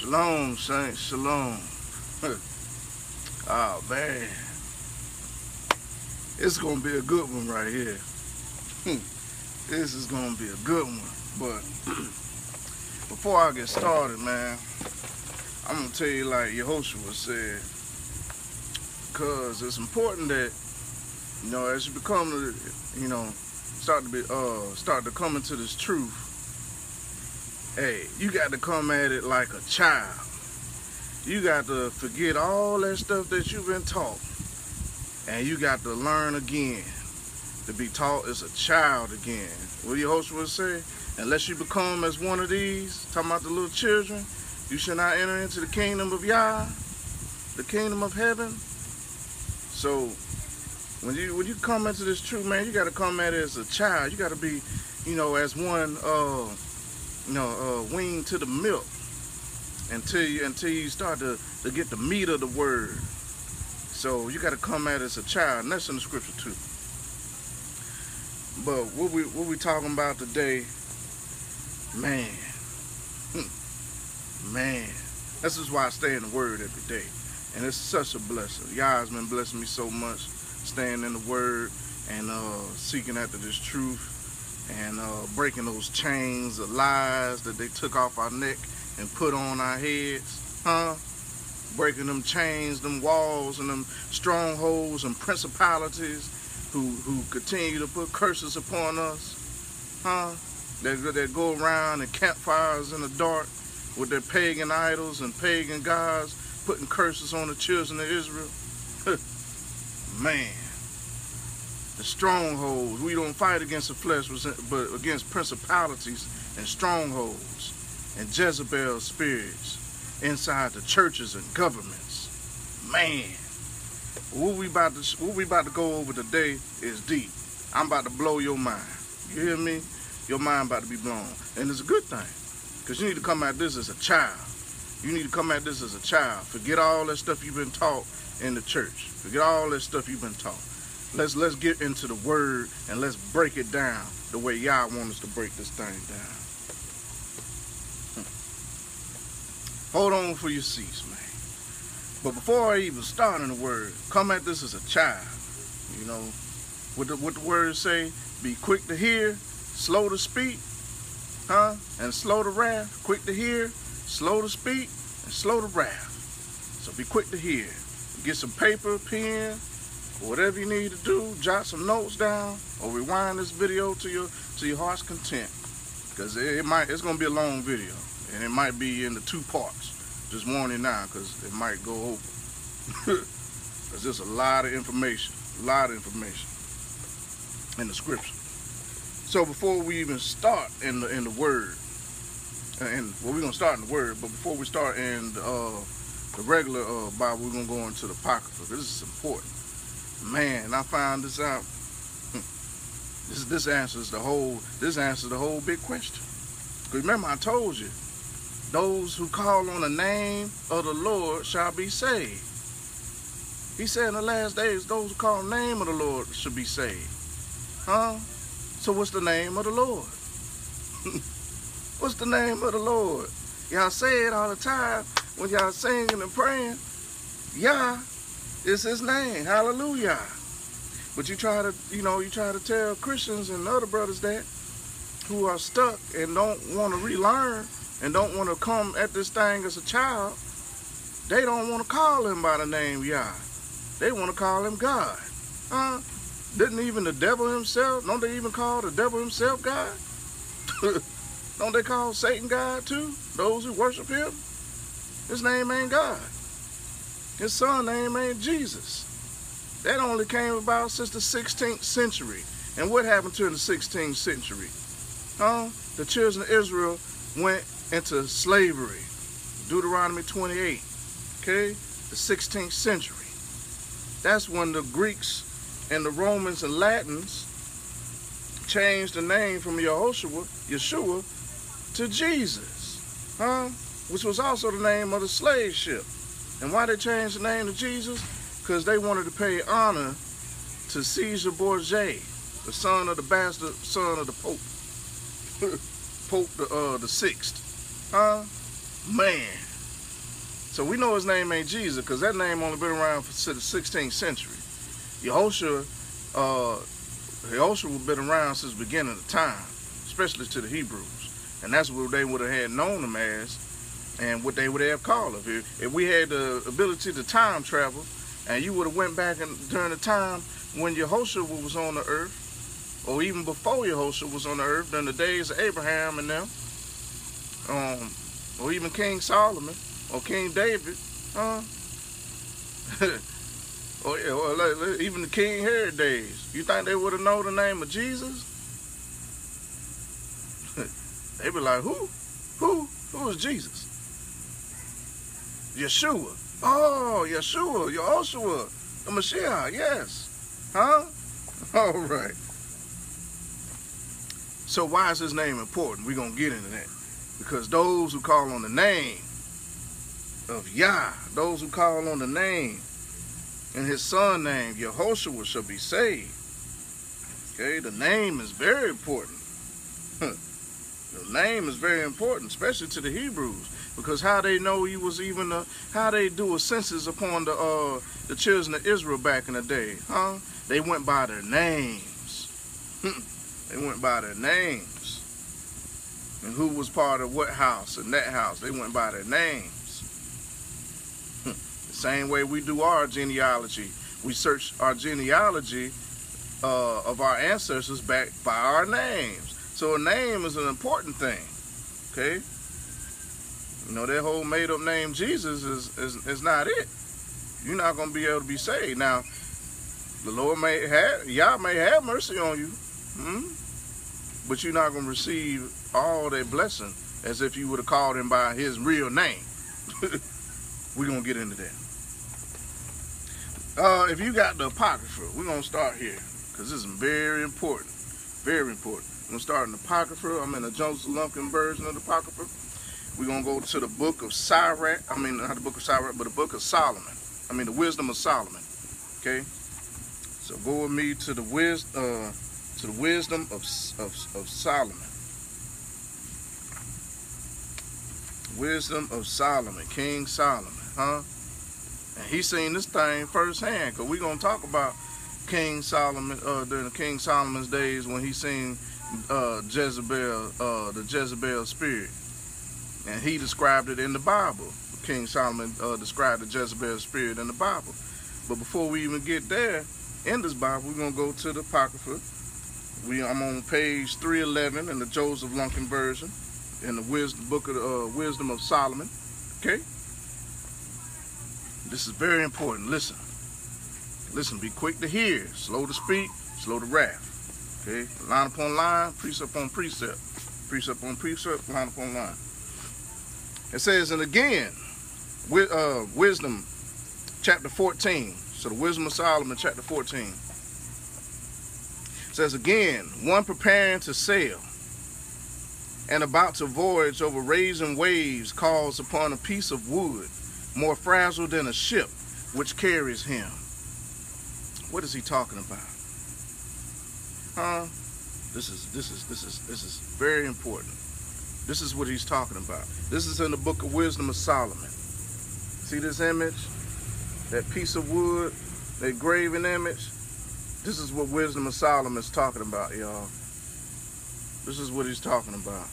Shalom, Saint. Shalom. oh, man. It's going to be a good one right here. this is going to be a good one. But before I get started, man, I'm going to tell you like Yehoshua said, because it's important that, you know, as you become, you know, start to be, uh, start to come into this truth, hey, you got to come at it like a child. You got to forget all that stuff that you've been taught. And you got to learn again. To be taught as a child again. What your host would say? Unless you become as one of these, talking about the little children, you shall not enter into the kingdom of Yah, the kingdom of heaven. So when you when you come into this truth, man, you gotta come at it as a child. You gotta be, you know, as one uh you know, uh, wean to the milk until you until you start to, to get the meat of the word. So you got to come at it as a child, and that's in the scripture too. But what we what we talking about today, man, hmm, man, this is why I stay in the word every day, and it's such a blessing. Y'all has been blessing me so much, staying in the word and uh, seeking after this truth and uh, breaking those chains of lies that they took off our neck and put on our heads, huh? Breaking them chains, them walls, and them strongholds and principalities who who continue to put curses upon us, huh? That, that go around in campfires in the dark with their pagan idols and pagan gods, putting curses on the children of Israel. Man the strongholds. We don't fight against the flesh, but against principalities and strongholds and Jezebel spirits inside the churches and governments. Man, what we about to what we about to go over today is deep. I'm about to blow your mind. You hear me? Your mind about to be blown, and it's a good thing, because you need to come at this as a child. You need to come at this as a child. Forget all that stuff you've been taught in the church. Forget all that stuff you've been taught. Let's let's get into the word and let's break it down the way y'all want us to break this thing down. Hold on for your seats, man. But before I even start in the word, come at this as a child. You know, what the what the words say, be quick to hear, slow to speak, huh? And slow to wrath. Quick to hear, slow to speak, and slow to wrath. So be quick to hear. Get some paper, pen, whatever you need to do, jot some notes down or rewind this video to your to your heart's content. Because it, it, might it's gonna be a long video and it might be in the two parts. Just warning now because it might go over. Cause There's a lot of information, a lot of information in the scripture. So before we even start in the in the word, and well, we're gonna start in the word, but before we start in the, uh, the regular uh, Bible, we're gonna go into the apocrypha. This is important. Man, I found this out. This this answers the whole this answers the whole big question. Remember, I told you, those who call on the name of the Lord shall be saved. He said in the last days, those who call the name of the Lord should be saved. Huh? So what's the name of the Lord? what's the name of the Lord? Y'all say it all the time when y'all singing and praying. Yah it's his name. Hallelujah. But you try to, you know, you try to tell Christians and other brothers that who are stuck and don't want to relearn and don't want to come at this thing as a child, they don't want to call him by the name Yah. They want to call him God. Huh? Didn't even the devil himself, don't they even call the devil himself God? don't they call Satan God too? Those who worship him? His name ain't God. His son name ain't Jesus. That only came about since the 16th century. And what happened to in the 16th century? Huh? The children of Israel went into slavery. Deuteronomy 28. Okay? The 16th century. That's when the Greeks and the Romans and Latins changed the name from Yehoshua, Yeshua, to Jesus. Huh? Which was also the name of the slave ship. And why they changed the name to Jesus? Because they wanted to pay honor to Caesar Borgia, the son of the bastard son of the Pope. Pope the uh, the sixth. Huh? Man. So we know his name ain't Jesus because that name only been around for the 16th century. Yehoshua, uh, Yehoshua been around since the beginning of time, especially to the Hebrews. And that's what they would have had known him as and what they would have called him. If, if we had the ability to time travel and you would have went back during the time when Yehoshua was on the earth, or even before Yehoshua was on the earth, during the days of Abraham and them, um, or even King Solomon, or King David, huh? or, yeah, well, even the King Herod days. You think they would have known the name of Jesus? They'd be like, who? Who? Who is Jesus? Yeshua. Oh, Yeshua, Yehoshua, the Messiah, yes. Huh? All right. So why is his name important? We're going to get into that. Because those who call on the name of Yah, those who call on the name and his son name, Yehoshua, shall be saved. Okay, the name is very important. the name is very important, especially to the Hebrews, because how they know he was even a, how they do a census upon the uh, the children of Israel back in the day, huh? They went by their names. they went by their names. And who was part of what house and that house? They went by their names. The same way we do our genealogy. We search our genealogy uh, of our ancestors back by our names. So a name is an important thing. Okay? You know, that whole made up name Jesus is, is, is not it. You're not going to be able to be saved. Now, the Lord may have, Yah may have mercy on you. Hmm? But you're not going to receive all that blessing as if you would have called him by his real name. We're going to get into that. Uh, if you got the Apocrypha, we're going to start here because this is very important. Very important. I'm going to start in the Apocrypha. I'm in the Joseph Lumpkin version of the Apocrypha. We're going to go to the book of Sirach. I mean, not the book of Sirach, but the book of Solomon. I mean, the wisdom of Solomon. Okay? So go with me to the, wis uh, to the wisdom of, of, of Solomon. Wisdom of Solomon, King Solomon, huh? And he seen this thing firsthand, because we're going to talk about King Solomon, uh, during King Solomon's days when he seen uh, Jezebel, uh, the Jezebel spirit. And he described it in the Bible. King Solomon uh, described the Jezebel spirit in the Bible. But before we even get there, in this Bible, we're going to go to the Apocrypha. We, I'm on page 311 in the Joseph Lumpkin version, in the wisdom, book of uh, Wisdom of Solomon. Okay? This is very important. Listen. Listen, be quick to hear, slow to speak, slow to wrath. Okay? Line upon line, precept upon precept. Precept upon precept, line upon line. It says, and again, uh, wisdom, chapter 14. So the wisdom of Solomon, chapter 14. It says again, one preparing to sail and about to voyage over raising waves calls upon a piece of wood more fragile than a ship which carries him. What is he talking about? Huh? This is this is this is this is very important. This is what he's talking about. This is in the book of Wisdom of Solomon. See this image? That piece of wood, that graven image? This is what Wisdom of Solomon is talking about, y'all. This is what he's talking about.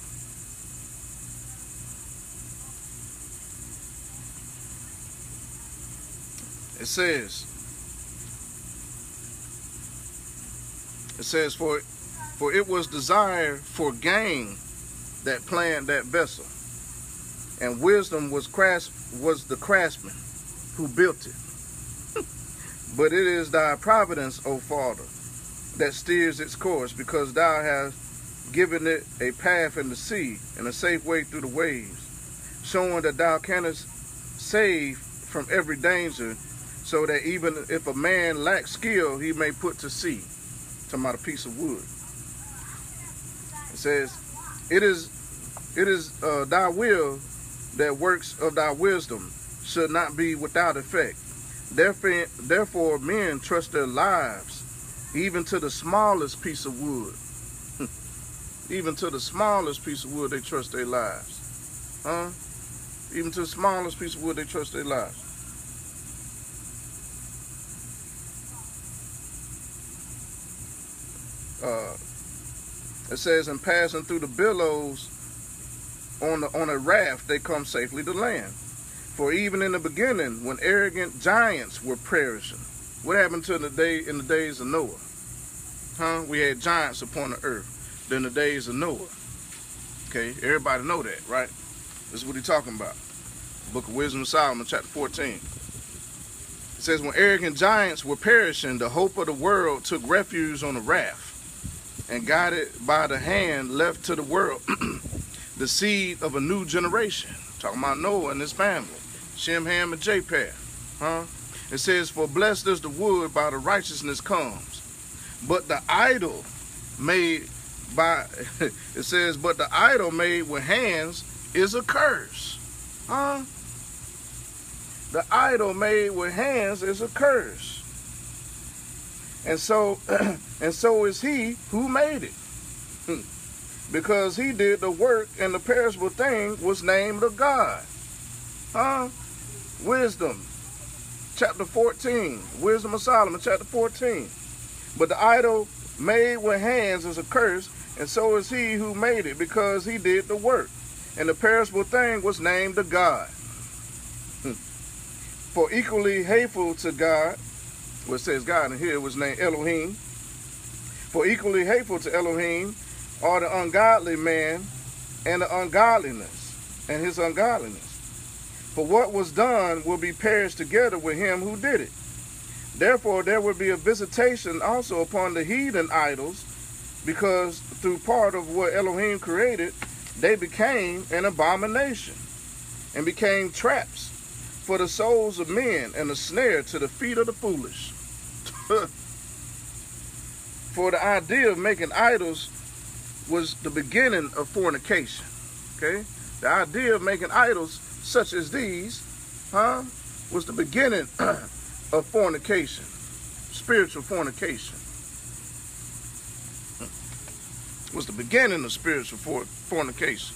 It says, it says, for, for it was desire for gain that planned that vessel, and wisdom was was the craftsman who built it. but it is thy providence, O Father, that steers its course, because thou hast given it a path in the sea and a safe way through the waves, showing that thou canst save from every danger so that even if a man lacks skill, he may put to sea. Talking about a piece of wood. It says, it is, it is uh, thy will that works of thy wisdom should not be without effect. Therefore, therefore men trust their lives, even to the smallest piece of wood. even to the smallest piece of wood, they trust their lives. Huh? Even to the smallest piece of wood, they trust their lives. Uh, it says, in passing through the billows on the, on a raft, they come safely to land. For even in the beginning, when arrogant giants were perishing, what happened to the day in the days of Noah? Huh? We had giants upon the earth during the days of Noah. Okay, everybody know that, right? This is what he's talking about. Book of Wisdom of Solomon, chapter 14. It says, When arrogant giants were perishing, the hope of the world took refuge on a raft, and guided by the hand left to the world the seed of a new generation. Talking about Noah and his family, Shem, Ham, and Japheth. Huh? It says, For blessed is the wood by the righteousness comes. But the idol made by, it says, but the idol made with hands is a curse. Huh? The idol made with hands is a curse. And so, and so is he who made it. Because he did the work and the perishable thing was named of God. Huh? Wisdom, chapter 14. Wisdom of Solomon, chapter 14. But the idol made with hands is a curse, and so is he who made it, because he did the work. And the perishable thing was named of God. Hmm. For equally hateful to God, what says God in here was named Elohim. For equally hateful to Elohim are the ungodly man and the ungodliness and his ungodliness. For what was done will be perished together with him who did it. Therefore, there will be a visitation also upon the heathen idols, because through part of what Elohim created, they became an abomination and became traps for the souls of men and a snare to the feet of the foolish. for the idea of making idols was the beginning of fornication. Okay? The idea of making idols such as these, huh, was the beginning of fornication, spiritual fornication. Hmm. Was the beginning of spiritual for fornication.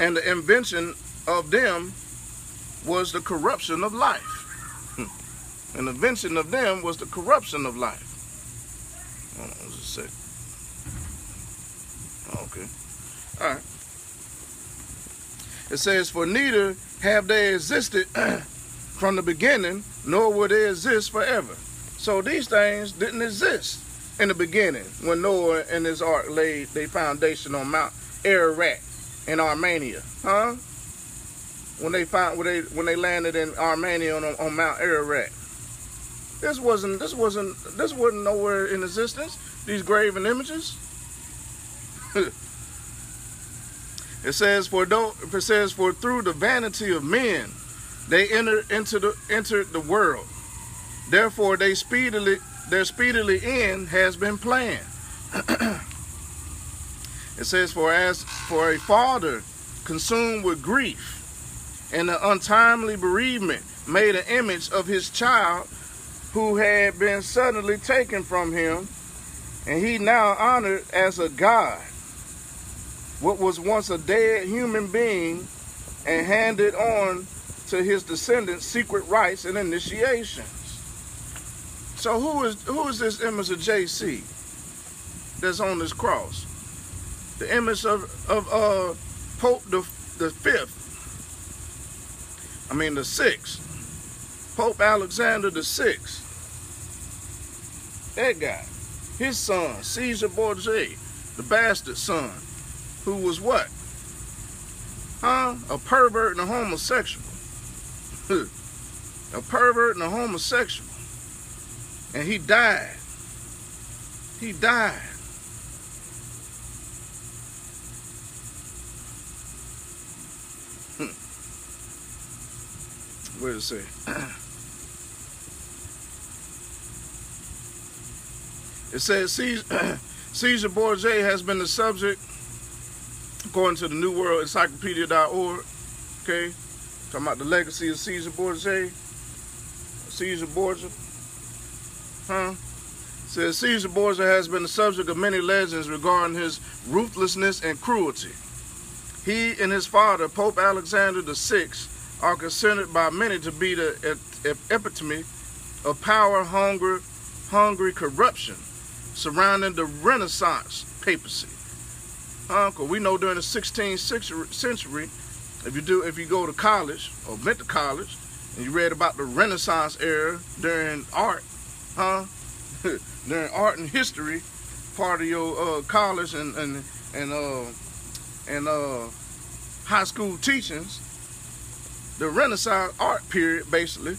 And the invention of them was the corruption of life. and the invention of them was the corruption of life. Hold on just a sec. Okay. All right. It says, For neither have they existed from the beginning, nor will they exist forever. So these things didn't exist in the beginning when Noah and his ark laid their foundation on Mount Ararat in Armenia, huh? When they found when they when they landed in Armenia on, on Mount Ararat. This wasn't this wasn't this wasn't nowhere in existence. These graven images. it says for though it says for through the vanity of men they entered into the entered the world. Therefore they speedily their speedily end has been planned. It says, For as for a father consumed with grief and the untimely bereavement made an image of his child who had been suddenly taken from him, and he now honored as a God what was once a dead human being and handed on to his descendants secret rites and initiations. So who is who is this image of JC that's on this cross? the image of, of uh, Pope the, the fifth. I mean the sixth. Pope Alexander the sixth. That guy. His son, Caesar Borgia, the bastard son, who was what? Huh? A pervert and a homosexual. a pervert and a homosexual. And he died. He died. Where does it say? it says Caesar, Borgia has been the subject, according to the New World Encyclopedia.org. Okay, talking about the legacy of Caesar Borgia. Caesar Borgia. Huh? says Caesar Borgia has been the subject of many legends regarding his ruthlessness and cruelty. He and his father, Pope Alexander VI, are considered by many to be the epitome of power hungry, hungry corruption surrounding the Renaissance papacy. Uncle, we know during the 16th century, if you do, if you go to college or went to college, and you read about the Renaissance era during art, huh? during art and history, part of your uh, college and and and uh, and uh, high school teachings, the Renaissance art period basically,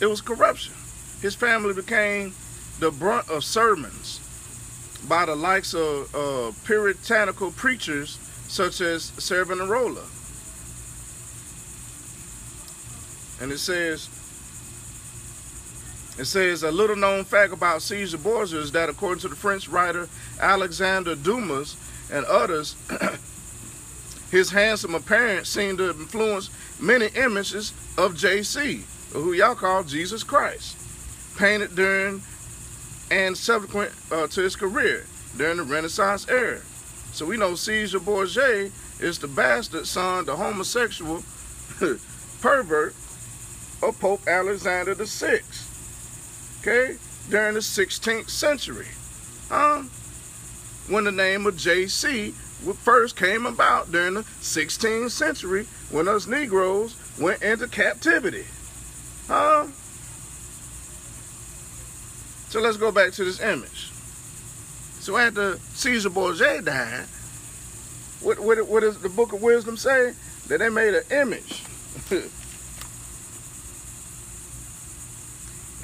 it was corruption. His family became the brunt of sermons by the likes of uh, puritanical preachers such as Savonarola. And it says, it says a little known fact about Caesar Borgia is that according to the French writer Alexander Dumas and others, his handsome appearance seemed to influence many images of JC, who y'all call Jesus Christ, painted during and subsequent uh, to his career during the Renaissance era. So we know Caesar Borgia is the bastard son, the homosexual pervert of Pope Alexander VI. Okay? During the 16th century. Huh? When the name of JC first came about during the 16th century when us Negroes went into captivity. Huh? So let's go back to this image. So after Caesar Borgia died, what, what, what does the Book of Wisdom say? That they made an image.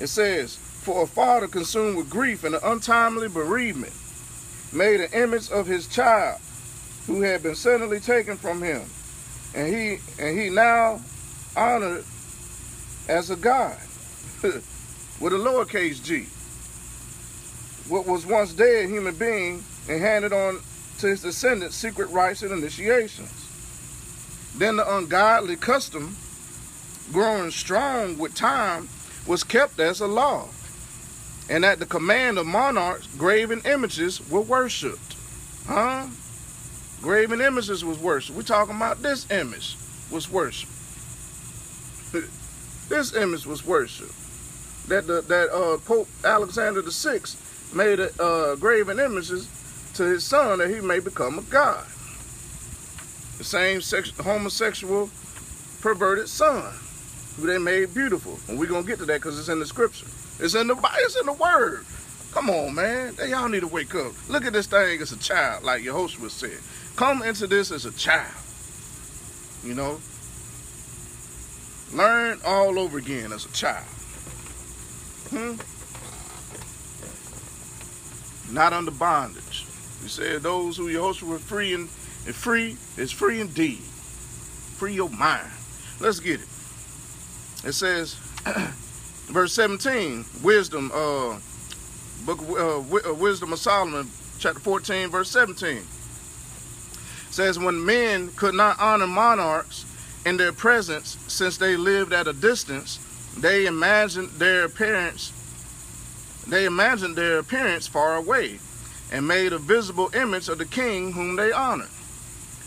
it says, For a father consumed with grief and an untimely bereavement made an image of his child who had been suddenly taken from him. And he and he now honored as a god with a lowercase g what was once dead human being and handed on to his descendants secret rites and initiations. Then the ungodly custom, growing strong with time, was kept as a law. And at the command of monarchs, graven images were worshipped. Huh? Graven images was worshipped. We're talking about this image was worshipped. this image was worshipped. That the, that uh, Pope Alexander the Sixth made a, uh, graven images to his son that he may become a god. The same sex, homosexual, perverted son, who they made beautiful. And we're gonna get to that because it's in the scripture. It's in the it's in the word. Come on, man. Y'all need to wake up. Look at this thing as a child, like Yehoshua said. Come into this as a child. You know? Learn all over again as a child. Hmm? not under bondage. He said, Those who Yehoshua were free and, and free is free indeed. Free your mind. Let's get it. It says, verse 17, wisdom, uh, book uh, uh, Wisdom of Solomon, chapter 14, verse 17. Says, When men could not honor monarchs in their presence, since they lived at a distance, they imagined their appearance they imagined their appearance far away and made a visible image of the king whom they honored,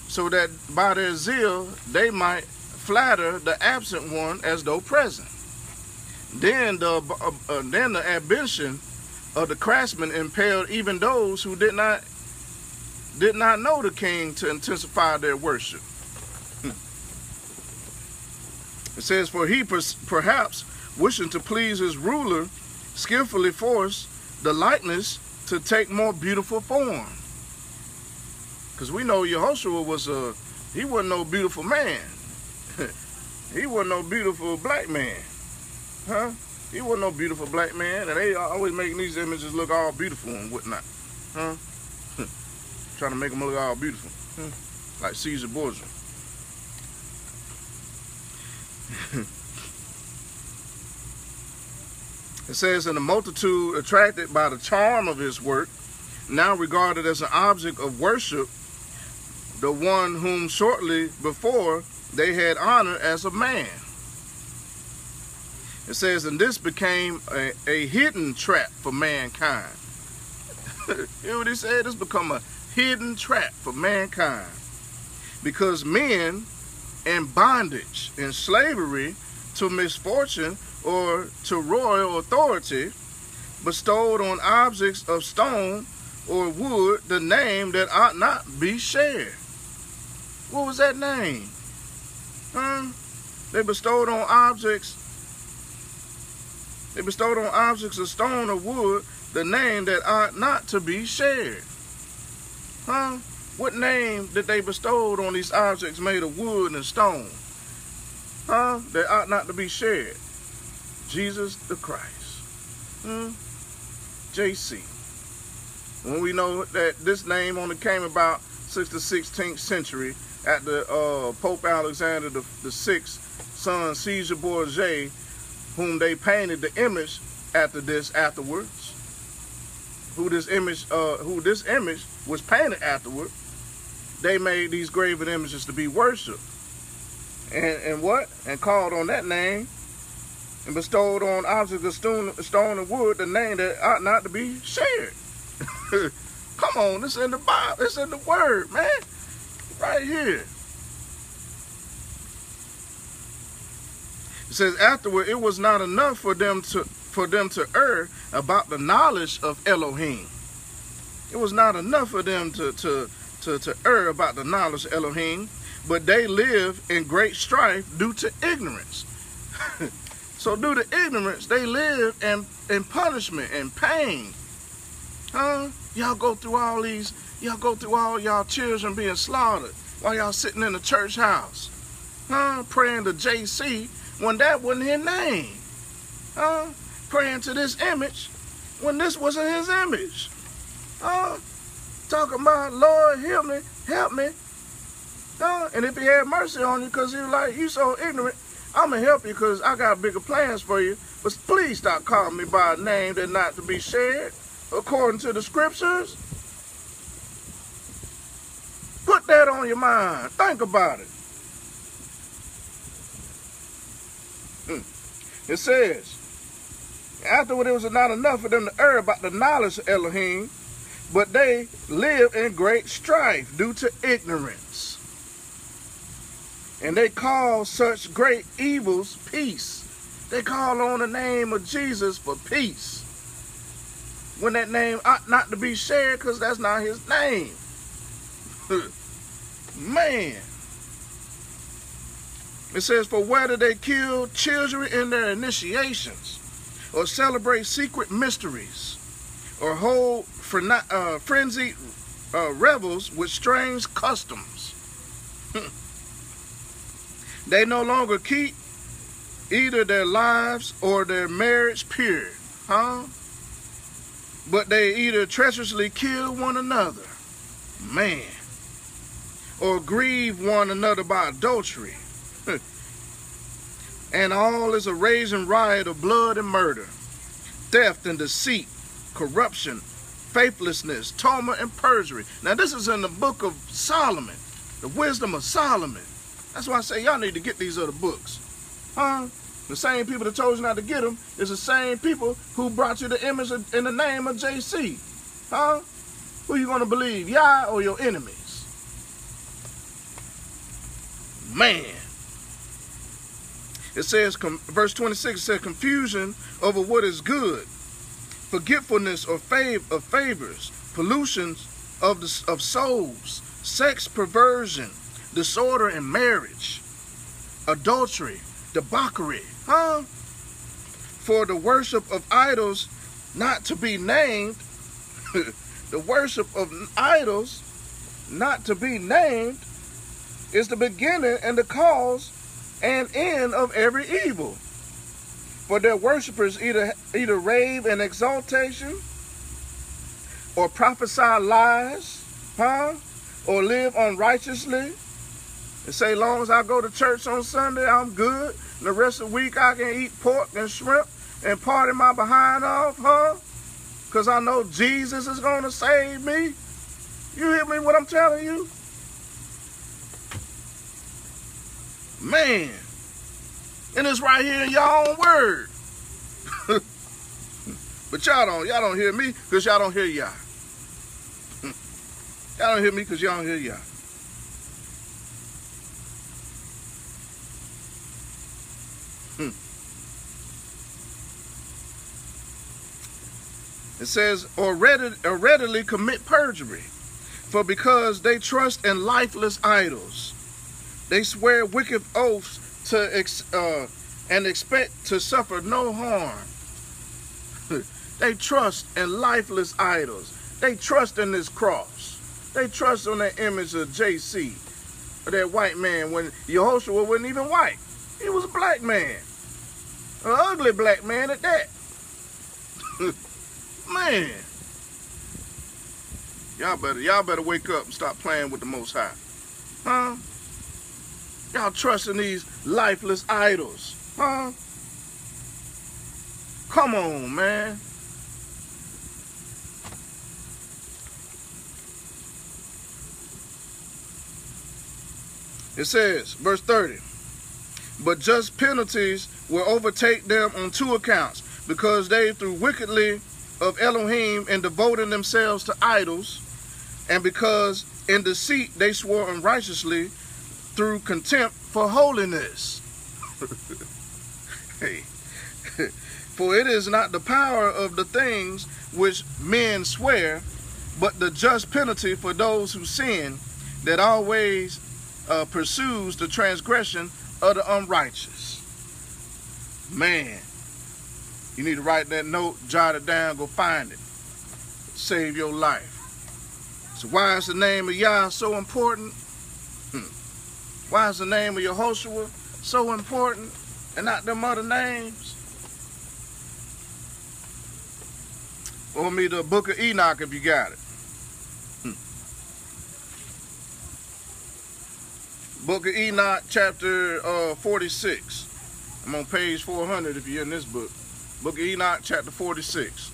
so that by their zeal they might flatter the absent one as though present. Then the uh, uh, then the ambition of the craftsmen impelled even those who did not did not know the king to intensify their worship. Hmm. It says, for he perhaps wishing to please his ruler skillfully forced the likeness to take more beautiful form. Because we know Yehoshua was a, he wasn't no beautiful man. he wasn't no beautiful black man. Huh? He wasn't no beautiful black man. And they always making these images look all beautiful and whatnot. Huh? Trying to make them look all beautiful. Huh? Like Caesar Borgia. It says, And the multitude attracted by the charm of his work, now regarded as an object of worship, the one whom shortly before they had honored as a man. It says, and this became a, a hidden trap for mankind. you know what he said? This become a hidden trap for mankind. Because men in bondage, in slavery to misfortune or to royal authority, bestowed on objects of stone or wood the name that ought not be shared. What was that name? Huh? They bestowed on objects they bestowed on objects of stone or wood the name that ought not to be shared. Huh? What name did they bestow on these objects made of wood and stone? Huh? That ought not to be shared. Jesus the Christ. Hmm? JC. When we know that this name only came about since the 16th century at the uh, Pope Alexander the, the Sixth son Caesar Borgia whom they painted the image after this afterwards. Who this image, uh, who this image was painted afterward. They made these graven images to be worshipped. And, and what? And called on that name and bestowed on objects of stone, stone and wood the name that ought not to be shared. Come on, it's in the Bible, it's in the Word, man. Right here. It says afterward it was not enough for them to for them to err about the knowledge of Elohim. It was not enough for them to to to, to err about the knowledge of Elohim, but they live in great strife due to ignorance. so due to ignorance, they live in, in punishment and pain. Huh? Y'all go through all these, y'all go through all y'all children being slaughtered while y'all sitting in the church house. Huh? Praying to JC when that wasn't his name. Uh, praying to this image when this wasn't his image. Uh, talking about, Lord, help me, help me. Uh, and if he had mercy on you because he was like, you so ignorant, I'm going to help you because I got bigger plans for you. But please stop calling me by a name that not to be shared according to the scriptures. Put that on your mind. Think about it. It says, afterward it was not enough for them to err about the knowledge of Elohim, but they live in great strife due to ignorance. And they call such great evils peace. They call on the name of Jesus for peace. When that name ought not to be shared because that's not his name. Man. It says, For whether they kill children in their initiations, or celebrate secret mysteries, or hold uh, frenzied uh, revels with strange customs. they no longer keep either their lives or their marriage pure, huh? But they either treacherously kill one another, man, or grieve one another by adultery and all is a raging riot of blood and murder, theft and deceit, corruption, faithlessness, torment, and perjury. Now, this is in the book of Solomon, the wisdom of Solomon. That's why I say y'all need to get these other books. Huh? The same people that told you not to get them is the same people who brought you the image in the name of JC. Huh? Who you going to believe, Yah or your enemies? Man. It says, verse 26, it says, confusion over what is good, forgetfulness of, fav of favors, pollutions of, the, of souls, sex perversion, disorder in marriage, adultery, debauchery, huh? For the worship of idols not to be named, the worship of idols not to be named is the beginning and the cause and end of every evil. For their worshippers either, either rave in exaltation or prophesy lies, huh? Or live unrighteously and say, long as I go to church on Sunday, I'm good. And the rest of the week I can eat pork and shrimp and party my behind off, huh? Because I know Jesus is going to save me. You hear me what I'm telling you? Man. And it's right here in your own word. But y'all don't, y'all don't hear me because y'all don't hear y'all. Y'all don't hear me because y'all don't hear y'all. Hmm. It says, or, ready, or readily commit perjury, for because they trust in lifeless idols, they swear wicked oaths to ex, uh, and expect to suffer no harm. they trust in lifeless idols. They trust in this cross. They trust on that image of JC, or that white man when Yehoshua wasn't even white. He was a black man. An ugly black man at that. man. Y'all better y'all better wake up and stop playing with the most high. Huh? Y'all trusting these lifeless idols. Huh? Come on, man. It says, verse 30, but just penalties will overtake them on two accounts, because they through wickedly of Elohim and devoting themselves to idols, and because in deceit they swore unrighteously through contempt for holiness. hey. For it is not the power of the things which men swear, but the just penalty for those who sin that always uh, pursues the transgression of the unrighteous. Man, you need to write that note, jot it down, go find it. Save your life. So why is the name of Yah so important? Why is the name of Yehoshua so important and not them other names? Or me the book of Enoch if you got it. Hmm. Book of Enoch, chapter uh, 46. I'm on page 400 if you're in this book. Book of Enoch, chapter 46.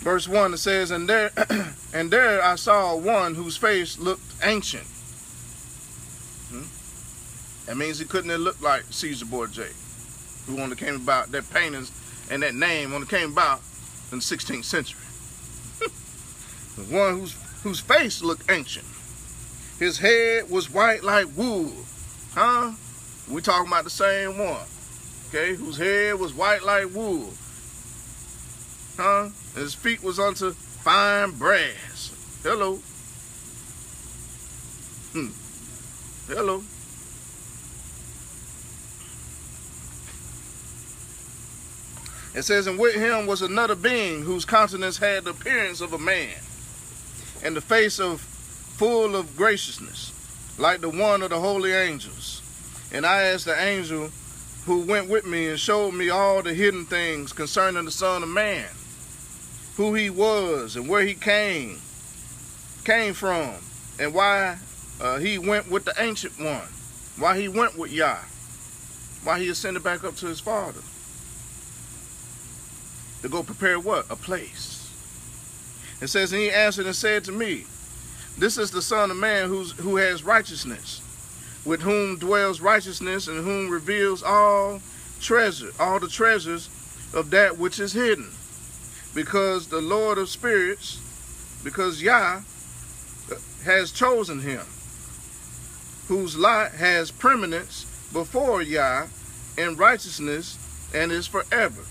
Verse 1 it says, And there and there I saw one whose face looked ancient. That means he couldn't have looked like Caesar Borgia, who only came about that paintings and that name only came about in the 16th century. The one whose whose face looked ancient. His head was white like wool. Huh? We talking about the same one. Okay, whose head was white like wool. Huh? And his feet was unto fine brass. Hello. Hmm. Hello. It says, and with him was another being whose countenance had the appearance of a man, and the face of full of graciousness, like the one of the holy angels. And I asked the angel who went with me and showed me all the hidden things concerning the Son of Man, who he was and where he came, came from, and why uh, he went with the ancient one, why he went with Yah, why he ascended back up to his father to go prepare what? A place. It says, and he answered and said to me, This is the Son of Man who's, who has righteousness, with whom dwells righteousness, and whom reveals all treasure, all the treasures of that which is hidden. Because the Lord of spirits, because Yah has chosen him, whose lot has permanence before Yah in righteousness and is forever.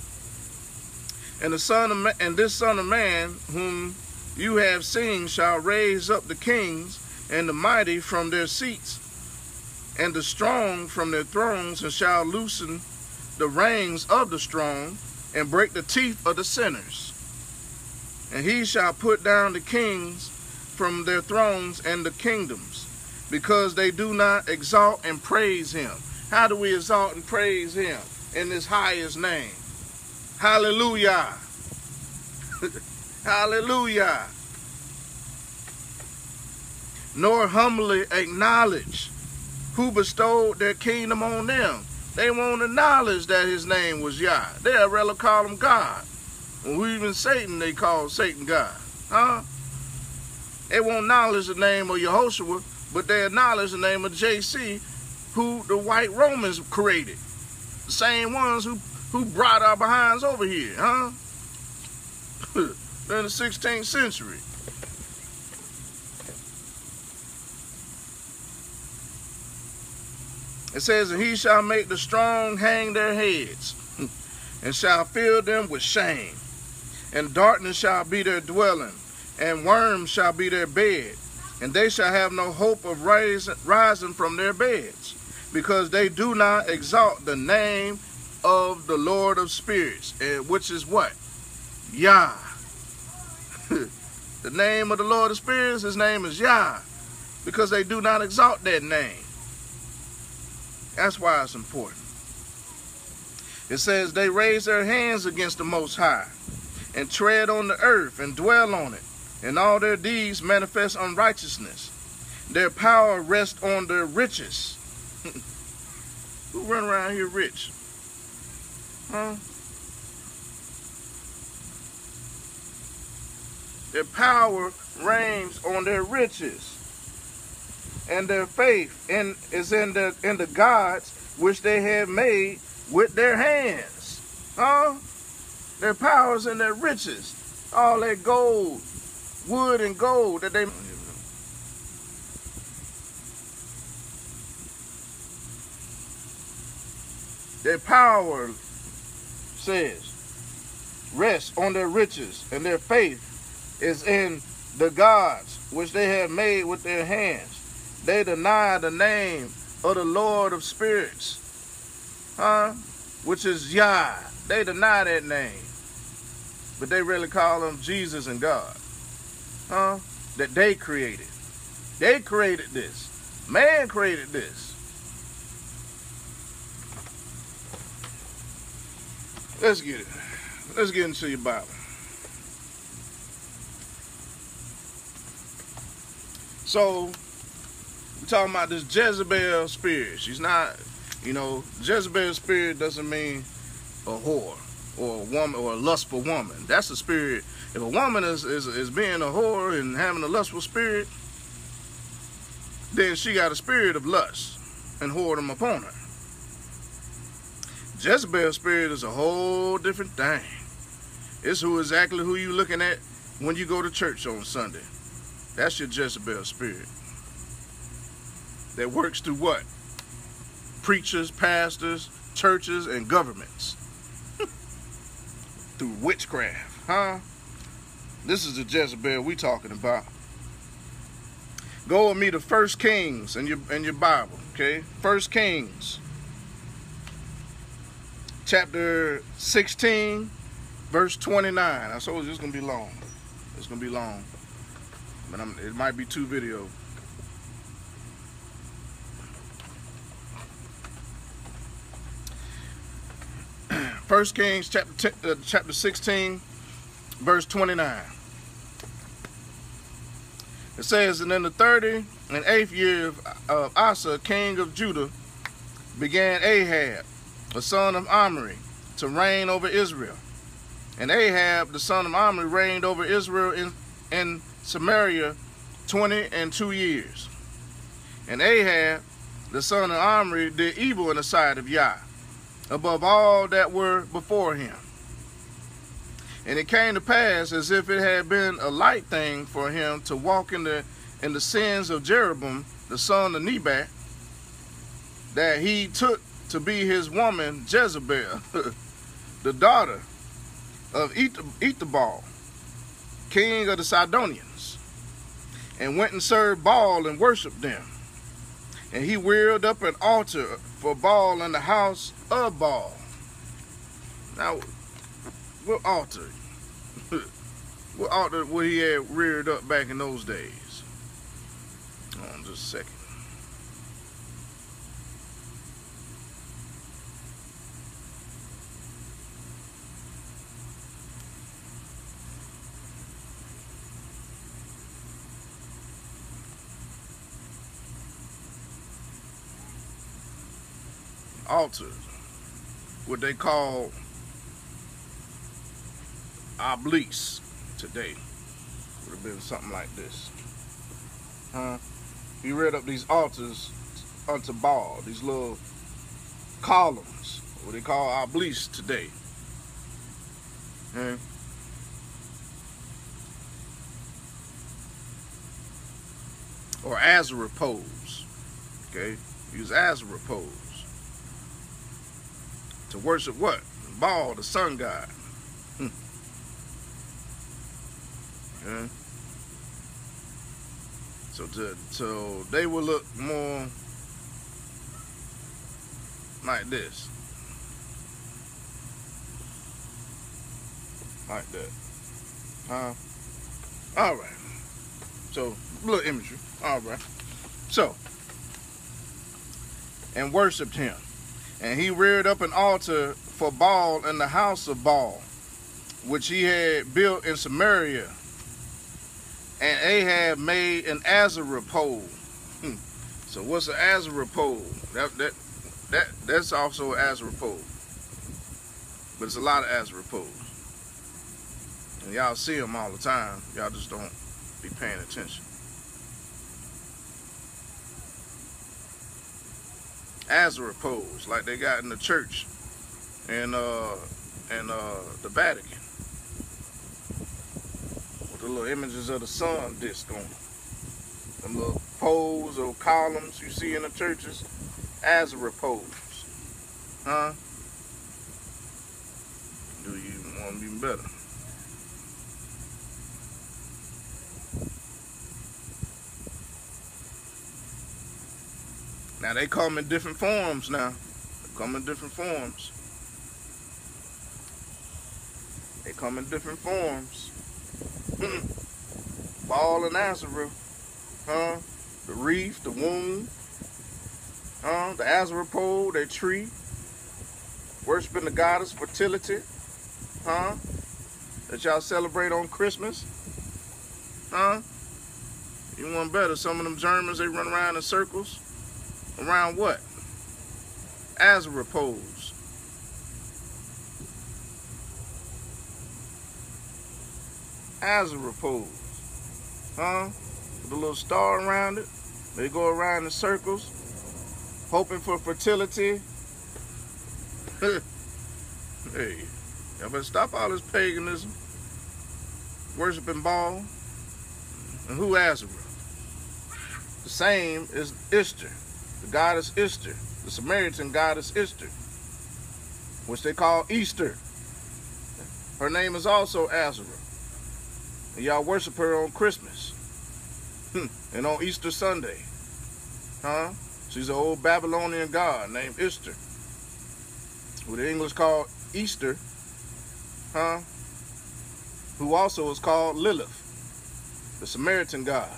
And the son of man, and this son of man whom you have seen shall raise up the kings and the mighty from their seats and the strong from their thrones and shall loosen the reins of the strong and break the teeth of the sinners. And he shall put down the kings from their thrones and the kingdoms because they do not exalt and praise him. How do we exalt and praise him in his highest name? Hallelujah. Hallelujah. Nor humbly acknowledge who bestowed their kingdom on them. They won't acknowledge that his name was Yah. They'll rather call him God. When even Satan, they call Satan God. Huh? They won't acknowledge the name of Yehoshua, but they acknowledge the name of JC, who the white Romans created. The same ones who who brought our behinds over here, huh? during the 16th century. It says, And he shall make the strong hang their heads, and shall fill them with shame. And darkness shall be their dwelling, and worms shall be their bed. And they shall have no hope of rising from their beds, because they do not exalt the name of the Lord of spirits, and which is what? Yah. the name of the Lord of spirits, his name is Yah, because they do not exalt that name. That's why it's important. It says they raise their hands against the Most High and tread on the earth and dwell on it, and all their deeds manifest unrighteousness. Their power rests on their riches. Who run around here rich? Huh? Their power reigns on their riches and their faith in, is in the in the gods which they have made with their hands. Huh? Their powers and their riches. All that gold, wood and gold that they Their power says rest on their riches and their faith is in the gods which they have made with their hands. They deny the name of the Lord of spirits, huh? Which is Yah. They deny that name. But they really call him Jesus and God, huh? That they created. They created this. Man created this. Let's get it. Let's get into your Bible. So, we're talking about this Jezebel spirit. She's not, you know, Jezebel spirit doesn't mean a whore or a woman or a lustful woman. That's a spirit. If a woman is, is, is being a whore and having a lustful spirit, then she got a spirit of lust and whoredom upon her. Jezebel spirit is a whole different thing. It's who exactly who you looking at when you go to church on Sunday. That's your Jezebel spirit that works through what? Preachers, pastors, churches, and governments. through witchcraft, huh? This is the Jezebel we talking about. Go with me to First Kings in your in your Bible, okay? First Kings, chapter 16, verse 29. I told you it's gonna be long. It's gonna be long, but I'm, it might be two videos. First Kings chapter, uh, chapter 16, verse 29. It says, And in the 30 and eighth year of Asa, king of Judah, began Ahab, the son of Omri, to reign over Israel. And Ahab, the son of Omri, reigned over Israel in, in Samaria 20 and two years. And Ahab, the son of Omri, did evil in the sight of Yah above all that were before him. And it came to pass as if it had been a light thing for him to walk in the in the sins of Jeroboam, the son of Nebat, that he took to be his woman Jezebel, the daughter of Ethbaal, king of the Sidonians, and went and served Baal and worshipped them. And he reared up an altar for Baal in the house of Baal. Now, what altar? what altar would he have reared up back in those days? Hold on just a second. altars, what they call obelisk today. Would have been something like this. Huh? He read up these altars unto Baal, these little columns, what they call obelisk today. Hmm? Or a repose Okay? Use a repose to worship what? Baal, the sun god. Hmm. Okay. So to, so they will look more like this. Like that. Huh? Alright. So, little imagery. Alright. So, and worshipped him. And he reared up an altar for Baal in the house of Baal, which he had built in Samaria. And Ahab made an Asherah pole. Hmm. So what's an Asherah pole? That that that that's also an Asherah pole. But it's a lot of Asherah poles. And y'all see them all the time. Y'all just don't be paying attention. Asherah poles like they got in the church and uh and uh the Vatican. With the little images of the sun disc on them. Them little poles or columns you see in the churches. Asherah poles. Huh? Do you want to be better? Now they come in different forms now. They come in different forms. They come in different forms. Baal and Asherah. Huh? The reef, the womb. Huh? The Asherah pole, their tree. Worshipping the goddess fertility. Huh? That y'all celebrate on Christmas. Huh? You want better. Some of them Germans, they run around in circles. Around what? Asherah poles. Asherah poles. Huh? With a little star around it. They go around in circles. Hoping for fertility. hey, y'all better stop all this paganism. Worshipping Baal. And who Asherah? The same as Ishtar the goddess Ishtar, the Samaritan goddess Ishtar, which they call Easter. Her name is also Asherah. And y'all worship her on Christmas hmm. and on Easter Sunday. Huh? She's an old Babylonian god named Ishtar, who the English call Easter, huh? Who also is called Lilith, the Samaritan god.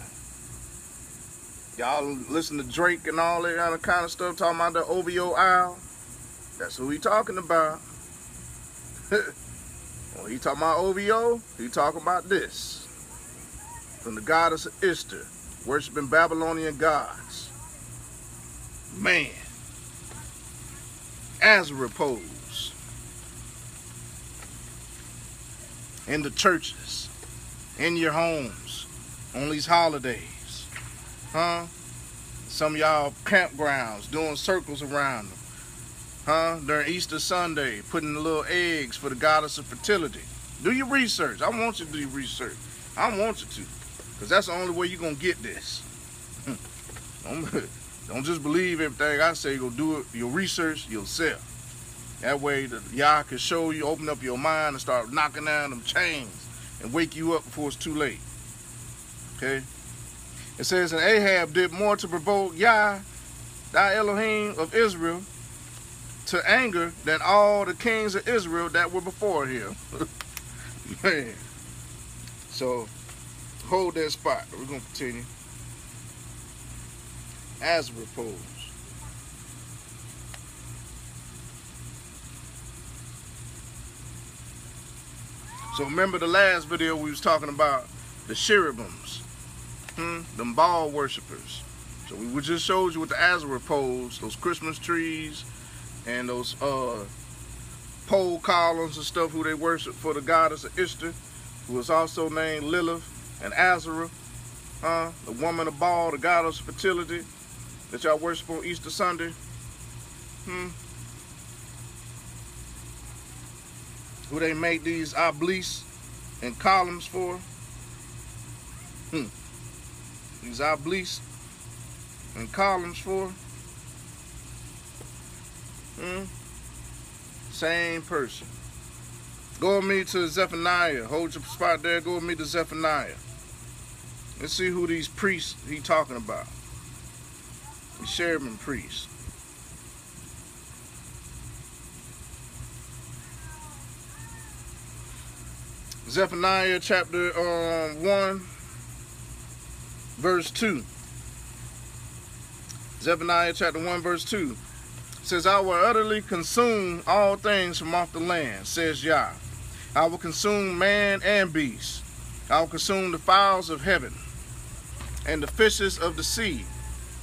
Y'all listen to Drake and all that other kind of stuff, talking about the OVO Isle. That's who he talking about. when he talking about OVO, he talking about this. From the goddess of Ishtar, worshiping Babylonian gods. Man. Asherah poles. In the churches, in your homes, on these holidays. Huh? Some y'all campgrounds doing circles around them. Huh? During Easter Sunday, putting the little eggs for the goddess of fertility. Do your research. I want you to do research. I want you to. Because that's the only way you're to get this. don't, don't just believe everything I say. Go do it, your research yourself. That way, the, y'all can show you, open up your mind and start knocking down them chains and wake you up before it's too late. Okay? It says, And Ahab did more to provoke Yah, thy Elohim of Israel, to anger than all the kings of Israel that were before him. Man. So, hold that spot. We're going to continue. As repose. So remember the last video we was talking about the cherubims. Hmm? Them Baal worshippers. So we just showed you with the Asherah poles, those Christmas trees, and those uh, pole columns and stuff who they worship for the goddess of Ishtar, who is also named Lilith and Asherah, huh? the woman of Baal, the goddess of fertility that y'all worship on Easter Sunday. Hmm? Who they make these obelisks and columns for. Hmm these obelisks and columns for? Hmm? Same person. Go with me to Zephaniah. Hold your spot there. Go with me to Zephaniah. Let's see who these priests he talking about. The cherubim priests. Zephaniah chapter um, 1, verse 2. Zephaniah chapter 1, verse 2 says, I will utterly consume all things from off the land, says Yah. I will consume man and beast. I will consume the fowls of heaven and the fishes of the sea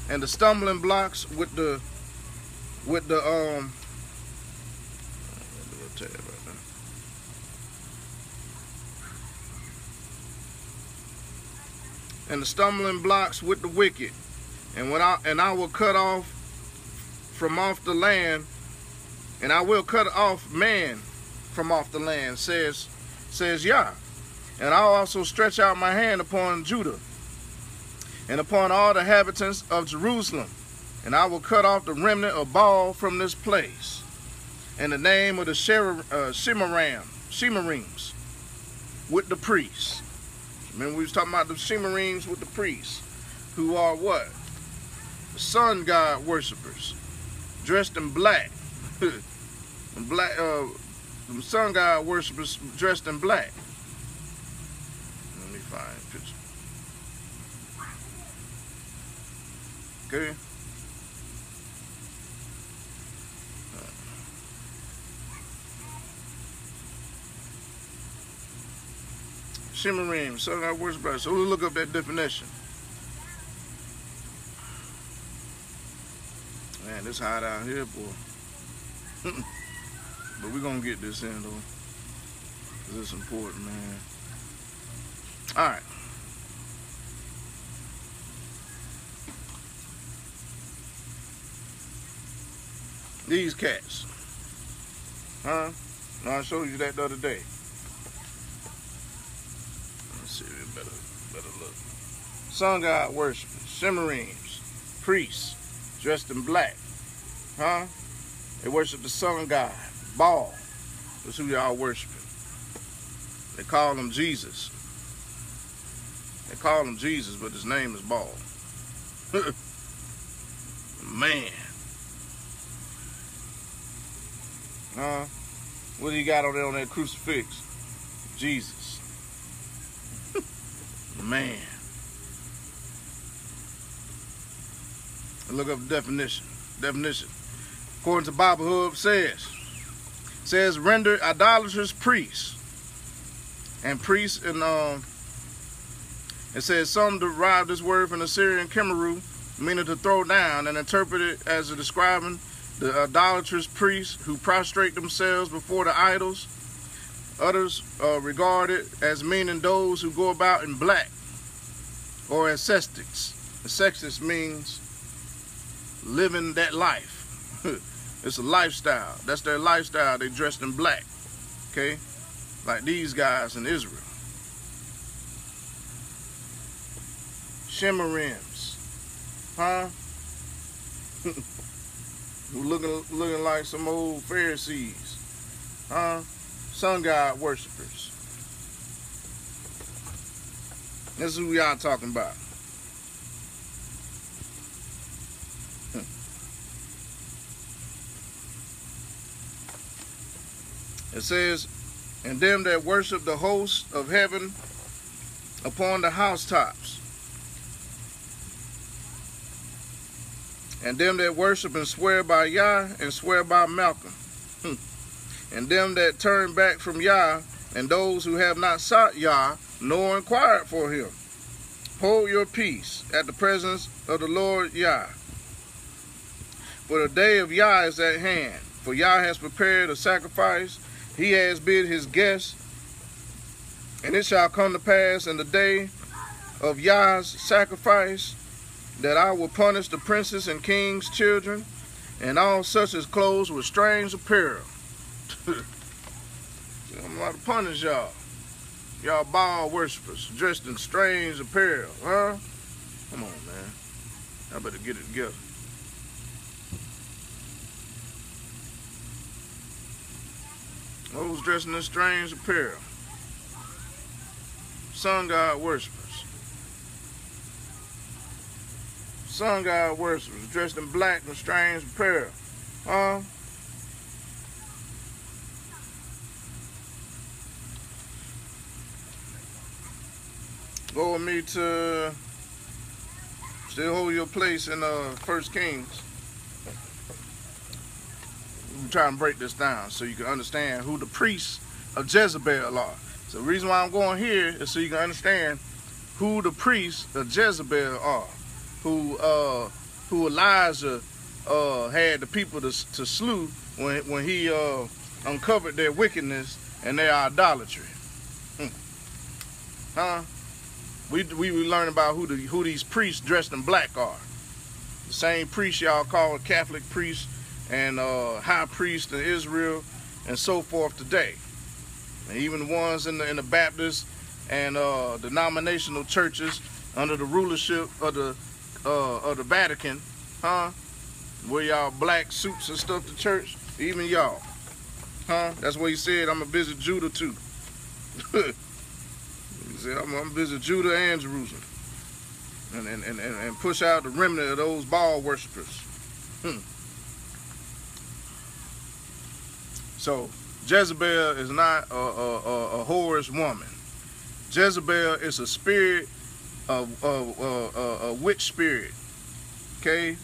and the stumbling blocks with the with the um and the stumbling blocks with the wicked and when I and I will cut off from off the land and I will cut off man from off the land says says Yah and I'll also stretch out my hand upon Judah and upon all the inhabitants of Jerusalem. And I will cut off the remnant of Baal from this place. In the name of the Sher uh, with the priests. Remember we was talking about the Shemarims with the priests, who are what? Sun god worshippers, dressed in black. black, uh, sun god worshippers dressed in black. Let me find a picture. Okay. Shimmering, so that words better. So we'll look up that definition. Man, it's hot out here, boy. but we're gonna get this in though. Cause it's important, man. Alright. These cats. Huh? No, I showed you that the other day. Better, look. Sun God worshipers, Shimmerims, priests, dressed in black. Huh? They worship the sun god, Baal. That's who y'all worshiping. They call him Jesus. They call him Jesus, but his name is Baal. Man. Huh? What do you got on there on that crucifix? Jesus. Man. Look up definition. Definition. According to Bible Hub says, says render idolaters priests. And priests and um it says some derived this word from the Syrian Kemeru, meaning to throw down, and interpret it as a describing the idolatrous priests who prostrate themselves before the idols. Others uh, it as meaning those who go about in black or as ascetics. Ascetics means living that life. it's a lifestyle. That's their lifestyle. They dressed in black. Okay? Like these guys in Israel. Shimmerims. Huh? looking looking like some old Pharisees, huh? Sun God worshippers. This is who y'all talking about. It says, and them that worship the host of heaven upon the housetops and them that worship and swear by Yah and swear by Malcham. And them that turn back from Yah, and those who have not sought Yah, nor inquired for him. Hold your peace at the presence of the Lord Yah. For the day of Yah is at hand. For Yah has prepared a sacrifice. He has bid his guests. And it shall come to pass in the day of Yah's sacrifice that I will punish the princes and kings' children, and all such as clothes with strange apparel. I'm about to punish y'all. Y'all Baal worshippers dressed in strange apparel, huh? Come on, man. I better get it together. Those dressed in strange apparel. Sun God worshippers. Sun God worshippers dressed in black and strange apparel. Huh? Go with me to still hold your place in uh First Kings. I'm trying to break this down so you can understand who the priests of Jezebel are. So the reason why I'm going here is so you can understand who the priests of Jezebel are, who uh who Elijah uh had the people to to slew when when he uh uncovered their wickedness and their idolatry. Hmm. Huh? We we learn about who the who these priests dressed in black are. The same priests y'all call Catholic priests and uh, high priest in Israel and so forth today. And even the ones in the in the Baptist and uh, denominational churches under the rulership of the uh, of the Vatican, huh? Wear y'all black suits and stuff to church, even y'all, huh? That's what he said. I'm gonna visit Judah too. See, I'm, I'm visit Judah and Jerusalem. And, and, and, and push out the remnant of those Baal worshippers. Hmm. So, Jezebel is not a, a, a, a whorish woman. Jezebel is a spirit, a, a, witch spirit. Okay?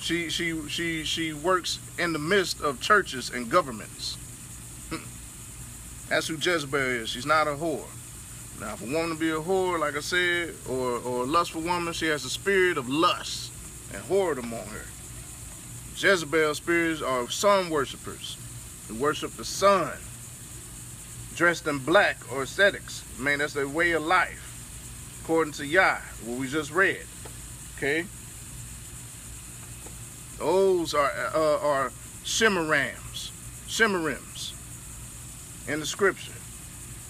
She, she, she, she works in the midst of churches and governments. Hmm. That's who Jezebel is. She's not a whore. Now, if a woman be a whore, like I said, or, or a lustful woman, she has a spirit of lust and whoredom on her. Jezebel spirits are sun worshippers who worship the sun, dressed in black or ascetics. Man, that's their way of life, according to Yah, what we just read. Okay? Those are uh, are shimmerams, shimmerims in the scripture,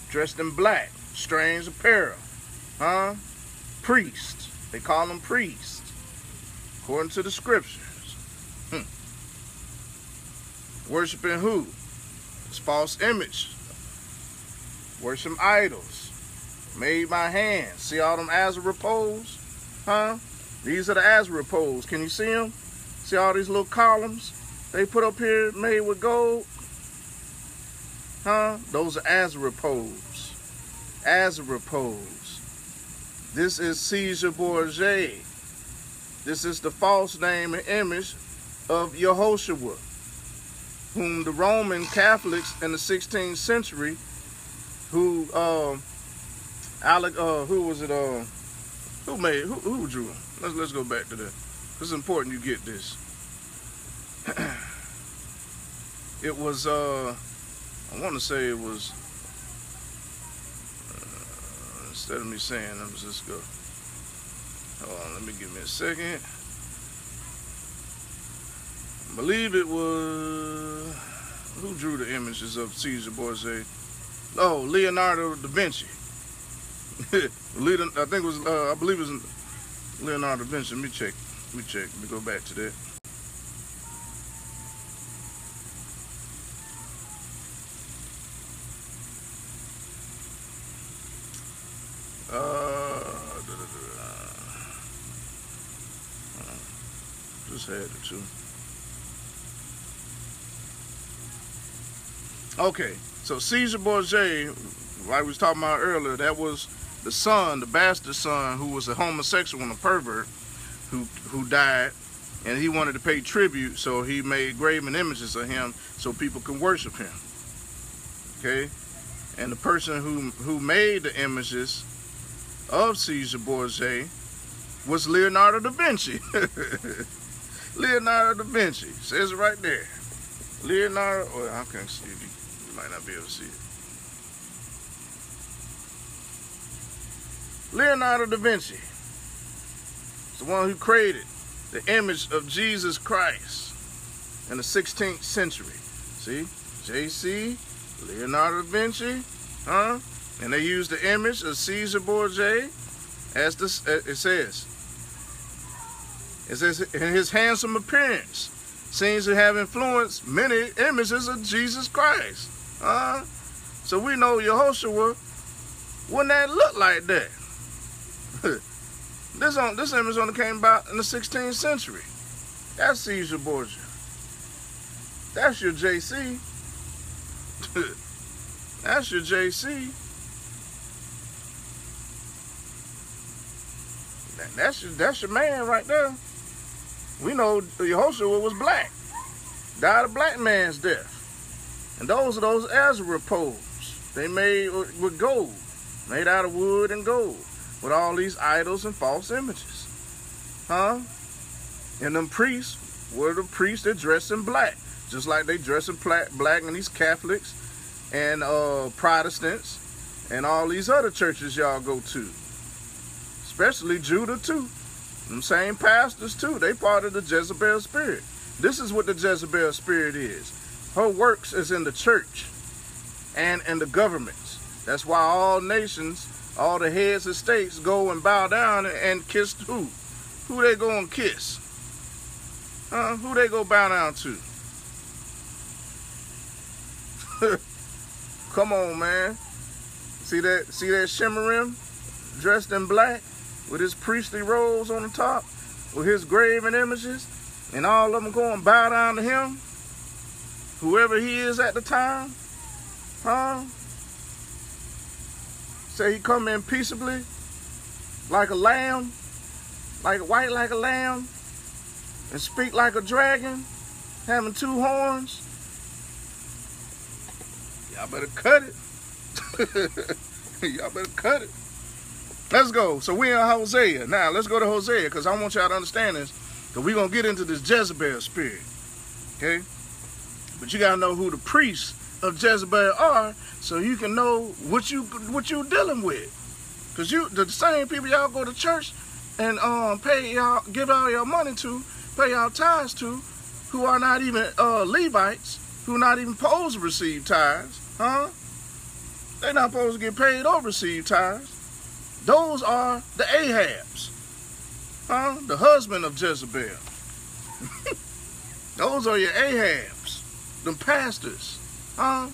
dressed in black strange apparel. Huh? Priest. They call them priests. According to the scriptures. Hmm. Worshipping who? This false image. Worship idols. Made by hand. See all them Asherah poles? Huh? These are the Asherah poles. Can you see them? See all these little columns they put up here made with gold? Huh? Those are Asherah poles Asherah poles. This is Caesar Borgia. This is the false name and image of Yehoshua, whom the Roman Catholics in the 16th century, who uh, Alec, uh, who was it? Uh, who made? Who, who drew? Let's let's go back to that. It's important you get this. it was. Uh, I want to say it was instead of me saying, I'm just go. Hold on, let me give me a second. I believe it was who drew the images of Caesar Borgia? Oh, Leonardo da Vinci. I think it was, uh, I believe it was Leonardo da Vinci. Let me check. Let me check. Let me go back to that. Uh, just had the two. Okay, so Caesar Borgia, like we was talking about earlier, that was the son, the bastard son, who was a homosexual and a pervert, who who died, and he wanted to pay tribute, so he made graven images of him so people can worship him. Okay, and the person who who made the images of Caesar Borgia was Leonardo da Vinci. Leonardo da Vinci. Says it right there. Leonardo, well, I can't see it. You might not be able to see it. Leonardo da Vinci is the one who created the image of Jesus Christ in the 16th century. See? JC, Leonardo da Vinci, huh? And they used the image of Caesar Borgia as this, it says, It says, in his handsome appearance seems to have influenced many images of Jesus Christ. Uh, so we know Yehoshua wouldn't that look like that. this on this image only came about in the 16th century. That's Caesar Borgia. That's your JC. That's your JC. That's your, that's your man right there. We know Yehoshua was black. Died a black man's death. And those are those Asherah poles. They made with gold. Made out of wood and gold. With all these idols and false images. Huh? And them priests were the priests that dressed in black. Just like they dress in black and these Catholics and uh, Protestants and all these other churches y'all go to. Especially Judah too. Them same pastors too. They part of the Jezebel spirit. This is what the Jezebel spirit is. Her works is in the church and in the governments. That's why all nations, all the heads of states go and bow down and kiss who? Who they go and kiss? Huh? Who they go bow down to? Come on, man. See that? See that shimmering, dressed in black, with his priestly robes on the top, with his graven images, and all of them going bow down to him, whoever he is at the time, huh? Say he come in peaceably, like a lamb, like white like a lamb, and speak like a dragon, having two horns. Y'all better cut it. Y'all better cut it. Let's go. So we're in Hosea. Now, let's go to Hosea because I want y'all to understand this. Because we're going to get into this Jezebel spirit. Okay? But you got to know who the priests of Jezebel are so you can know what you what you dealing with. Because you the same people y'all go to church and um pay y'all give all your money to, pay y'all tithes to, who are not even uh, Levites, who not even supposed to receive tithes, huh? They're not supposed to get paid or receive tithes. Those are the Ahabs, huh? The husband of Jezebel. Those are your Ahabs, them pastors, huh?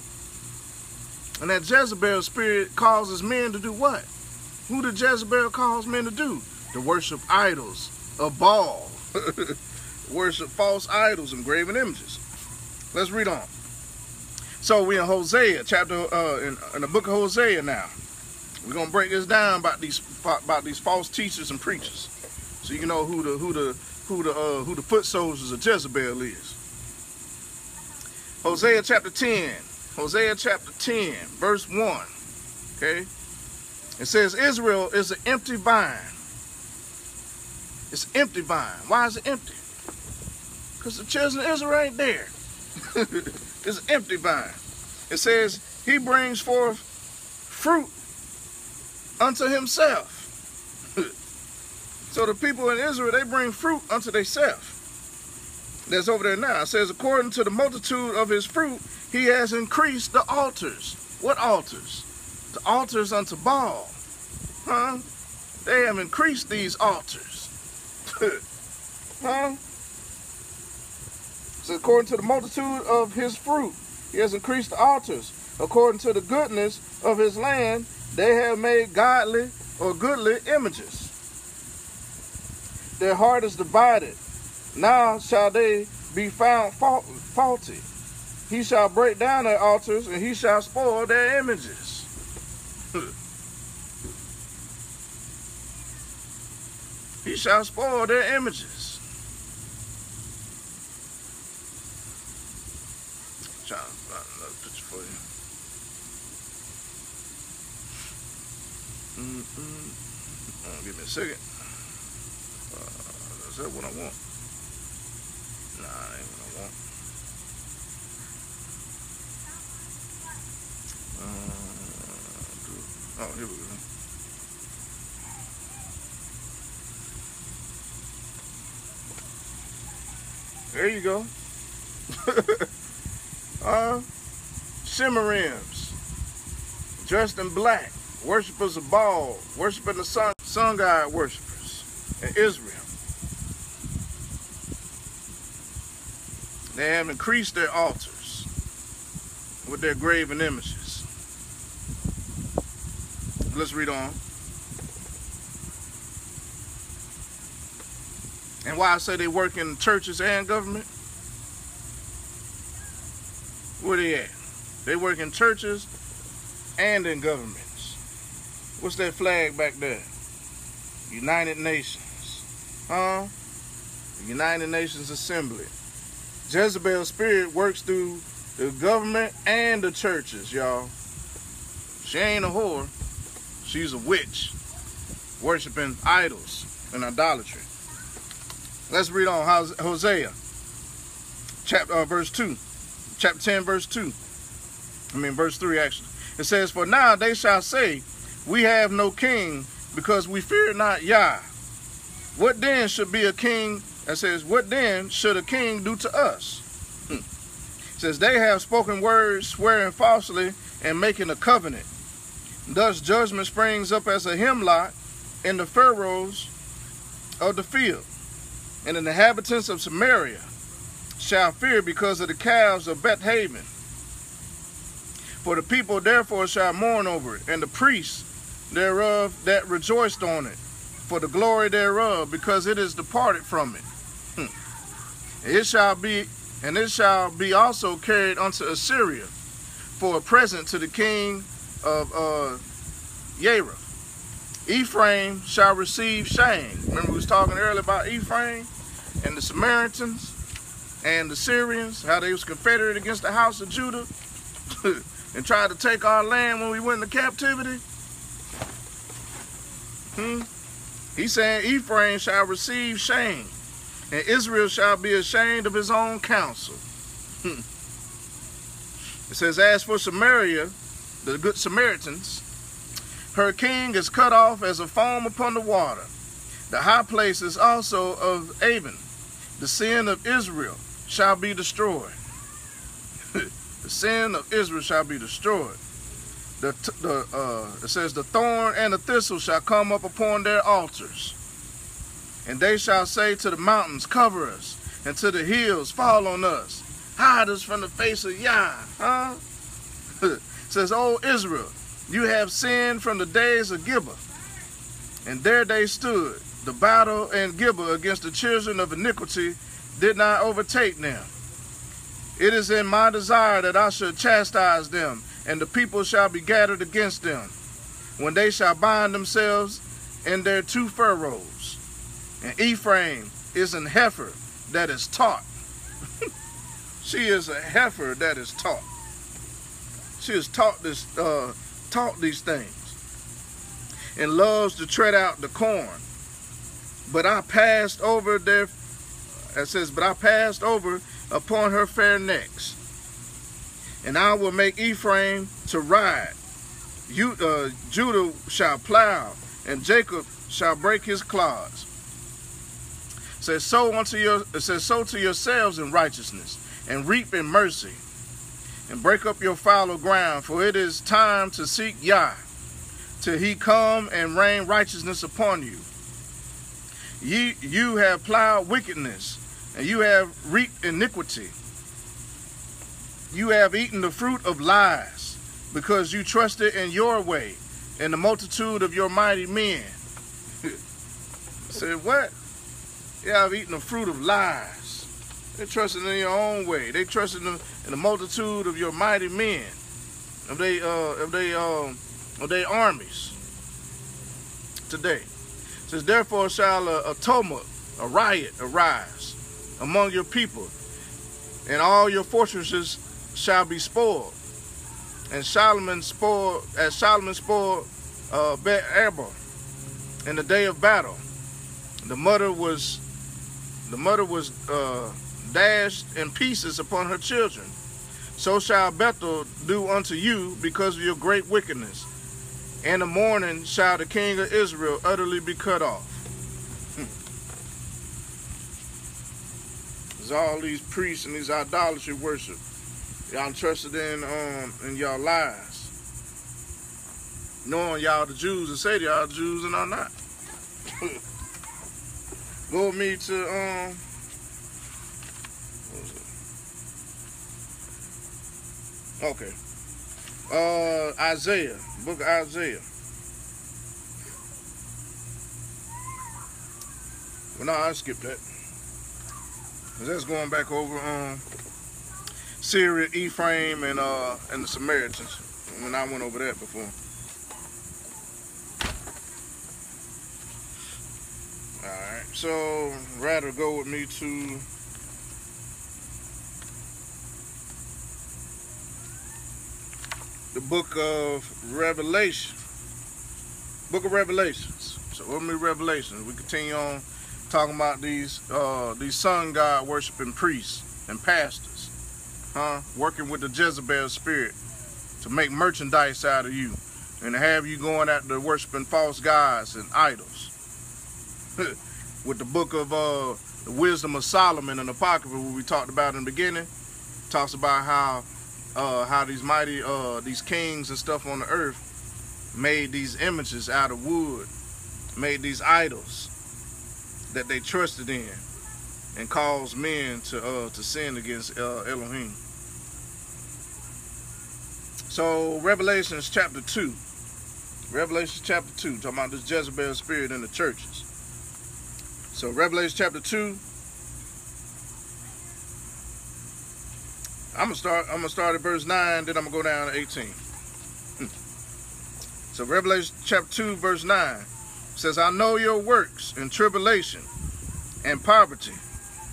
And that Jezebel spirit causes men to do what? Who did Jezebel cause men to do? To worship idols, a Baal, worship false idols and graven images. Let's read on. So we're in Hosea, chapter uh, in, in the book of Hosea now. We're gonna break this down about these about these false teachers and preachers, so you can know who the who the who the uh, who the foot soldiers of Jezebel is. Hosea chapter 10. Hosea chapter 10, verse 1. Okay? It says Israel is an empty vine. It's an empty vine. Why is it empty? Because the children Israel ain't there. it's an empty vine. It says he brings forth fruit unto himself. so the people in Israel, they bring fruit unto themselves. That's over there now. It says, according to the multitude of his fruit, he has increased the altars. What altars? The altars unto Baal. Huh? They have increased these altars. huh? So according to the multitude of his fruit, he has increased the altars. According to the goodness of his land, they have made godly or goodly images. Their heart is divided. Now shall they be found faulty. He shall break down their altars and he shall spoil their images. he shall spoil their images. Mm -mm. Give me a second. Uh, is that what I want? Nah, that ain't what I want. Uh, oh, here we go. There you go. uh, shimmerims, dressed in black worshippers of Baal, worshiping the sun, sun god worshippers in Israel. They have increased their altars with their graven images. Let's read on. And why I say they work in churches and government? Where they at? They work in churches and in governments. What's that flag back there? United Nations. Huh? United Nations Assembly. Jezebel's spirit works through the government and the churches, y'all. She ain't a whore. She's a witch. Worshipping idols and idolatry. Let's read on Hosea, chapter uh, verse 2. Chapter 10, verse 2. I mean, verse 3, actually. It says, For now they shall say, We have no king, because we fear not Yah. What then should be a king? That says, What then should a king do to us? Hmm. Says, They have spoken words, swearing falsely, and making a covenant. Thus judgment springs up as a hemlock in the furrows of the field. And the inhabitants of Samaria shall fear because of the calves of Bethaven. For the people therefore shall mourn over it, and the priests thereof that rejoiced on it, for the glory thereof, because it is departed from it. Hmm. It shall be, and it shall be also carried unto Assyria for a present to the king of uh. Ephraim shall receive shame. Remember we was talking earlier about Ephraim and the Samaritans and the Syrians, how they was confederate against the house of Judah and tried to take our land when we went into captivity. Hmm? He said, Ephraim shall receive shame, and Israel shall be ashamed of his own counsel. Hmm. It says, As for Samaria, the good Samaritans, her king is cut off as a foam upon the water. The high places also of Aven, the sin of Israel, shall be destroyed. the sin of Israel shall be destroyed. The, the uh, it says the thorn and the thistle shall come up upon their altars, and they shall say to the mountains, Cover us, and to the hills, Fall on us, hide us from the face of Yah. Huh? says, O Israel, you have sinned from the days of Gibeah, and there they stood, the battle in Gibeah against the children of iniquity did not overtake them. It is in my desire that I should chastise them, and the people shall be gathered against them, when they shall bind themselves in their two furrows. And Ephraim is an heifer that is taught. she is a heifer that is taught. She is taught this, uh, taught these things, and loves to tread out the corn. But I passed over their it says, But I passed over upon her fair necks, and I will make Ephraim to ride. You, uh, Judah shall plow, and Jacob shall break his clods. Says, sow unto your it says, to yourselves in righteousness, and reap in mercy, and break up your fallow ground, for it is time to seek Yah, till he come and rain righteousness upon you. Ye, you have plowed wickedness, and you have reaped iniquity. You have eaten the fruit of lies, because you trusted in your way, and the multitude of your mighty men. Said what? Yeah, I've eaten the fruit of lies. They trusted in your own way. They trusted in, in the multitude of your mighty men, of they, uh, of they, um, of their armies. Today, says therefore shall a, a tumult, a riot arise among your people, and all your fortresses shall be spoiled. And Solomon spoiled, as Solomon spoiled uh, Bet Eber in the day of battle. The mother was, the mother was uh, dashed in pieces upon her children. So shall Bethel do unto you because of your great wickedness. In the morning shall the king of Israel utterly be cut off. There's all these priests and these idolatry worship. Y'all trusted in um in y'all lies. Knowing y'all the Jews and say y'all Jews and I'm not. Go me to um Okay. Uh, Isaiah, book of Isaiah. Well, no, I skipped that. Cause That's going back over um, Syria, Ephraim, and uh, and the Samaritans. When I went over that before. All right. So, rather go with me to the book of Revelation. Book of Revelations. So, what me Revelations? We continue on talking about these uh, these sun god worshiping priests and pastors, huh? Working with the Jezebel spirit to make merchandise out of you and have you going after worshiping false gods and idols. with the book of uh, the wisdom of Solomon and Apocrypha, what we talked about in the beginning, talks about how uh, how these mighty uh, these kings and stuff on the earth made these images out of wood, made these idols that they trusted in and cause men to uh, to sin against uh, Elohim. So Revelations chapter 2. Revelation chapter 2, talking about this Jezebel spirit in the churches. So Revelation chapter 2. I'm gonna start I'm gonna start at verse 9, then I'm gonna go down to 18. Hmm. So Revelation chapter 2, verse 9 says, I know your works and tribulation and poverty,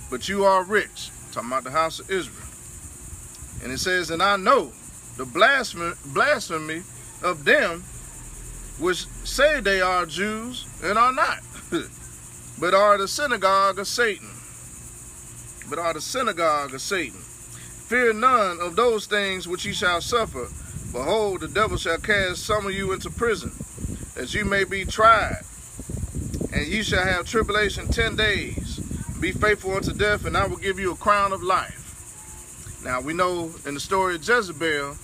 but you are rich. Talking about the house of Israel. And it says, And I know the blasphemy, of them which say they are Jews and are not, but are the synagogue of Satan. But are the synagogue of Satan. Fear none of those things which ye shall suffer. Behold, the devil shall cast some of you into prison, that you may be tried and you shall have tribulation ten days. Be faithful unto death, and I will give you a crown of life. Now we know in the story of Jezebel,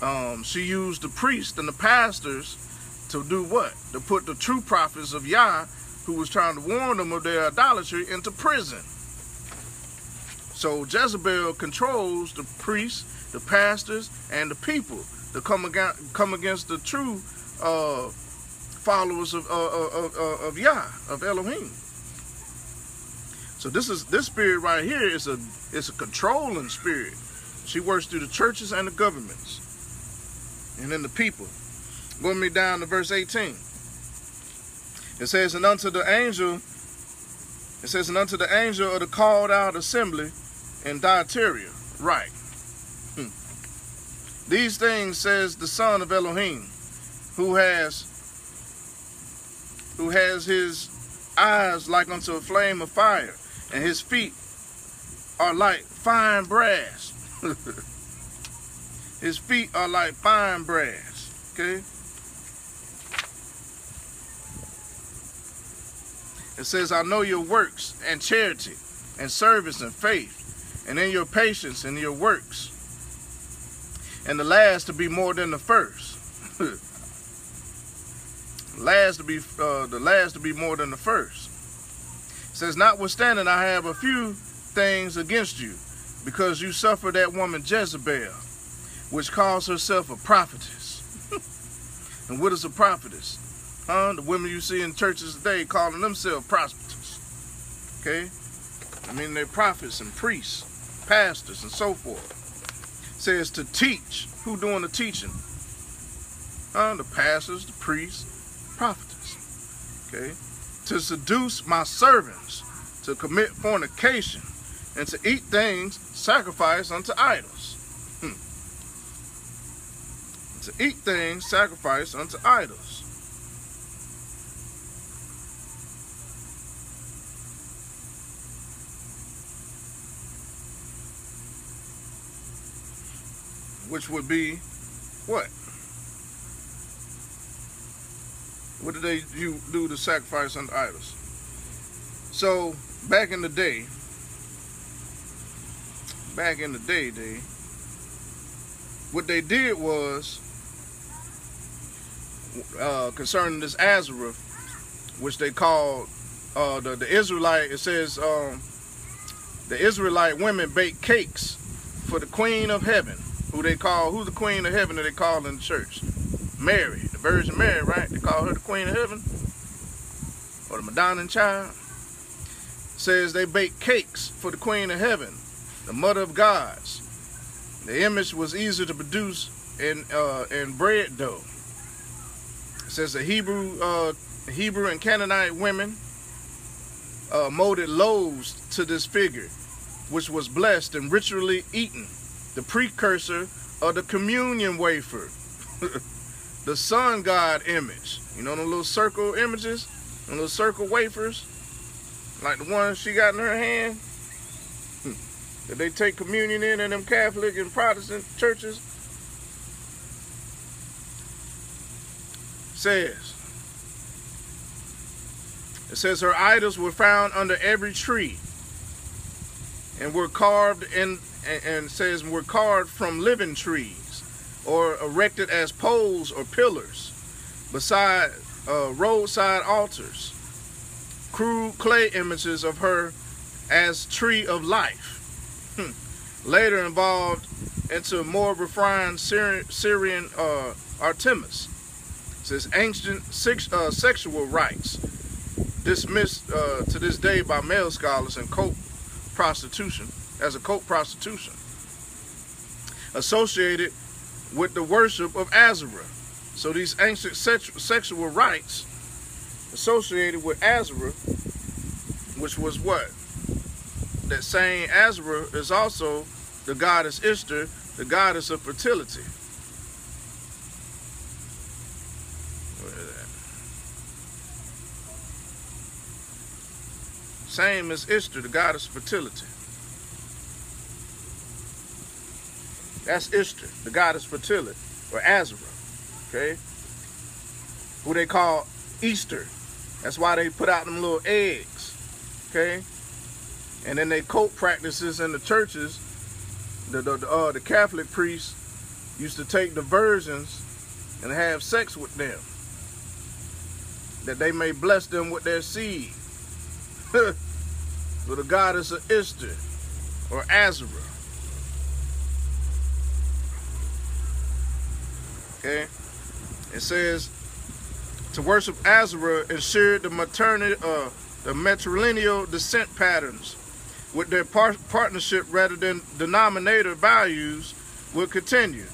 um, she used the priests and the pastors to do what? To put the true prophets of Yah, who was trying to warn them of their idolatry, into prison. So Jezebel controls the priests, the pastors, and the people to come against, come against the true uh, followers of, uh, of, of, of Yah, of Elohim. So this is this spirit right here is a it's a controlling spirit. She works through the churches and the governments. And then the people. Going me down to verse 18. It says, And unto the angel, it says, And unto the angel of the called out assembly in Thyatira. Right. Hmm. These things says the son of Elohim, who has who has his eyes like unto a flame of fire, and his feet are like fine brass. his feet are like fine brass. Okay? It says, I know your works and charity and service and faith, and in your patience and your works, and the last to be more than the first. last to be uh, the last to be more than the first. Says, notwithstanding, I have a few things against you, because you suffer that woman Jezebel, which calls herself a prophetess. and what is a prophetess? Huh? The women you see in churches today calling themselves prostitutes. Okay? I mean, they're prophets and priests, pastors, and so forth. It says to teach. Who doing the teaching? Huh? The pastors, the priests, prophetess, okay, to seduce my servants to commit fornication and to eat things sacrificed unto idols. Hmm. To eat things sacrificed unto idols. Which would be what? What did they you do to sacrifice unto idols? So back in the day, back in the day, they what they did was uh, concerning this Asherah, which they called uh, the, the Israelite. It says um, the Israelite women bake cakes for the Queen of Heaven. who they call, who's the queen of heaven that they call in the church? Mary, the Virgin Mary, right? They call her the queen of heaven. Or the Madonna and child. Says they bake cakes for the queen of heaven, the mother of gods. The image was easier to produce in uh, in bread dough. Says the Hebrew uh, Hebrew and Canaanite women uh, molded loaves to this figure, which was blessed and ritually eaten, the precursor of the communion wafer, the sun god image. You know the little circle images, the little circle wafers, like the one she got in her hand? Hmm. That they take communion in in them Catholic and Protestant churches. Says. It says her idols were found under every tree and were carved in and says were carved from living trees or erected as poles or pillars beside uh, roadside altars. Crude clay images of her as tree of life. Hmm. Later involved into more refined Syrian, uh, Artemis. Says ancient uh, sexual rites dismissed uh, to this day by male scholars and cult prostitution as a cult prostitution associated with the worship of Asherah. So these ancient sexual rites associated with Asherah, which was what? That same Asherah is also the goddess Ishtar, the goddess of fertility. Same as Ishtar, the goddess of fertility. That's Ishtar, the goddess fertility, or Asherah, okay? Who they call Easter. That's why they put out them little eggs, okay? And then they cult practices in the churches, the, the, uh, the Catholic priests used to take the virgins and have sex with them, that they may bless them with their seed. with the goddess of Ishtar or Asherah. Okay? It says to worship Asherah ensured the uh, the matrilineal descent patterns with their par partnership rather than denominator values will continue.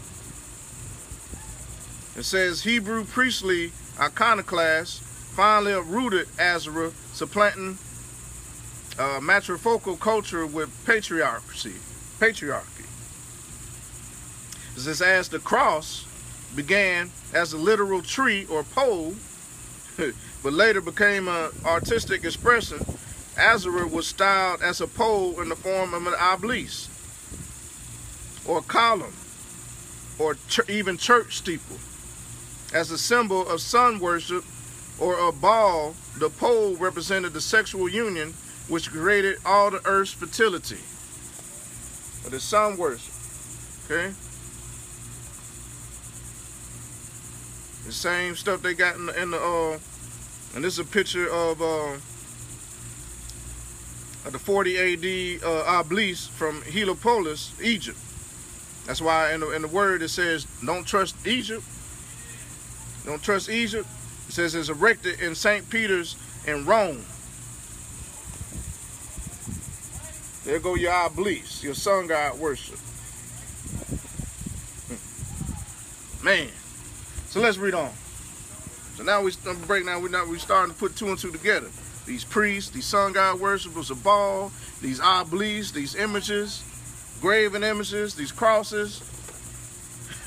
It says Hebrew priestly iconoclasts finally uprooted Asherah, supplanting uh, matrifocal culture with patriarchy. Patriarchy. This as the cross began as a literal tree or pole, but later became an artistic expression. Asherah was styled as a pole in the form of an obelisk, or column, or ch even church steeple. As a symbol of sun worship or a ball, the pole represented the sexual union which created all the earth's fertility. But it's sun worship. Okay? The same stuff they got in the, in the uh, and this is a picture of uh, of the 40 AD uh, obelisk from Heliopolis, Egypt. That's why in the, in the word it says, don't trust Egypt. Don't trust Egypt. It says it's erected in St. Peter's in Rome. There go your obelisk, your sun god worship. Hmm. Man. So let's read on. So now we break now we now we starting to put two and two together. These priests, these sun god worshippers of Baal, these obelisks, these images, graven images, these crosses.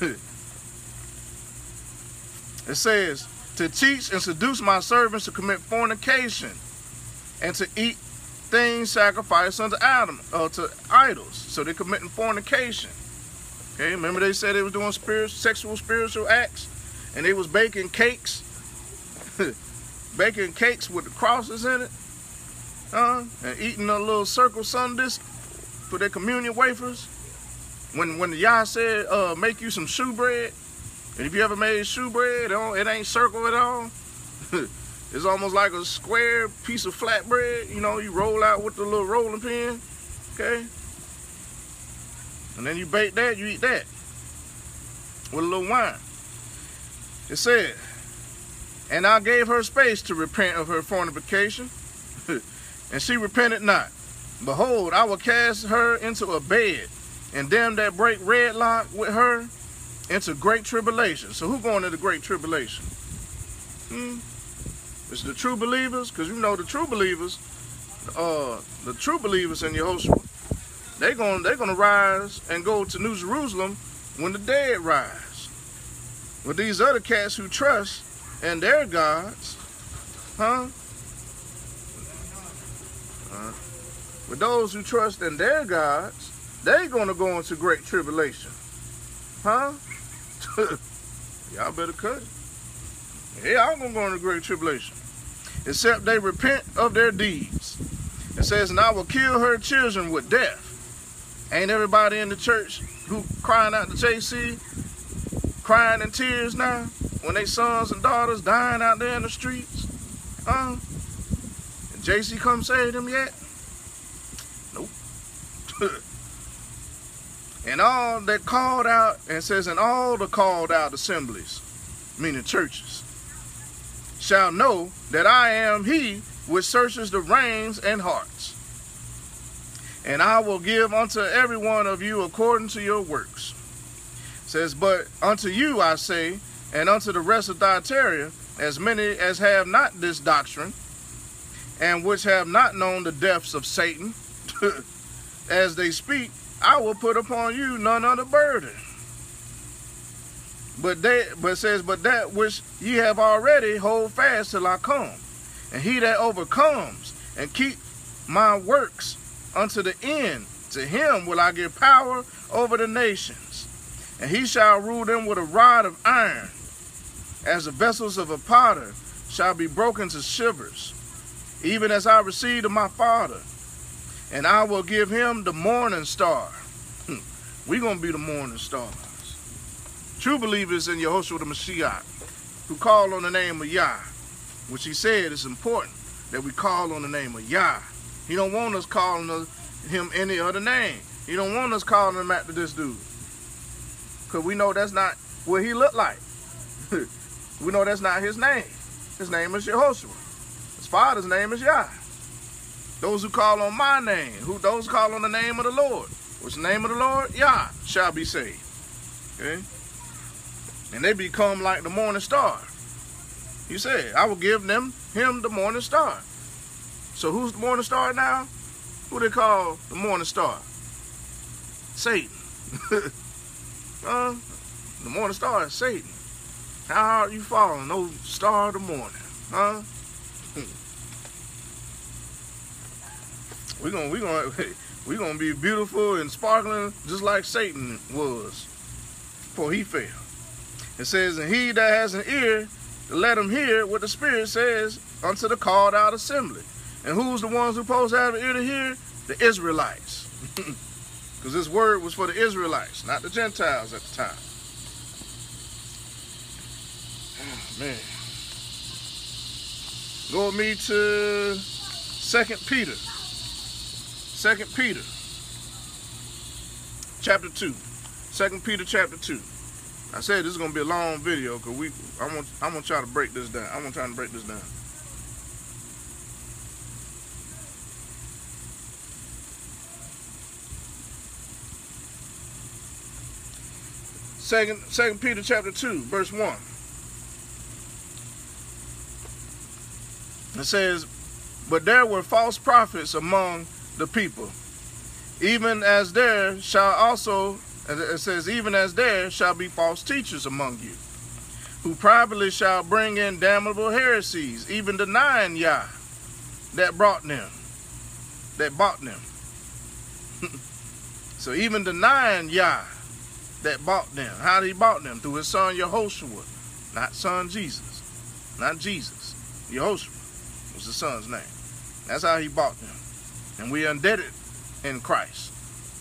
it says, to teach and seduce my servants to commit fornication and to eat things sacrificed unto Adam, uh, to idols. So they're committing fornication. Okay, remember they said they was doing sexual, spiritual acts, and they was baking cakes, baking cakes with the crosses in it, uh, and eating a little circle sundaes for their communion wafers. When when the Yah said, uh, make you some shewbread, and if you ever made shewbread, it, it ain't circle at all. It's almost like a square piece of flatbread, you know, you roll out with the little rolling pin, okay? And then you bake that, you eat that. with a little wine. It said, And I gave her space to repent of her fornication, and she repented not. Behold, I will cast her into a bed, and them that break redlock with her into great tribulation. So who going into the great tribulation? Hmm? It's the true believers, because you know the true believers, uh, the true believers in Yehoshua, they're going they gonna rise and go to New Jerusalem when the dead rise. But these other cats who trust in their gods, huh? Uh, with those who trust in their gods, they gonna go into great tribulation, huh? Y'all better cut it. Yeah, I'm gonna go into great tribulation, except they repent of their deeds. It says, and I will kill her children with death. Ain't everybody in the church who crying out to JC, crying in tears now when they sons and daughters dying out there in the streets? Huh? And JC come save them yet? Nope. and all that called out, and says, and all the called out assemblies, meaning churches, shall know that I am he which searches the reins and hearts and I will give unto every one of you according to your works. Says, but unto you I say, and unto the rest of Thyatira, as many as have not this doctrine, and which have not known the depths of Satan, as they speak, I will put upon you none other burden. But they but says, but that which ye have already hold fast till I come. And he that overcomes and keep my works unto the end. To him will I give power over the nations, and he shall rule them with a rod of iron, as the vessels of a potter shall be broken to shivers, even as I received of my Father. And I will give him the morning star. Hmm. We're going to be the morning stars. True believers in Yehoshua the Mashiach, who call on the name of Yah, which he said is important that we call on the name of Yah he don't want us calling him any other name. He don't want us calling him after this dude. Because we know that's not what he looked like. we know that's not his name. His name is Yehoshua. His father's name is Yah. Those who call on my name, who those call on the name of the Lord, which the name of the Lord? Yah, shall be saved. Okay? And they become like the morning star. He said, I will give them him the morning star. So who's the morning star now? Who they call the morning star? Satan. uh, the morning star is Satan. How are you following? No star of the morning, huh? we're gonna we gonna we gonna be beautiful and sparkling just like Satan was before he fell. It says, and he that has an ear, let him hear what the Spirit says unto the called out assembly. And who's the ones who supposed to have an ear to hear? The Israelites. Because this word was for the Israelites, not the Gentiles at the time. Oh, man. Go with me to Second Peter. Second Peter. Chapter 2. Second Peter chapter 2. I said this is gonna be a long video because we I want I want y'all to break this down. I want y'all to break this down. Second, Second Peter chapter 2, verse 1. It says, But there were false prophets among the people, even as there shall also, it says, even as there shall be false teachers among you, who privately shall bring in damnable heresies, even denying Yah that brought them, that bought them. so even denying Yah that bought them. How did he bought them? Through his son Yehoshua, not son Jesus. Not Jesus. Yehoshua was the son's name. That's how he bought them. And we are indebted in Christ.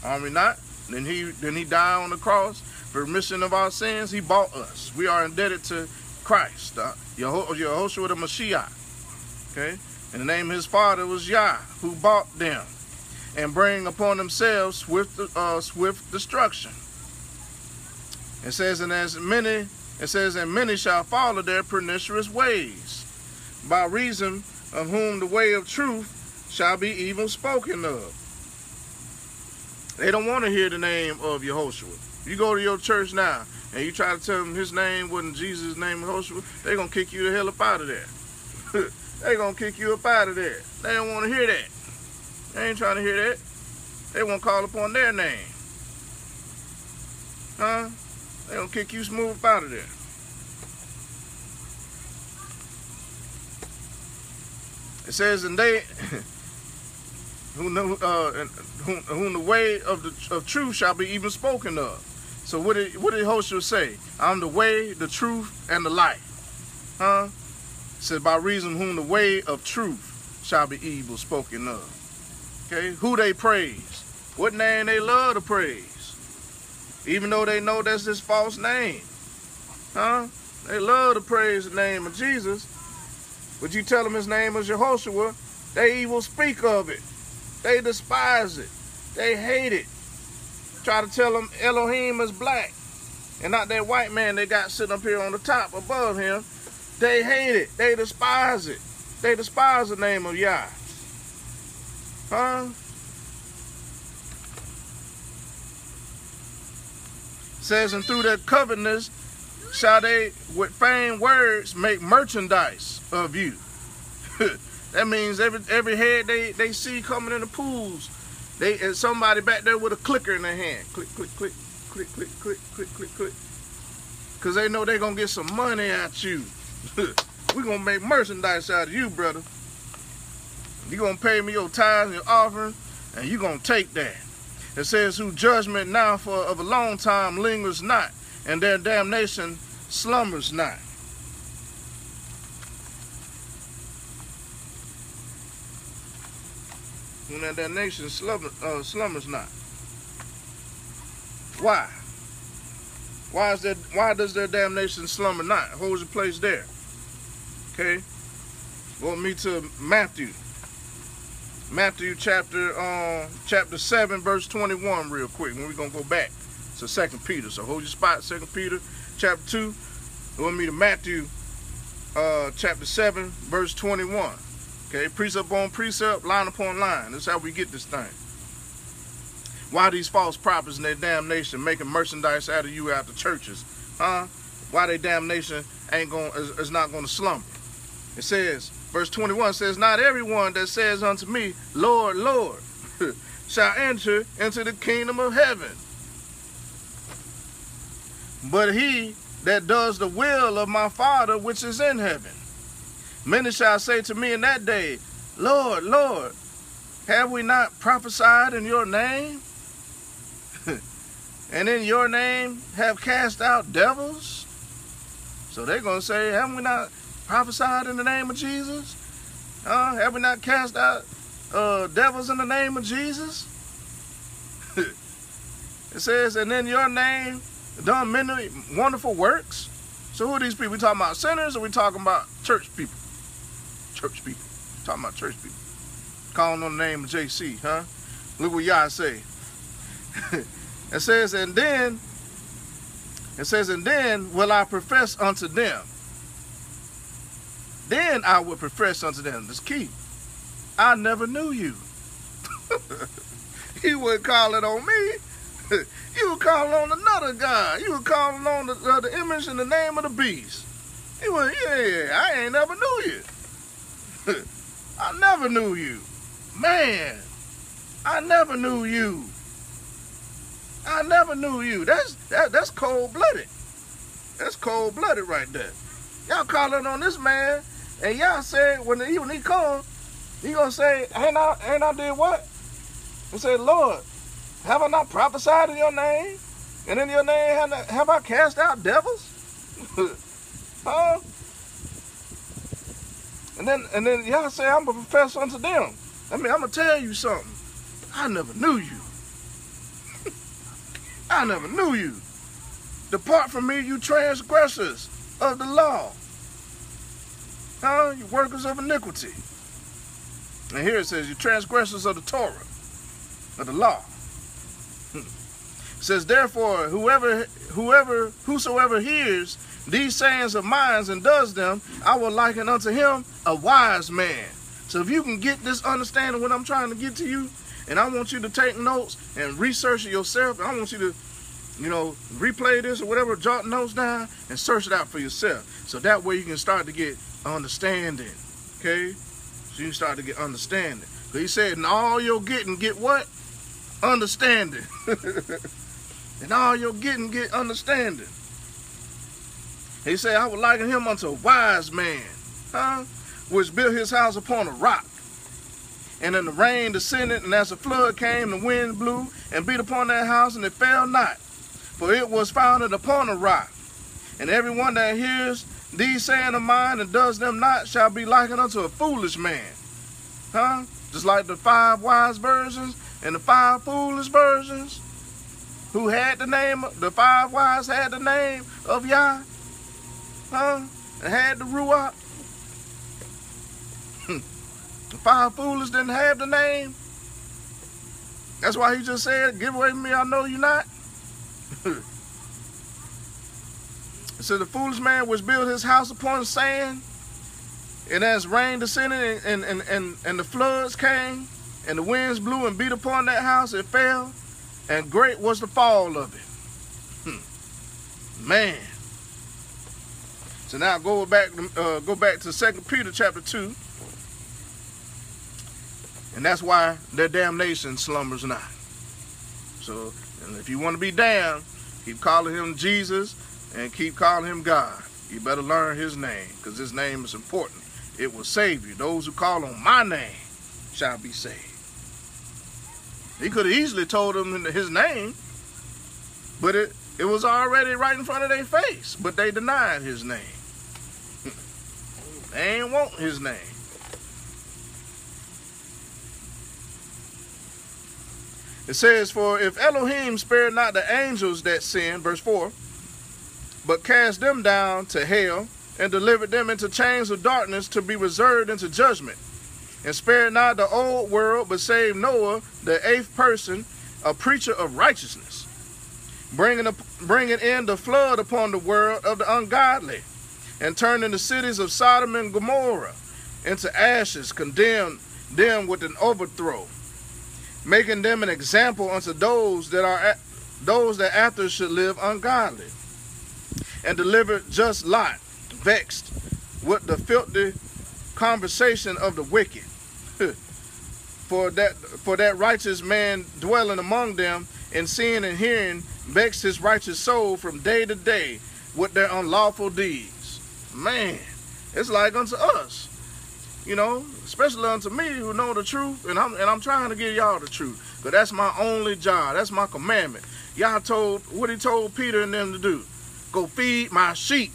Are we not? Then he then he died on the cross for remission of our sins. He bought us. We are indebted to Christ. Uh, Yehoshua the Mashiach. Okay? And the name of his father was Yah, who bought them and bring upon themselves swift, uh, swift destruction. It says, and as many, it says, and many shall follow their pernicious ways, by reason of whom the way of truth shall be evil spoken of. They don't want to hear the name of Yehoshua. You go to your church now and you try to tell them his name wasn't Jesus' name, Yehoshua, they're going to kick you the hell up out of there. they're going to kick you up out of there. They don't want to hear that. They ain't trying to hear that. They won't call upon their name. Huh? They gonna kick you smooth up out of there. It says, and they who know uh, whom, whom the way of the of truth shall be even spoken of. So what did what did Hoshua say? I'm the way, the truth, and the light. Huh? It says by reason whom the way of truth shall be evil spoken of. Okay, who they praise, what name they love to praise even though they know that's his false name. Huh? They love to praise the name of Jesus. But you tell them his name is Jehoshua, they will speak of it. They despise it. They hate it. Try to tell them Elohim is black and not that white man they got sitting up here on the top above him. They hate it. They despise it. They despise the name of Yah. Huh? Says, and through their covetousness shall they with feigned words make merchandise of you. that means every every head they, they see coming in the pools, they and somebody back there with a clicker in their hand. Click, click, click, click, click, click, click, click, click. Cause they know they're gonna get some money at you. We're gonna make merchandise out of you, brother. You're gonna pay me your tithes and your offering, and you're gonna take that. It says, who judgment now for of a long time lingers not, and their damnation slumbers not. When their damnation slumber, uh, slumbers not. Why? Why is that? Why does their damnation slumber not? Holds a place there. Okay. Go me to Matthew Matthew chapter um, chapter 7, verse 21 real quick. When we're to go back to Second Peter. So hold your spot, Second Peter chapter 2. Go me to Matthew uh, chapter 7, verse 21. Okay, precept on precept, line upon line. That's how we get this thing. Why these false prophets and their damnation making merchandise out of you out the churches? Huh? Why their damnation ain't going is, is not to slumber? It says, Verse 21 says, Not everyone that says unto me, Lord, Lord, shall enter into the kingdom of heaven, but he that does the will of my Father which is in heaven. Many shall say to me in that day, Lord, Lord, have we not prophesied in your name? and in your name have cast out devils? So they're going to say, haven't we not prophesied in the name of Jesus? Uh, have we not cast out uh, devils in the name of Jesus? it says, and in your name, done many wonderful works. So who are these people? We talking about sinners or we talking about church people? Church people. We're talking about church people. Calling on the name of JC, huh? Look what y'all say. it says, and then, it says, and then will I profess unto them then I would profess unto them, this key, I never knew you. you would call it on me. you would call on another guy. You would call on the, uh, the image and the name of the beast. You would, yeah, I ain't never knew you. I never knew you. Man, I never knew you. I never knew you. That's that, that's cold blooded. That's cold blooded right there. Y'all calling on this man and y'all said when he when he come, he gonna say, ain't I ain't I did what? He said, Lord, have I not prophesied in your name? And in your name have, I, have I cast out devils? huh? And then and then y'all say I'm a professor unto them. I mean, I'm gonna tell you something. I never knew you. I never knew you. Depart from me, you transgressors of the law. Huh? You workers of iniquity. And here it says, you transgressors of the Torah, of the law. Hmm. It says, therefore, whoever, whoever, whosoever hears these sayings of mine and does them, I will liken unto him a wise man. So if you can get this understanding what I'm trying to get to you, and I want you to take notes and research it yourself, and I want you to, you know, replay this or whatever, jot notes down and search it out for yourself. So that way you can start to get understanding. Okay? So you start to get understanding. But he said, and all you're getting, get what? Understanding. and all you're getting, get understanding. He said, I would liken him unto a wise man, huh? Which built his house upon a rock. And then the rain descended, and as the flood came, the wind blew and beat upon that house, and it fell not. For it was founded upon a rock. And everyone that hears these saying of mine and does them not shall be likened unto a foolish man. Huh? Just like the five wise virgins and the five foolish virgins who had the name, the five wise had the name of Yah. Huh? And had the Ruach. the five foolish didn't have the name. That's why he just said, give away me, I know you not. so the foolish man which built his house upon sand, and as rain descended and, and, and, and the floods came, and the winds blew and beat upon that house, it fell, and great was the fall of it. Hmm. Man. So now go back uh, go back to Second Peter chapter 2. And that's why their damnation slumbers not. So if you want to be damned, keep calling him Jesus and keep calling him God. You better learn his name because his name is important. It will save you. Those who call on my name shall be saved. He could have easily told them his name, but it, it was already right in front of their face. But they denied his name. They ain't want his name. It says, For if Elohim spared not the angels that sinned, verse 4, but cast them down to hell and delivered them into chains of darkness to be reserved into judgment, and spared not the old world, but saved Noah, the eighth person, a preacher of righteousness, bringing, a, bringing in the flood upon the world of the ungodly and turning the cities of Sodom and Gomorrah into ashes, condemned them with an overthrow, making them an example unto those that are those that after should live ungodly, and delivered just Lot, vexed with the filthy conversation of the wicked. for that for that righteous man dwelling among them and seeing and hearing vexed his righteous soul from day to day with their unlawful deeds man, it's like unto us. You know, especially unto me who know the truth, and I'm and I'm trying to give y'all the truth. But that's my only job. That's my commandment. Y'all told what he told Peter and them to do. Go feed my sheep.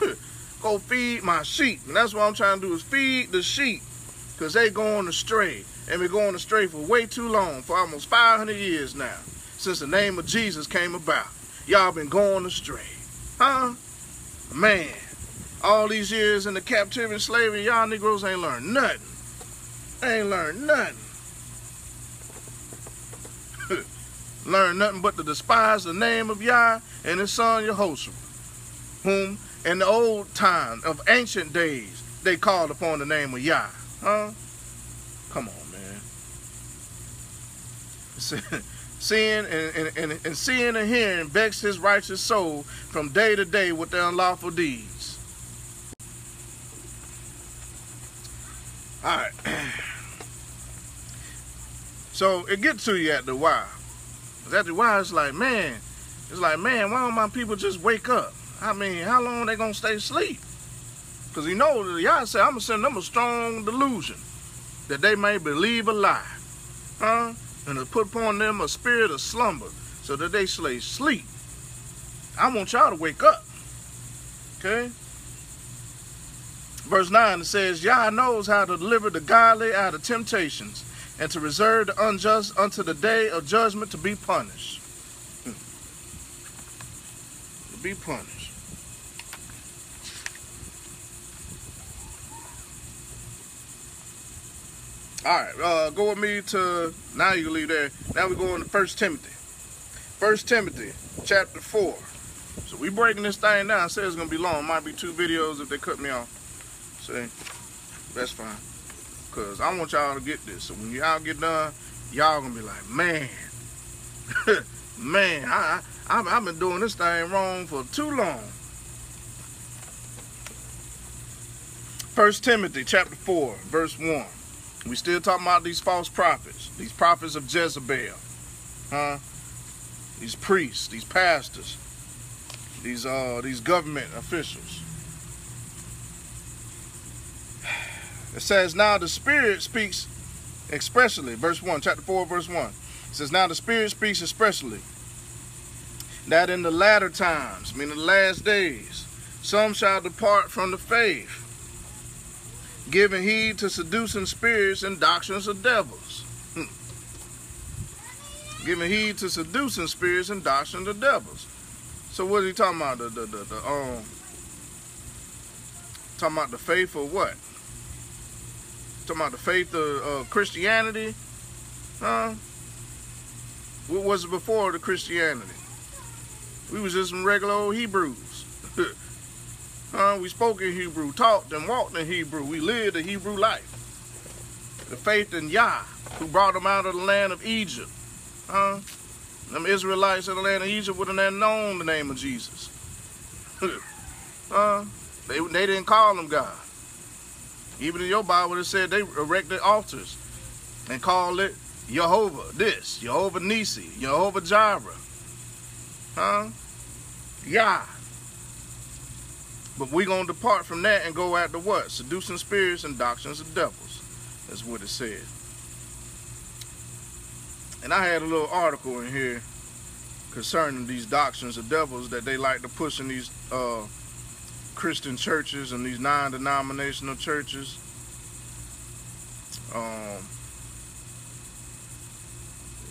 Go feed my sheep. And that's what I'm trying to do is feed the sheep. Because they going astray. And been going astray for way too long, for almost 500 years now. Since the name of Jesus came about. Y'all been going astray. Huh? Man all these years in the captivity and slavery, y'all Negroes ain't learned nothing. Ain't learned nothing. Learn nothing but to despise the name of Yah and his son Yehoshua, whom in the old time of ancient days they called upon the name of Yah. Huh? Come on, man. seeing and, and, and, and seeing and hearing vex his righteous soul from day to day with their unlawful deeds. All right. So it gets to you at the while. At the while, it's like, man, it's like, man, why don't my people just wake up? I mean, how long they gonna stay asleep? Because you know, y'all say, I'm gonna send them a strong delusion that they may believe a lie. Huh? And to put upon them a spirit of slumber so that they slay sleep. I want y'all to wake up. Okay? Verse 9 it says, Yah knows how to deliver the godly out of temptations and to reserve the unjust unto the day of judgment to be punished. Hmm. To be punished. All right, uh, go with me to, now you can leave there. Now we go into 1 Timothy. First Timothy chapter 4. So we breaking this thing down. I said it's gonna be long. Might be two videos if they cut me off. See, that's fine. Cause I want y'all to get this. So when y'all get done, y'all gonna be like, man, man, I, I I've been doing this thing wrong for too long. First Timothy chapter 4, verse 1. We still talking about these false prophets, these prophets of Jezebel. Huh? These priests, these pastors, these uh these government officials. It says, Now the Spirit speaks expressly, verse 1, chapter 4, verse 1. It says, Now the Spirit speaks expressly that in the latter times, meaning the last days, some shall depart from the faith, giving heed to seducing spirits and doctrines of devils. Hmm. Giving heed to seducing spirits and doctrines of devils. So what is he talking about? The, the, the, the um talking about the faith or what? Talking about the faith of uh, Christianity? Huh? What was it before the Christianity? We was just some regular old Hebrews. huh? we spoke in Hebrew, talked and walked in Hebrew. We lived a Hebrew life. The faith in Yah, who brought them out of the land of Egypt. Huh? Them Israelites in the land of Egypt wouldn't have known the name of Jesus. huh? they, they didn't call him God. Even in your Bible, it said they erected altars and called it Jehovah this, Jehovah Nisi, Jehovah Jireh. Huh? Yeah. But we going to depart from that and go after what? Seducing spirits and doctrines of devils. That's what it said. And I had a little article in here concerning these doctrines of devils that they like to push in these uh, Christian churches and these non-denominational churches. Um,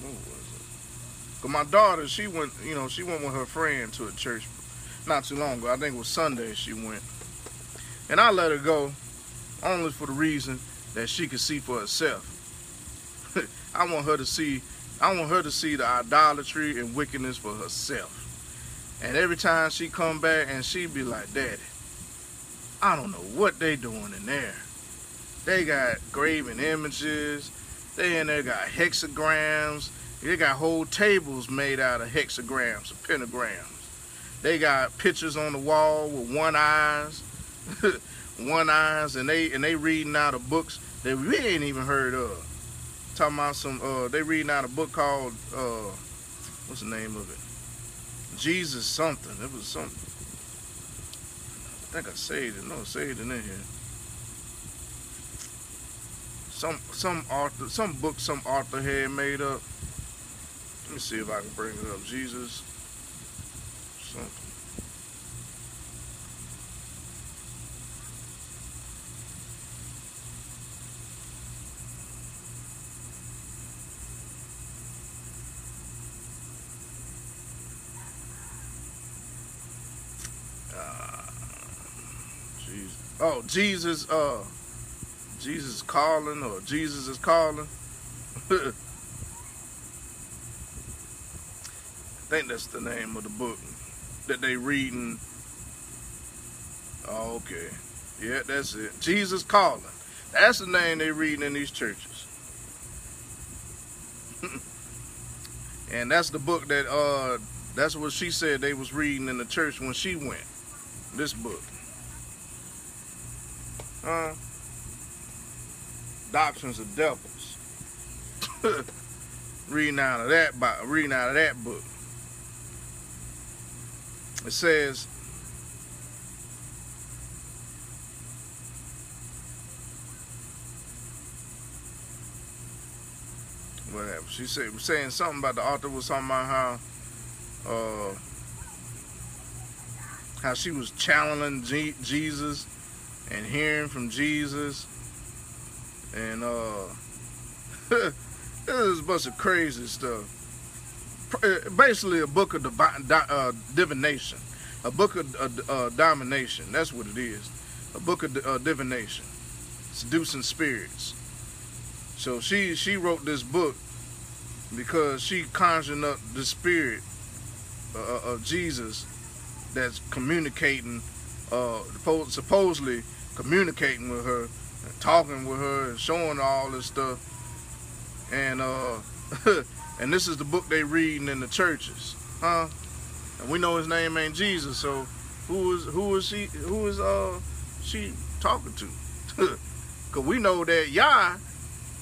what was it? Cause my daughter, she went, you know, she went with her friend to a church not too long ago. I think it was Sunday she went, and I let her go only for the reason that she could see for herself. I want her to see I want her to see the idolatry and wickedness for herself. And every time she come back and she be like, Daddy, I don't know what they doing in there. They got graven images. They in there got hexagrams. They got whole tables made out of hexagrams and pentagrams. They got pictures on the wall with one eyes, one eyes, and they and they reading out of books that we ain't even heard of talking about some uh they reading out a book called uh what's the name of it? Jesus something. It was something. I think I saved it. No, I saved it in here. Some some author some book some author had made up. Let me see if I can bring it up. Jesus something. Oh, Jesus, uh, Jesus calling or Jesus is calling. I think that's the name of the book that they reading. Oh, okay. Yeah, that's it. Jesus calling. That's the name they reading in these churches. and that's the book that uh that's what she said they was reading in the church when she went. This book. Uh, doctrines of devils. reading out of that reading out of that book. It says whatever. She said was saying something about the author was talking about how uh how she was challenging Jesus and hearing from Jesus. And uh, this is a bunch of crazy stuff. Uh, basically, a book of uh, divination, a book of uh, uh, domination. That's what it is. A book of uh, divination, seducing spirits. So she she wrote this book because she conjured up the spirit uh, of Jesus that's communicating, uh, supposedly communicating with her, and talking with her, and showing all this stuff. And uh, and this is the book they reading in the churches, huh? And we know his name ain't Jesus, so who is who is she who is uh she talking to? Cause we know that Yah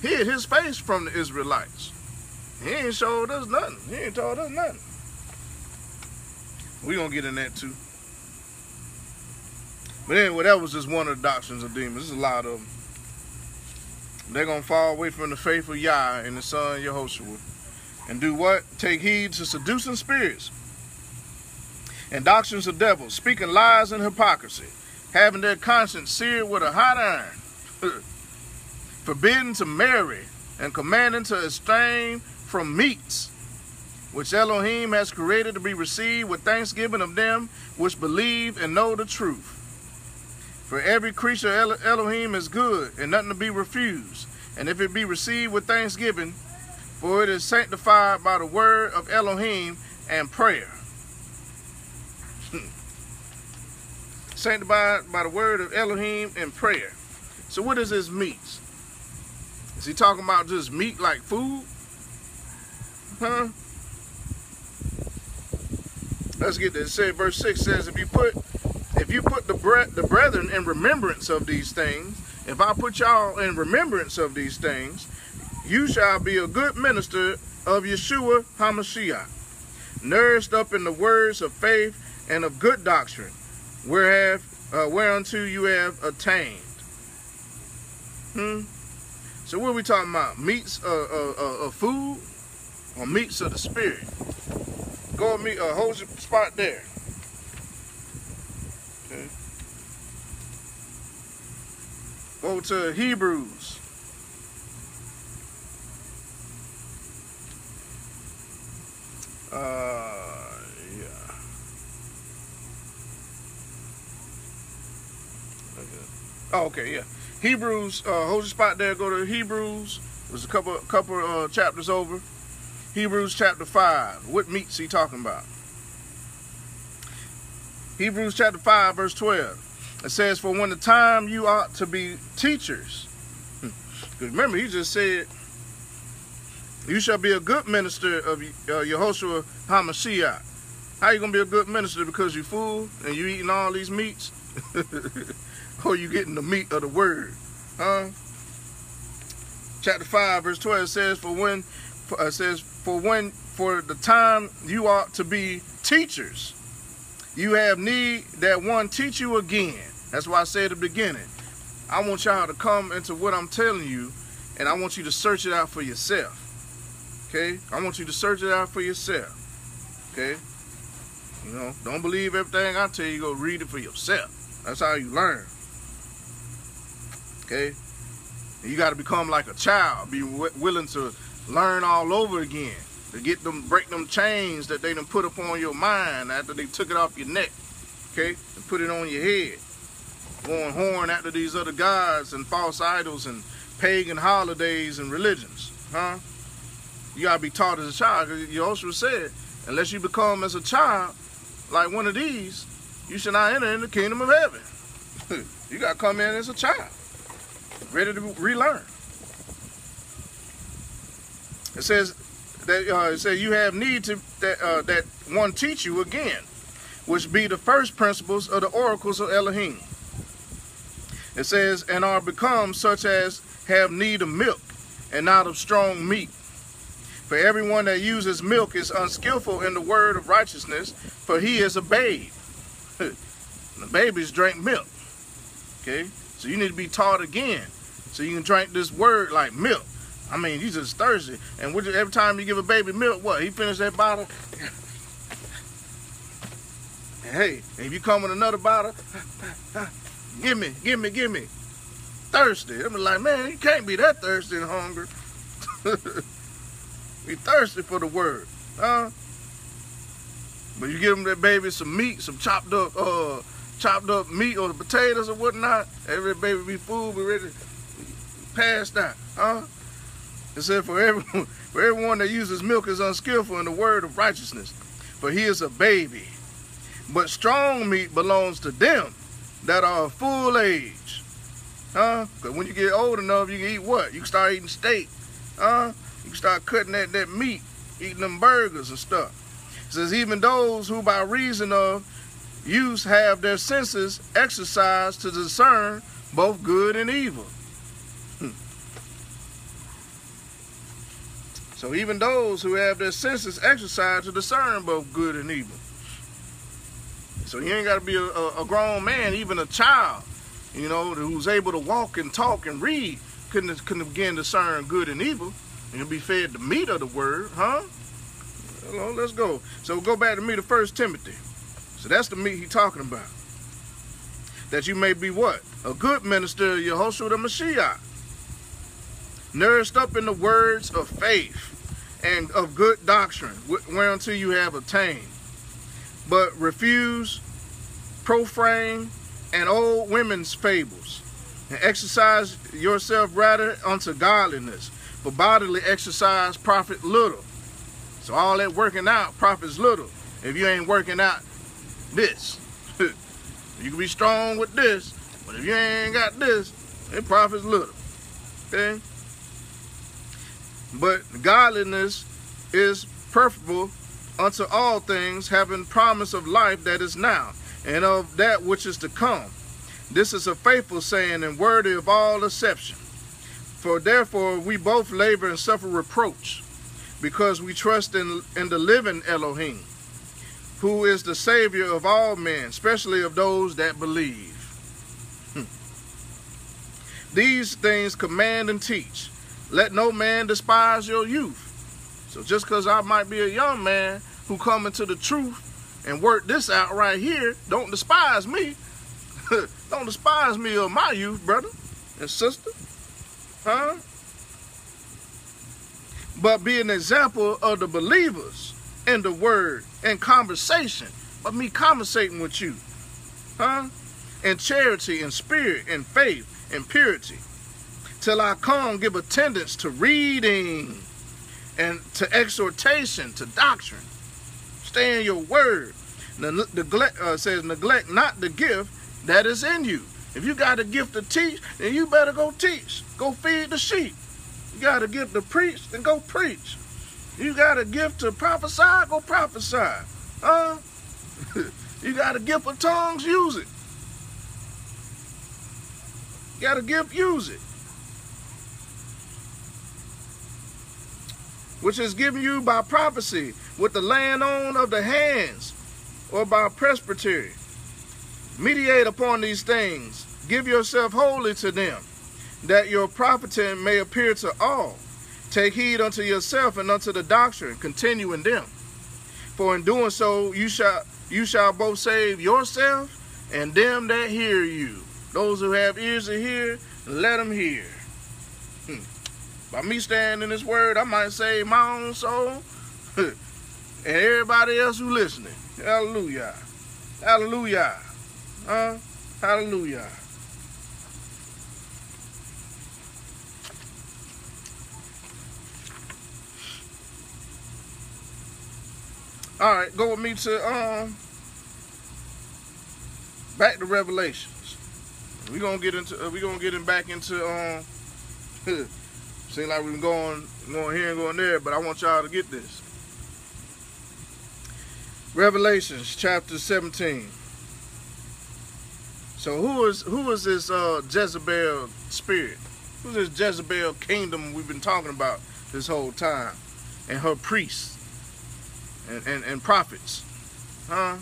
hid his face from the Israelites. He ain't showed us nothing. He ain't told us nothing. We gonna get in that too. But anyway, that was just one of the doctrines of demons. There's a lot of them. They're gonna fall away from the faith of Yah and the Son Yehoshua. And do what? Take heed to seducing spirits and doctrines of devils, speaking lies and hypocrisy, having their conscience seared with a hot iron, forbidden to marry, and commanding to abstain from meats, which Elohim has created to be received with thanksgiving of them which believe and know the truth. For every creature Elohim is good, and nothing to be refused. And if it be received with thanksgiving, for it is sanctified by the word of Elohim and prayer. sanctified by the word of Elohim and prayer. So what is this meat? Is he talking about just meat like food? Huh? Let's get this. Say verse 6 says, if you put if you put the bre- the brethren in remembrance of these things, if I put y'all in remembrance of these things, you shall be a good minister of Yeshua HaMashiach, nourished up in the words of faith and of good doctrine, whereof, uh, whereunto you have attained. Hmm? So what are we talking about? Meats of uh, food or meats of the spirit? Go and meet, uh, hold your spot there. Go to Hebrews. Uh, yeah. Okay. Oh, okay, yeah. Hebrews, uh, hold your spot there. Go to Hebrews. There's a couple, couple uh, chapters over. Hebrews chapter 5. What meats he talking about? Hebrews chapter 5, verse 12. It says, For when the time you ought to be teachers. Hmm. remember, he just said, You shall be a good minister of uh, Yehoshua HaMashiach. How you going to be a good minister because you fool and you eating all these meats? or you getting the meat of the word? Huh? Chapter 5, verse 12 says, For when, uh, says, for when for the time you ought to be teachers. You have need that one teach you again. That's why I said at the beginning. I want y'all to come into what I'm telling you, and I want you to search it out for yourself. Okay? I want you to search it out for yourself. Okay? You know, don't believe everything I tell you. Go read it for yourself. That's how you learn. Okay? You got to become like a child. Be willing to learn all over again. To get them, break them chains that they done put upon your mind after they took it off your neck. Okay? And put it on your head. Going horn after these other gods and false idols and pagan holidays and religions. Huh? You gotta be taught as a child. Joshua said, unless you become as a child, like one of these, you should not enter in the kingdom of heaven. you gotta come in as a child, ready to relearn. It says that uh, says you have need to that uh, that one teach you again, which be the first principles of the oracles of Elohim. It says, and are become such as have need of milk and not of strong meat. For everyone that uses milk is unskillful in the word of righteousness, for he is a babe. the babies drink milk. Okay? So you need to be taught again. So you can drink this word like milk. I mean, he's just thirsty. And every time you give a baby milk, what? He finish that bottle. Hey, if you come with another bottle, give me, give me, give me. Thirsty. I'm like, man, you can't be that thirsty and hungry. be thirsty for the word, huh? But you give them that baby some meat, some chopped up, uh, chopped up meat or potatoes or whatnot. Every baby be full, be ready, pass out, huh? It said, for everyone, for everyone that uses milk is unskillful in the word of righteousness. for he is a baby. But strong meat belongs to them that are full age. Huh? Because when you get old enough, you can eat what? You can start eating steak. Huh? You can start cutting that, that meat, eating them burgers and stuff. It says, even those who by reason of use have their senses exercised to discern both good and evil. So even those who have their senses exercised to discern both good and evil. So you ain't got to be a, a, a, grown man, even a child, you know, who's able to walk and talk and read, couldn't, couldn't begin to discern good and evil and be fed the meat of the word, huh? Well, uh, let's go. So go back to me of First Timothy. So that's the meat he's talking about. That you may be what? A good minister of Yehoshua the Mashiach. Nourished up in the words of faith and of good doctrine, whereunto you have attained but refuse profane and old women's fables, and exercise yourself rather unto godliness. For bodily exercise profit little. So all that working out profits little. If you ain't working out this, you can be strong with this, but if you ain't got this, it profits little. Okay? But godliness is preferable unto all things, having promise of life that is now, and of that which is to come. This is a faithful saying and worthy of all acceptation. For therefore we both labor and suffer reproach, because we trust in, in the living Elohim, who is the Savior of all men, especially of those that believe. Hmm. These things command and teach. Let no man despise your youth so just because I might be a young man who come into the truth and work this out right here, don't despise me. don't despise me or my youth, brother and sister. Huh? But be an example of the believers in the word and conversation. But me conversating with you. Huh? In charity and spirit and faith and purity. Till I come give attendance to reading and to exhortation, to doctrine. Stay in your word. Neglect, uh, says, neglect not the gift that is in you. If you got a gift to teach, then you better go teach. Go feed the sheep. You got a gift to preach, then go preach. You got a gift to prophesy, go prophesy. Huh? you got a gift of tongues, use it. You got a gift, use it. Which is given you by prophecy with the laying on of the hands or by presbytery. Mediate upon these things. Give yourself wholly to them, that your profiting may appear to all. Take heed unto yourself and unto the doctrine. Continue in them. For in doing so, you shall you shall both save yourself and them that hear you. Those who have ears to hear, let them hear. By me standing in this word, I might save my own soul and everybody else who listening. Hallelujah. Hallelujah. Huh? Hallelujah. All right, go with me to um back to Revelations. We're gonna get into uh, we're gonna get him back into um Seems like we've been going, going here and going there, but I want y'all to get this. Revelations chapter 17. So who is who is this uh, Jezebel spirit? Who's this Jezebel kingdom we've been talking about this whole time? And her priests and, and, and prophets. Huh?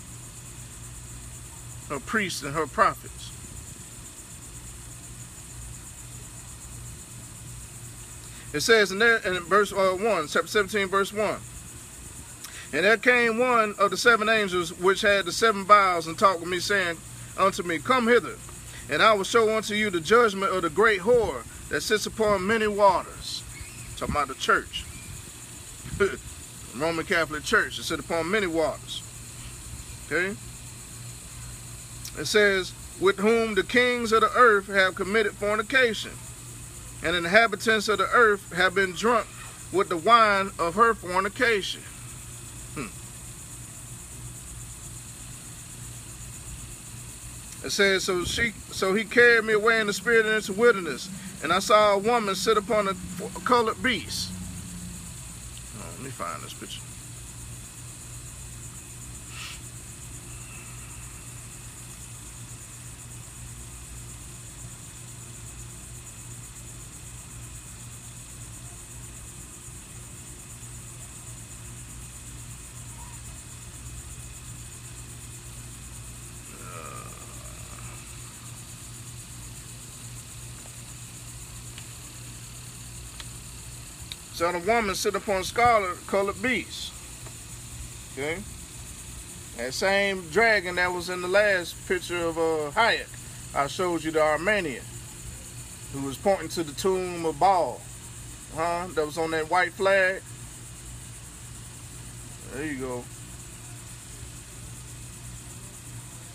Her priests and her prophets. It says in in verse uh, 1, chapter 17, verse 1. And there came one of the seven angels which had the seven vials and talked with me, saying unto me, Come hither, and I will show unto you the judgment of the great whore that sits upon many waters. Talking about the church. Roman Catholic Church that sits upon many waters. Okay? It says, with whom the kings of the earth have committed fornication and inhabitants of the earth have been drunk with the wine of her fornication. Hmm. It says, so she, so he carried me away in the spirit into wilderness, and I saw a woman sit upon a colored beast. Oh, let me find this picture. So the woman sit upon scarlet colored beast. Okay? That same dragon that was in the last picture of uh, Hayek, I showed you the Armenian, who was pointing to the tomb of Baal. Huh? That was on that white flag. There you go.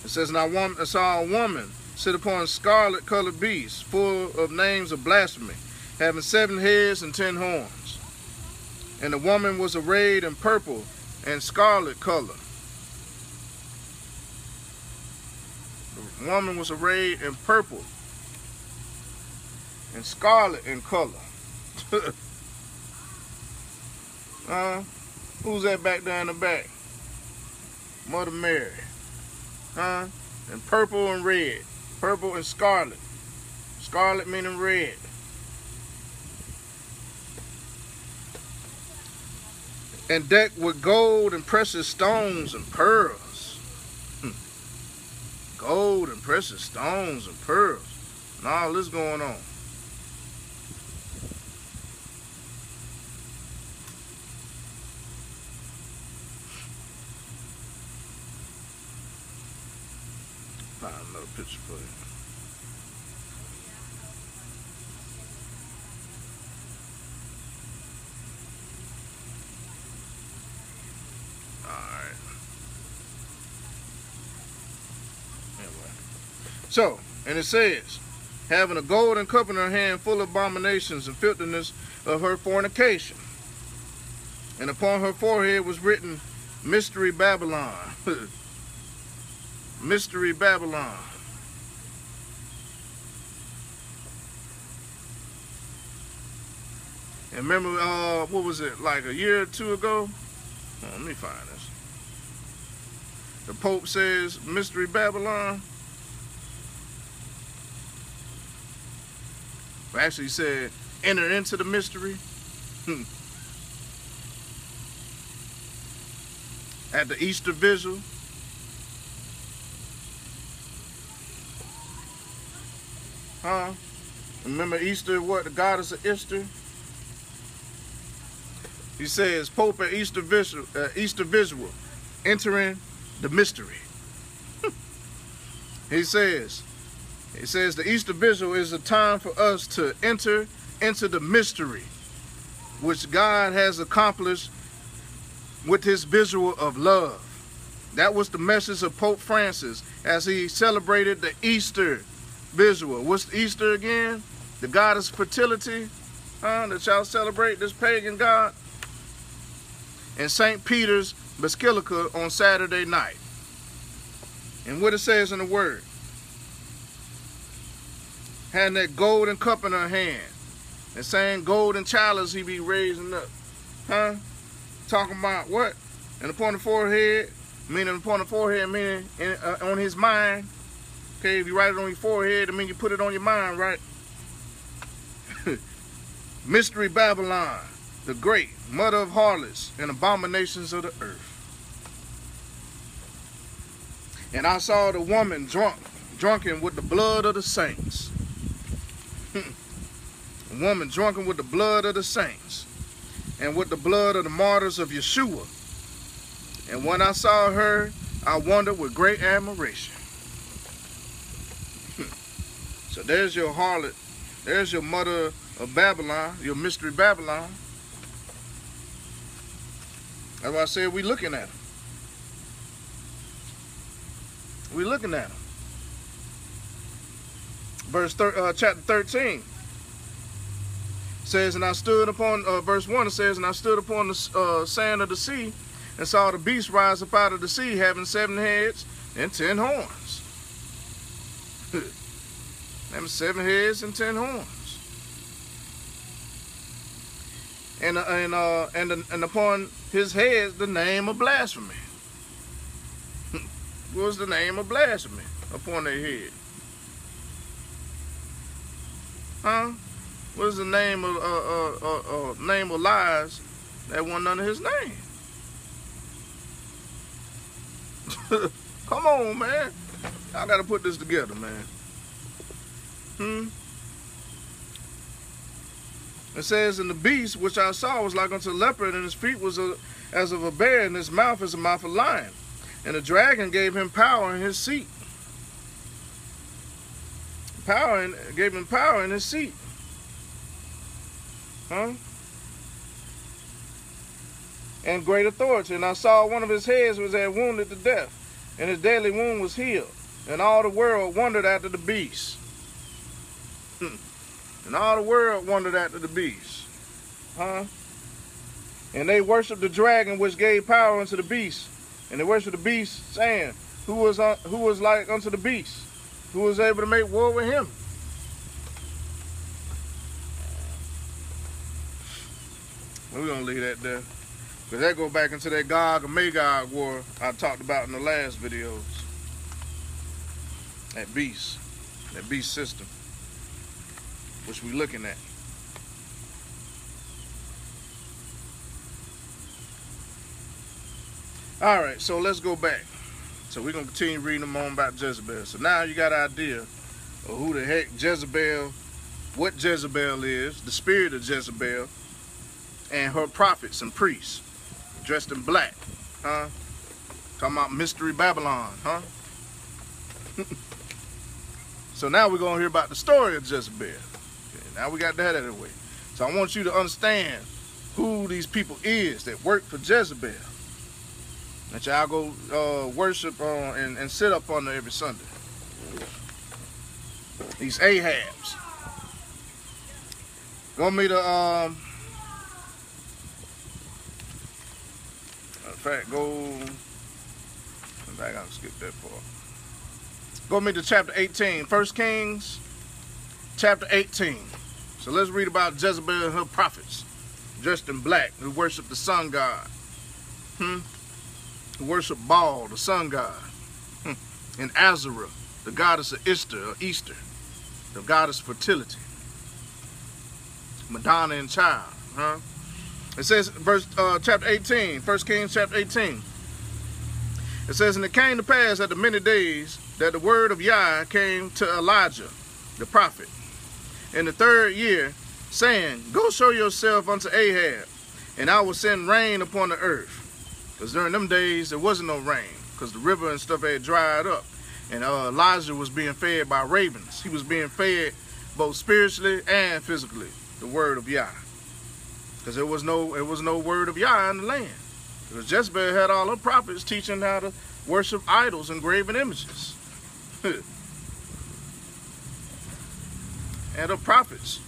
It says, Now I saw a woman sit upon a scarlet colored beast, full of names of blasphemy, having seven heads and ten horns. And the woman was arrayed in purple and scarlet color. The woman was arrayed in purple and scarlet in color. uh, who's that back there in the back? Mother Mary. Huh? And purple and red. Purple and scarlet. Scarlet meaning red. And decked with gold and precious stones and pearls. Hmm. Gold and precious stones and pearls. And all this going on. Find another picture for you. So, and it says, having a golden cup in her hand full of abominations and filthiness of her fornication. And upon her forehead was written, Mystery Babylon. Mystery Babylon. And remember, uh, what was it, like a year or two ago? Let me find this. The Pope says, Mystery Babylon. Actually said, enter into the mystery. Hmm. At the Easter Vigil. Huh? Remember Easter, what? The goddess of Easter? He says, Pope at Easter Vigil, uh, Easter Vigil, entering the mystery. he says, it says the Easter Vigil is a time for us to enter into the mystery which God has accomplished with his vigil of love. That was the message of Pope Francis as he celebrated the Easter Vigil. What's Easter again? The goddess fertility, huh? That y'all celebrate this pagan god. In St. Peter's Basilica on Saturday night. And what it says in the word having that golden cup in her hand and saying golden chalice he be raising up. Huh? Talking about what? And upon the forehead, meaning upon the forehead, meaning in, uh, on his mind. Okay, if you write it on your forehead, I mean you put it on your mind, right? Mystery Babylon, the great, mother of harlots and abominations of the earth. And I saw the woman drunk, drunken with the blood of the saints a woman drunken with the blood of the saints and with the blood of the martyrs of Yeshua. And when I saw her, I wondered with great admiration. so there's your harlot. There's your mother of Babylon, your mystery Babylon. That's why I said we looking at her. We looking at her verse thir uh, chapter 13 says, and I stood upon, uh, verse 1, it says, and I stood upon the uh, sand of the sea and saw the beast rise up out of the sea, having seven heads and ten horns. Them seven heads and ten horns. And uh, and uh and and upon his head the name of blasphemy. What was the name of blasphemy upon their head? Huh? What's the name of uh, uh, uh, uh, name of lies that wasn't under his name? Come on, man. I gotta put this together, man. Hmm. It says, "And the beast which I saw was like unto a leopard, and his feet was a, as of a bear, and his mouth as a mouth of a lion. And the dragon gave him power in his seat. Power and gave him power in his seat. Huh? And great authority. And I saw one of his heads was had wounded to death, and his deadly wound was healed. And all the world wondered after the beast. Hmm. and all the world wondered after the beast. Huh? And they worshiped the dragon which gave power unto the beast. And they worshiped the beast, saying, Who was uh, who was like unto the beast? Who was able to make war with him? We're gonna leave that there. Because that go back into that Gog and Magog war I talked about in the last videos. That beast. That beast system. Which we looking at. All right, so let's go back. So we're to continue reading them on about Jezebel. So now you got an idea of who the heck Jezebel, what Jezebel is, the spirit of Jezebel, and her prophets and priests dressed in black. Huh? Talking about Mystery Babylon, huh? so now we're going to hear about the story of Jezebel. Okay, now we got that out of the way. So I want you to understand who these people is that work for Jezebel. That y'all go uh, worship on and, and sit up under every Sunday. These Ahabs. Want me to um, fact, go. I gotta skip that part. Go me to chapter 18. First Kings, chapter 18. So let's read about Jezebel and her prophets, dressed in black, who worship the sun god. Hmm? Who worship Baal, the sun god. Hmm. And Asherah, the goddess of Easter or Easter, the goddess of fertility. Madonna and child, huh? It says, verse uh, chapter 18, 1 Kings chapter 18. It says, And it came to pass after many days that the word of Yah came to Elijah, the prophet, in the third year, saying, Go show yourself unto Ahab, and I will send rain upon the earth. Because during them days, there wasn't no rain, because the river and stuff had dried up. And uh, Elijah was being fed by ravens. He was being fed both spiritually and physically, the word of Yah. Because there was no it was no word of Yah in the land. Because Jezebel had all her prophets teaching how to worship idols and graven images. and her prophets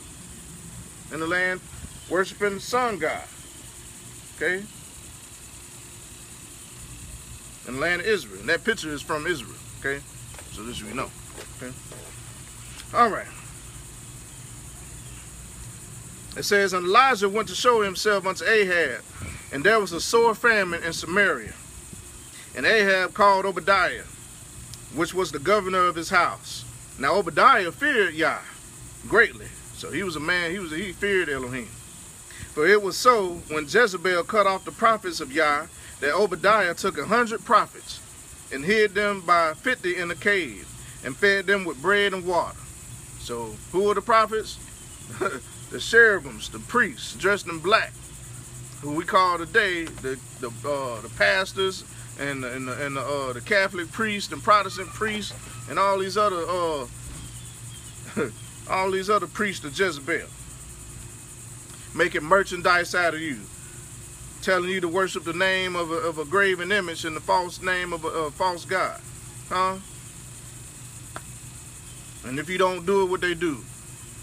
in the land worshiping the sun god. Okay? In the land of Israel. And that picture is from Israel. Okay? So this we know. Okay? All right. It says, And Elijah went to show himself unto Ahab, and there was a sore famine in Samaria. And Ahab called Obadiah, which was the governor of his house. Now Obadiah feared Yah greatly. So he was a man, he was a, he feared Elohim. For it was so when Jezebel cut off the prophets of Yah that Obadiah took a hundred prophets and hid them by fifty in a cave and fed them with bread and water. So who are the prophets? the shimmerims, the priests dressed in black, who we call today the the uh, the pastors and the, and the, and the, uh, the Catholic priests and Protestant priests and all these other uh, all these other priests of Jezebel, making merchandise out of you, telling you to worship the name of a, of a graven image and the false name of a, a false god, huh? And if you don't do it, what they do?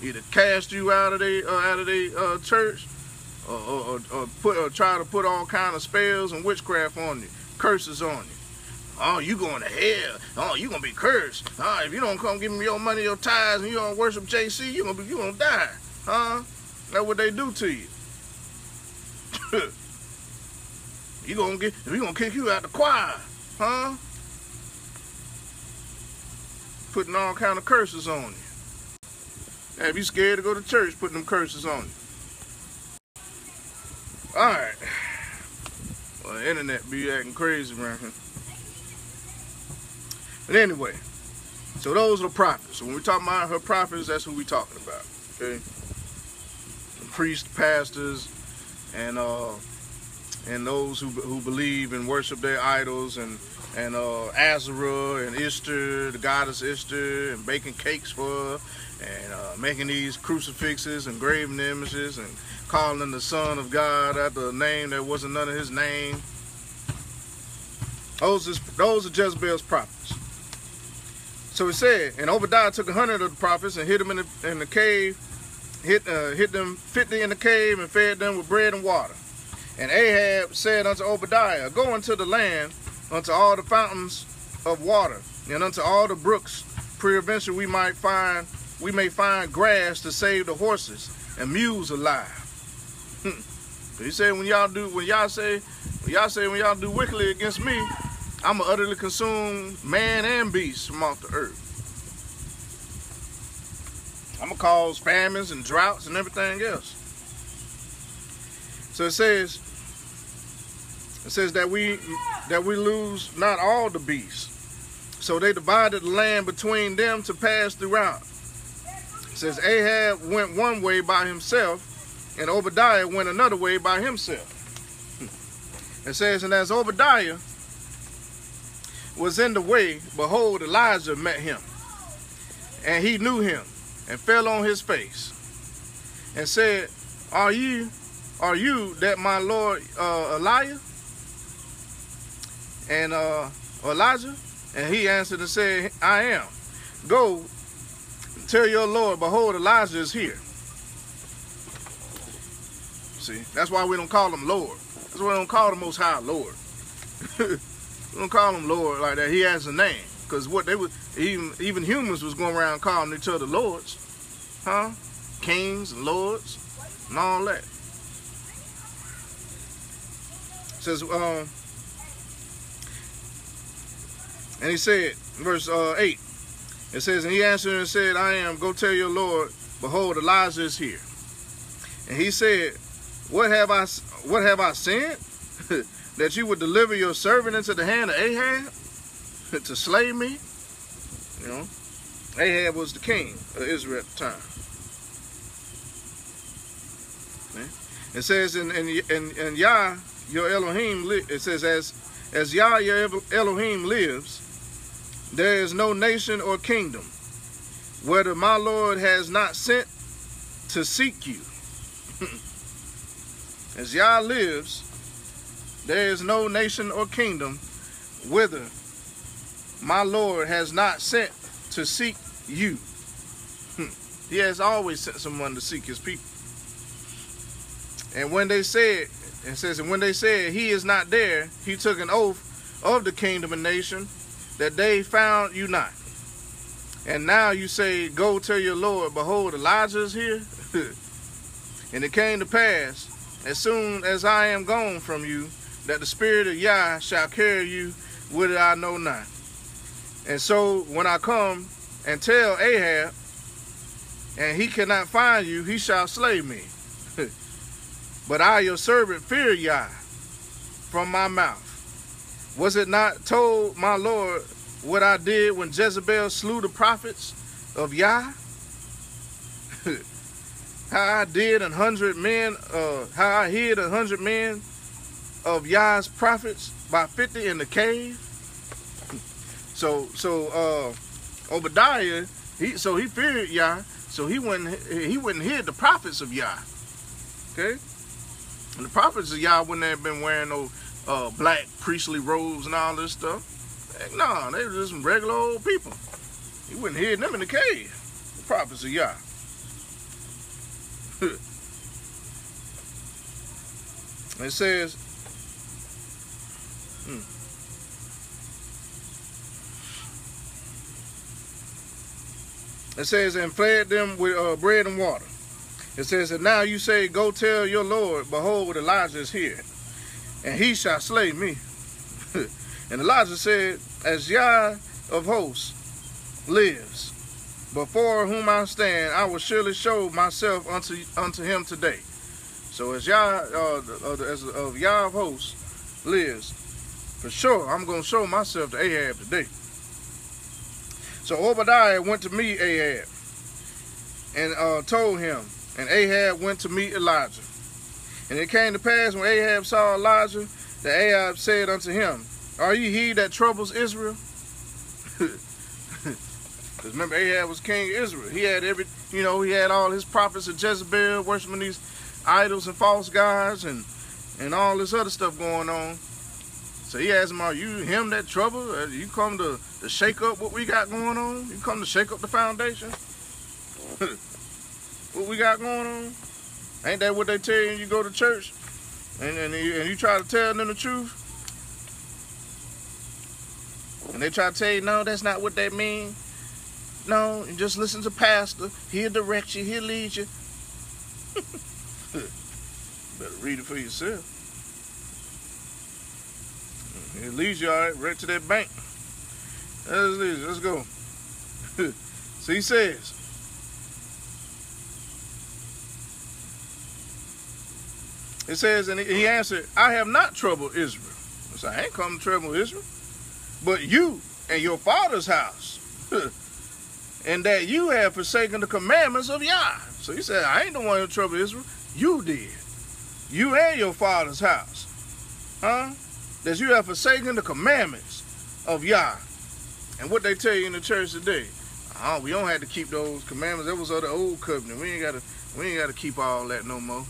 either cast you out of the uh, out of the uh, church, or, or, or, put or try to put all kind of spells and witchcraft on you, curses on you. Oh, you going to hell. Oh, you gonna be cursed. Oh, if you don't come give me your money, your tithes, and you don't worship JC, you gonna be you gonna die. Huh? That's what they do to you. you gonna get we gonna kick you out the choir, huh? Putting all kind of curses on you. Have you scared to go to church putting them curses on you? Alright. Well the internet be acting crazy around here. But anyway, so those are the prophets. So when we talk about her prophets, that's who we talking about. Okay? The priests, pastors, and uh and those who who believe and worship their idols and and uh Asherah and Easter, the goddess Easter, and baking cakes for her, and uh, making these crucifixes and graven images and calling the Son of God after a name that wasn't none of his name. Those is those are Jezebel's prophets. So he said, and Obadiah took a hundred of the prophets and hid them in the, in the cave, hit, uh, hit them fifty in the cave and fed them with bread and water. And Ahab said unto Obadiah, Go into the land, unto all the fountains of water, and unto all the brooks, peradventure we might find, we may find grass to save the horses and mules alive. Hmm. he said, when y'all do, when y'all say, when y'all say, when y'all do wickedly against me, I'm going to utterly consume man and beast from off the earth. I'm going to cause famines and droughts and everything else. So it says, it says that we that we lose not all the beasts. So they divided the land between them to pass throughout. It says Ahab went one way by himself, and Obadiah went another way by himself. It says, and as Obadiah was in the way, behold, Elijah met him. And he knew him and fell on his face and said, Are you, are you that my Lord uh, Elijah? And uh, Elijah? And he answered and said, I am. Go tell your Lord, behold, Elijah is here. See, that's why we don't call him Lord. That's why we don't call the Most High Lord. We don't call him Lord like that. He has a name. Because what they would, even even humans was going around calling each other lords. Huh? Kings and lords and all that. It says, um, and he said, verse uh, 8, it says, And he answered and said, I am, go tell your Lord, behold, Elijah is here. And he said, What have I what have I sinned? that you would deliver your servant into the hand of Ahab to slay me. You know, Ahab was the king of Israel at the time. It says in in in, in Yah your Elohim. It says as as Yah your Elohim lives, there is no nation or kingdom whether my Lord has not sent to seek you. as Yah lives, there is no nation or kingdom whither my Lord has not sent to seek you. He has always sent someone to seek his people. And when they said, it says, and when they said he is not there, he took an oath of the kingdom and nation that they found you not. And now you say, go tell your Lord, behold, Elijah is here. and it came to pass, as soon as I am gone from you, that the spirit of Yah shall carry you whither I know not. And so when I come and tell Ahab, and he cannot find you, he shall slay me. but I, your servant, fear Yah from my mouth. Was it not told my Lord what I did when Jezebel slew the prophets of Yah? how I did a hundred men, uh, how I hid a hundred men of Yah's prophets by 50 in the cave. So so uh Obadiah, he so he feared Yah, so he wouldn't he wouldn't hear the prophets of Yah. Okay? And the prophets of Yah wouldn't have been wearing no uh, black priestly robes and all this stuff. Heck nah, they were just regular old people. You he wouldn't hear them in the cave. The prophets of Yah. it says, hmm. It says, and fed them with uh, bread and water. It says, and now you say, go tell your Lord, behold, Elijah is here and he shall slay me. and Elijah said, as Yah of hosts lives, before whom I stand, I will surely show myself unto unto him today. So as Yah, uh, as of Yah of hosts lives, for sure I'm going to show myself to Ahab today. So Obadiah went to meet Ahab and uh, told him, and Ahab went to meet Elijah. And it came to pass when Ahab saw Elijah, that Ahab said unto him, Are you he that troubles Israel? Because remember, Ahab was king of Israel. He had every, you know, he had all his prophets of Jezebel worshiping these idols and false gods and and all this other stuff going on. So he asked him, are you him that trouble? Uh, you come to, to shake up what we got going on? You come to shake up the foundation? what we got going on? Ain't that what they tell you you go to church? And, and, you, and you try to tell them the truth? And they try to tell you, no, that's not what they mean. No, you just listen to pastor. He'll direct you. He'll lead you. Better read it for yourself. It leads you all right, right to that bank. Let's go. so he says, It says, and he answered, I have not troubled Israel. I said, I ain't come to trouble Israel, but you and your father's house, and that you have forsaken the commandments of Yah. So he said, I ain't the one who troubled Israel. You did. You and your father's house. Huh? that you have forsaken the commandments of Yah. And what they tell you in the church today, oh, we don't have to keep those commandments. That was of the old covenant. We ain't gotta we ain't gotta keep all that no more.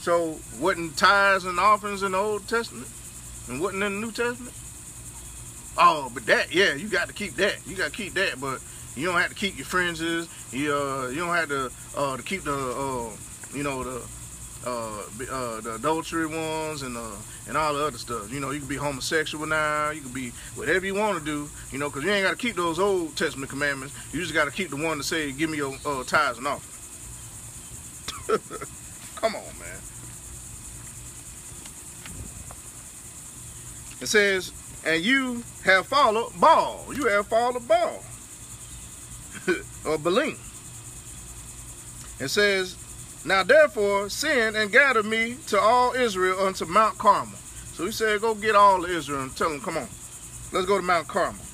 So wasn't tithes and offerings in the Old Testament? And wasn't in the New Testament? Oh, but that, yeah, you got to keep that. You got to keep that, but you don't have to keep your fringes. You uh, you don't have to uh, to keep the uh, you know the uh, uh, the adultery ones and uh, and all the other stuff. You know, you can be homosexual now. You can be whatever you want to do. You know, because you ain't got to keep those Old Testament commandments. You just got to keep the one that say, "Give me your uh, tithes and offering." Come on, man. It says, "And you have followed Baal. You have followed Baal or Baalim." It says, now therefore send and gather me to all Israel unto Mount Carmel. So he said, go get all Israel and tell them, come on, let's go to Mount Carmel.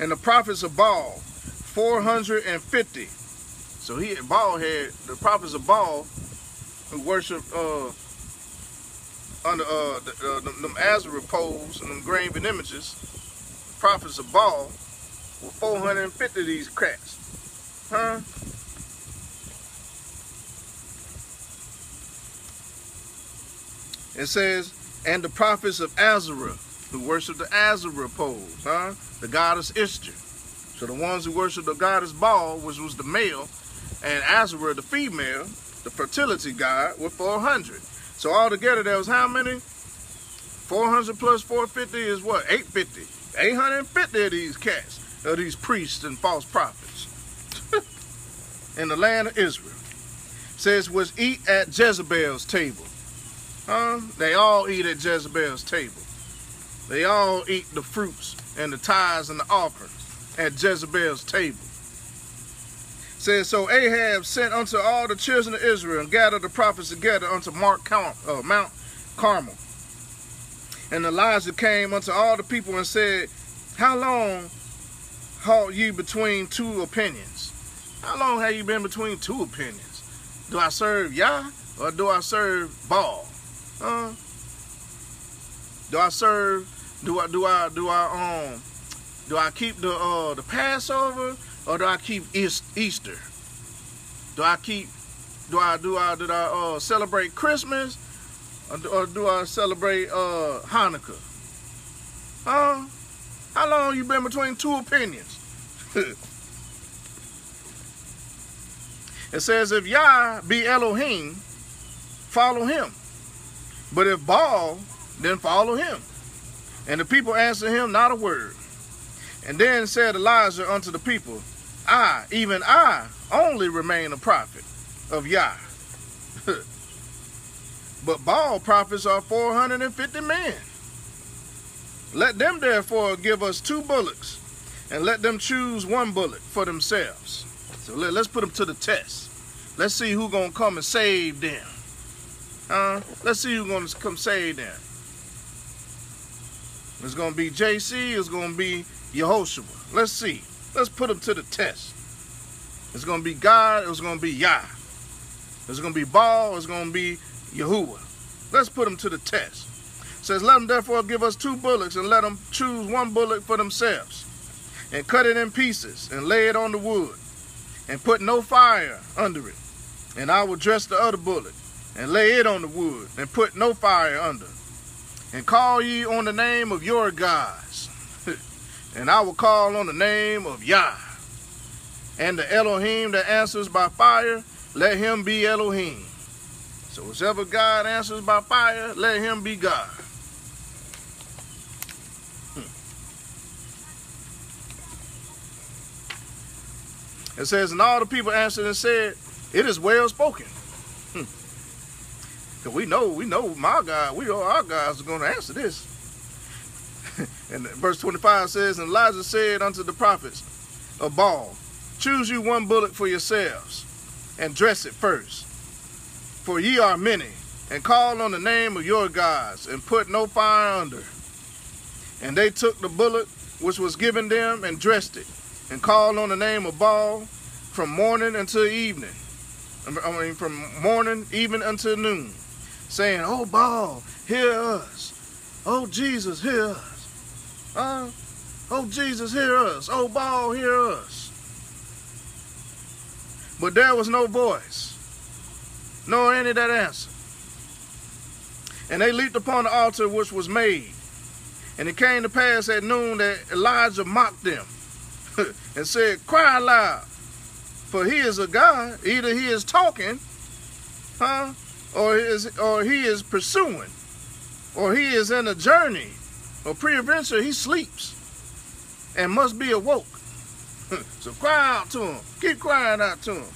And the prophets of Baal, 450. So he Baal had the prophets of Baal who worshiped uh, under uh, the, uh, them, them Asherah poles and them graven images. Prophets of Baal were 450 of these cracks. Huh? It says, and the prophets of Asherah, who worship the Asherah poles, huh? The goddess Ishtar. So the ones who worship the goddess Baal, which was the male, and Asherah, the female, the fertility god, were 400. So altogether, there was how many? 400 plus 450 is what? 850. 850 of these cats, of these priests and false prophets in the land of Israel. says was eat at Jezebel's table. Huh? They all eat at Jezebel's table. They all eat the fruits and the tithes and the offerings at Jezebel's table. Says, so Ahab sent unto all the children of Israel and gathered the prophets together unto Mount, uh, Mount Carmel. And Elijah came unto all the people and said, How long halt ye between two opinions? How long have you been between two opinions? Do I serve Yah or do I serve Baal? Do I serve? Do I do I do I um do I keep the uh the Passover or do I keep Easter? Do I keep do I do I did I uh celebrate Christmas or do, or do I celebrate uh Hanukkah? Huh? How long you been between two opinions? it says if Yah be Elohim, follow him. But if Baal, then follow him. And the people answered him not a word. And then said Elijah unto the people, I, even I, only remain a prophet of Yah. but Baal prophets are 450 men. Let them therefore give us two bullocks, and let them choose one bullock for themselves. So let, us put them to the test. Let's see who's going to come and save them. Huh? let's see who's going to come save them. It's going to be JC. It's going to be Yehoshua. Let's see. Let's put them to the test. It's going to be God. It's going to be Yah. It's going to be Baal. It's going to be Yahuwah. Let's put them to the test. It says, let them therefore give us two bullocks and let them choose one bullock for themselves and cut it in pieces and lay it on the wood and put no fire under it. And I will dress the other bullock and lay it on the wood and put no fire under. And call ye on the name of your gods. And I will call on the name of Yah. And the Elohim that answers by fire, let him be Elohim. So whichever God answers by fire, let him be God. Hmm. It says, and all the people answered and said, it is well spoken. Cause we know, we know my God, we know our God's are going to answer this. And verse 25 says, And Elijah said unto the prophets of Baal, Choose you one bullock for yourselves, and dress it first. For ye are many, and call on the name of your gods, and put no fire under. And they took the bullock which was given them, and dressed it, and called on the name of Baal from morning until evening. I mean, from morning even until noon saying, Oh, Baal, hear us. Oh, Jesus, hear us. Uh, oh, Jesus, hear us. Oh, Baal, hear us. But there was no voice, nor any that answered. And they leaped upon the altar which was made. And it came to pass at noon that Elijah mocked them and said, Cry aloud, for he is a God. Either he is talking, huh? or is or he is pursuing, or he is in a journey, or pre-adventure, he sleeps and must be awoke. so cry out to him. Keep crying out to him.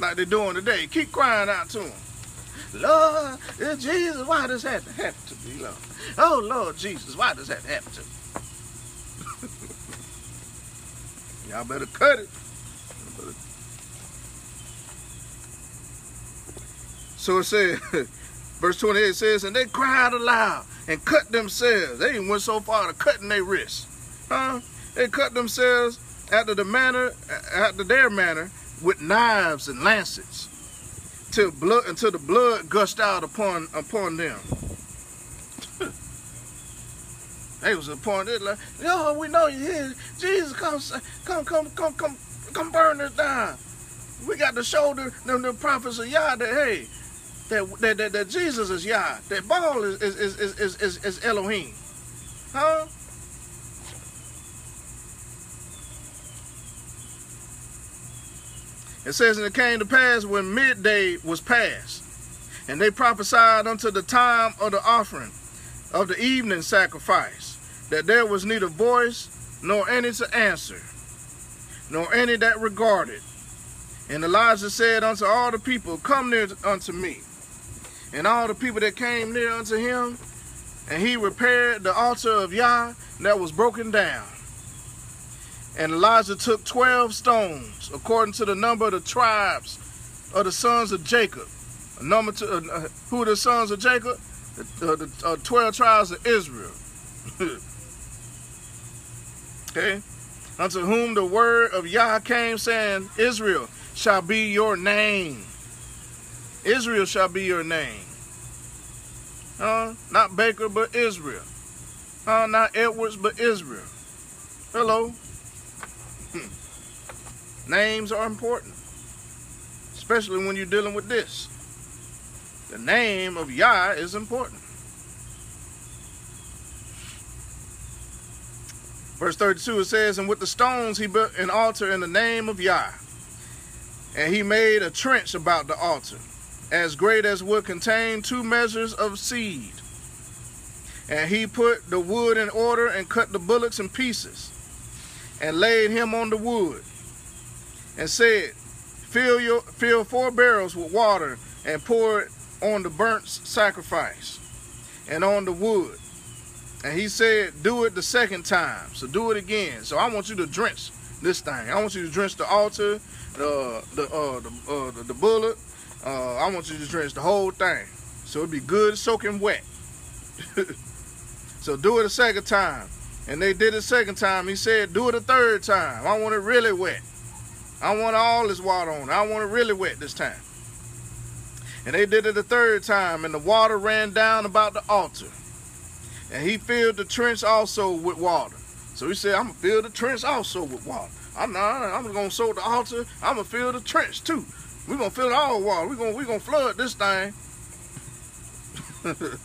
Like they're doing today. Keep crying out to him. Lord, Jesus, why does that happen to me, Lord? Oh, Lord Jesus, why does that happen to me? Y'all better cut it. So it says, verse 28 says, and they cried aloud and cut themselves. They even went so far to cutting their wrists. Huh? They cut themselves after the manner, after their manner, with knives and lancets, till blood until the blood gushed out upon upon them. they was upon it like, yo, we know you here. Jesus, come, come, come, come, come, come, burn this down. We got to show the, them the prophets of Yah that hey, that, that, that, that Jesus is Yah, that Baal is, is, is, is, is, is Elohim. Huh? It says, And it came to pass when midday was past, and they prophesied unto the time of the offering of the evening sacrifice, that there was neither voice nor any to answer, nor any that regarded. And Elijah said unto all the people, Come near unto me and all the people that came near unto him, and he repaired the altar of Yah that was broken down. And Elijah took 12 stones, according to the number of the tribes of the sons of Jacob. A number to, uh, uh who the sons of Jacob? The, uh, the uh, 12 tribes of Israel. okay? Unto whom the word of Yah came, saying, Israel shall be your name. Israel shall be your name. Uh, not Baker, but Israel. Uh, not Edwards, but Israel. Hello. Hmm. Names are important, especially when you're dealing with this. The name of Yah is important. Verse 32 it says, And with the stones he built an altar in the name of Yah. And he made a trench about the altar as great as would contain two measures of seed. And he put the wood in order and cut the bullocks in pieces and laid him on the wood and said, Fill your fill four barrels with water and pour it on the burnt sacrifice and on the wood. And he said, Do it the second time. So do it again. So I want you to drench this thing. I want you to drench the altar, the the uh, the, uh, the, the bullet. Uh, I want you to drench the whole thing. So it'd be good soaking wet. so do it a second time. And they did it a second time. He said, do it a third time. I want it really wet. I want all this water on. I want it really wet this time. And they did it a third time, and the water ran down about the altar. And he filled the trench also with water. So he said, I'm gonna fill the trench also with water. I'm not, I'm gonna soak the altar, I'm gonna fill the trench too. We're gonna fill it all water. We're gonna, we're gonna flood this thing.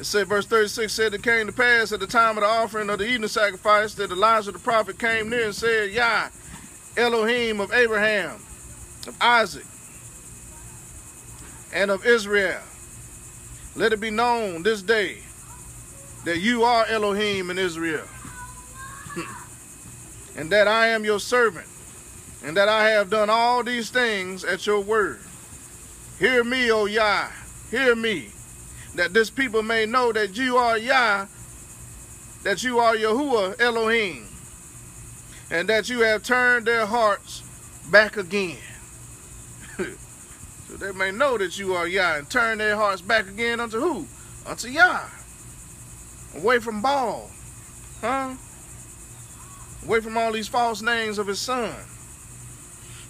It said, verse 36 said, It came to pass at the time of the offering of the evening sacrifice that Elijah the prophet came near and said, Yah, Elohim of Abraham, of Isaac, and of Israel, let it be known this day that you are Elohim in Israel, and that I am your servant, and that I have done all these things at your word. Hear me, O Yah, hear me that this people may know that you are Yah, that you are Yahuwah Elohim, and that you have turned their hearts back again. so they may know that you are Yah and turn their hearts back again unto who? Unto Yah. Away from Baal. Huh? Away from all these false names of his son.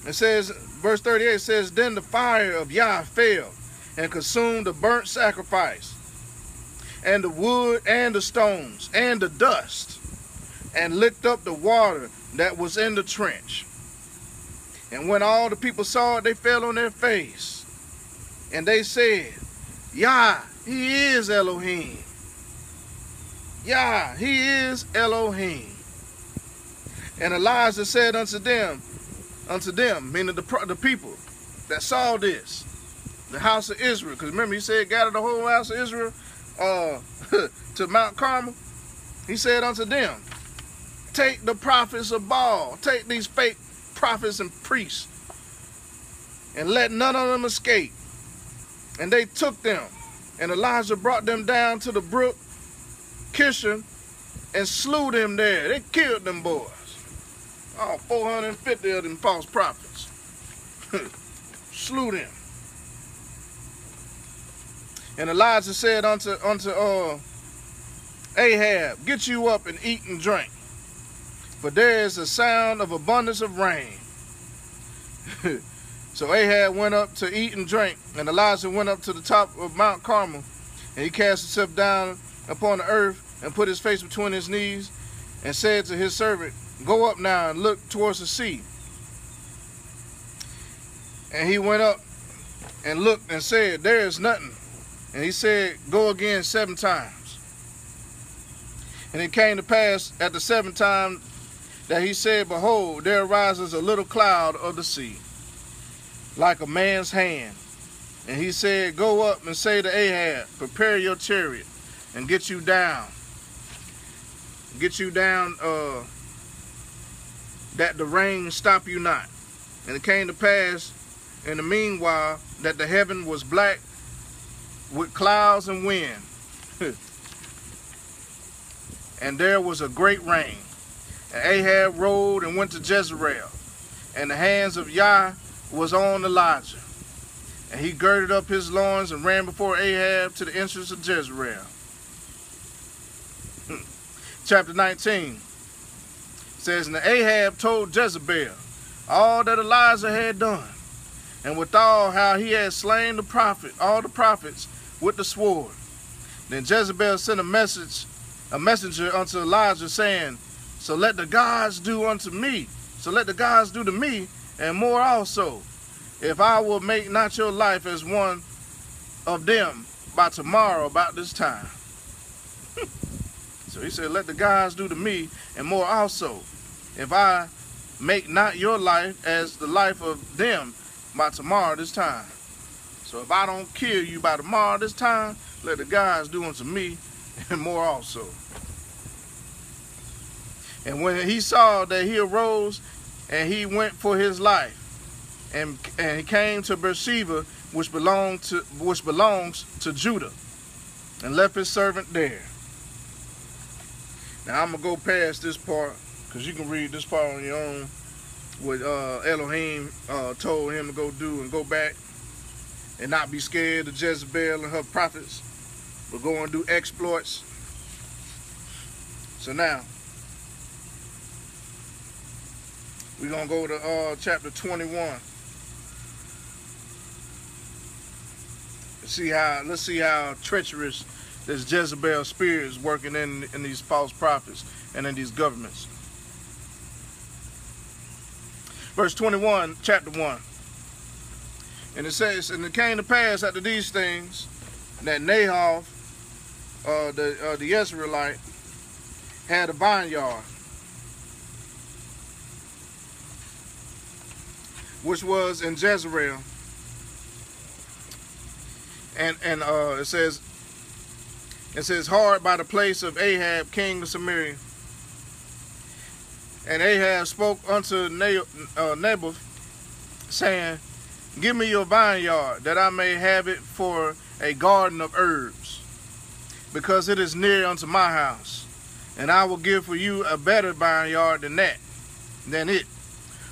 It says, verse 38 says, Then the fire of Yah fell and consumed the burnt sacrifice, and the wood, and the stones, and the dust, and licked up the water that was in the trench. And when all the people saw it, they fell on their face. And they said, Yah, he is Elohim. Yah, he is Elohim. And Elijah said unto them, unto them, meaning the, the people that saw this, the house of Israel. Because remember, he said, gather the whole house of Israel uh, to Mount Carmel. He said unto them, take the prophets of Baal, take these fake prophets and priests, and let none of them escape. And they took them, and Elijah brought them down to the brook Kishon and slew them there. They killed them boys. All 450 of them false prophets. slew them. And Elijah said unto unto uh, Ahab, Get you up and eat and drink, for there is a sound of abundance of rain. so Ahab went up to eat and drink, and Elijah went up to the top of Mount Carmel, and he cast himself down upon the earth and put his face between his knees, and said to his servant, Go up now and look towards the sea. And he went up and looked and said, There is nothing. And he said, Go again seven times. And it came to pass at the seventh time that he said, Behold, there arises a little cloud of the sea, like a man's hand. And he said, Go up and say to Ahab, Prepare your chariot and get you down. Get you down uh, that the rain stop you not. And it came to pass in the meanwhile that the heaven was black with clouds and wind. and there was a great rain. And Ahab rode and went to Jezreel. And the hands of Yah was on Elijah. And he girded up his loins and ran before Ahab to the entrance of Jezreel. Chapter 19 says, And Ahab told Jezebel all that Elijah had done, and withal how he had slain the prophet, all the prophets with the sword. Then Jezebel sent a message, a messenger unto Elijah, saying, So let the gods do unto me, so let the gods do to me, and more also, if I will make not your life as one of them by tomorrow about this time. He said, Let the gods do to me, and more also, if I make not your life as the life of them by tomorrow this time. So if I don't kill you by tomorrow this time, let the gods do unto me, and more also. And when he saw that he arose and he went for his life, and and he came to Beersheba, which belonged to which belongs to Judah, and left his servant there. Now I'm gonna go past this part because you can read this part on your own. What uh, Elohim uh, told him to go do and go back and not be scared of Jezebel and her prophets, but go and do exploits. So now we're gonna go to uh, chapter 21. See how let's see how treacherous this Jezebel spirits working in in these false prophets and in these governments. Verse 21, chapter 1. And it says, And it came to pass after these things that Naboth, uh, the uh, the Israelite, had a vineyard, which was in Jezreel. And and uh, it says it says hard by the place of Ahab, king of Samaria. And Ahab spoke unto uh, Naboth, saying, Give me your vineyard, that I may have it for a garden of herbs, because it is near unto my house. And I will give for you a better vineyard than that, than it.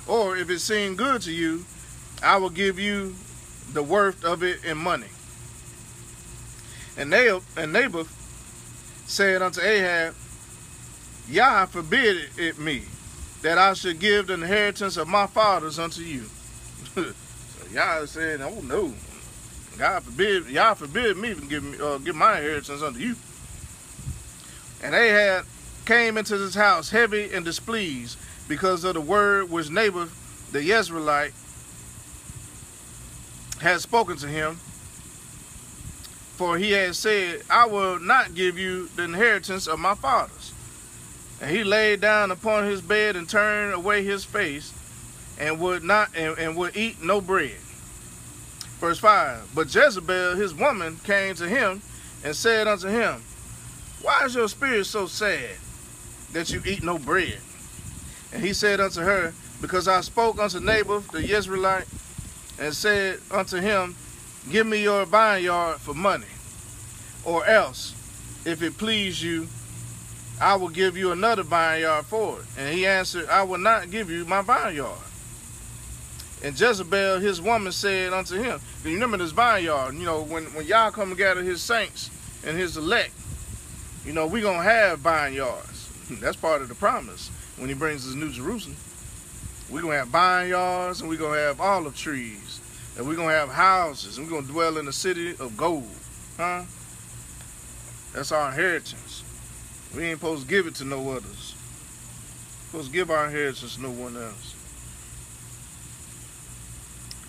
Or if it seem good to you, I will give you the worth of it in money. And Naboth said unto Ahab, Yah forbid it me, that I should give the inheritance of my fathers unto you. so Yah said, Oh no. God forbid, Yah forbid me from giving uh, give my inheritance unto you. And Ahab came into his house heavy and displeased because of the word which Naboth the Israelite had spoken to him. For he had said, I will not give you the inheritance of my fathers. And he laid down upon his bed and turned away his face and would not and, and would eat no bread. Verse 5 But Jezebel, his woman, came to him and said unto him, Why is your spirit so sad that you eat no bread? And he said unto her, Because I spoke unto Naboth the Israelite, and said unto him, Give me your vineyard for money, or else, if it please you, I will give you another vineyard for it. And he answered, I will not give you my vineyard. And Jezebel, his woman, said unto him, you remember this vineyard, you know, when, when y'all come together, his saints and his elect, you know, we going to have vineyards. That's part of the promise when he brings us New Jerusalem. We're going to have vineyards and we're going to have olive trees. And we're going to have houses and we're going to dwell in a city of gold. Huh? That's our inheritance. We ain't supposed to give it to no others. We're supposed to give our inheritance to no one else.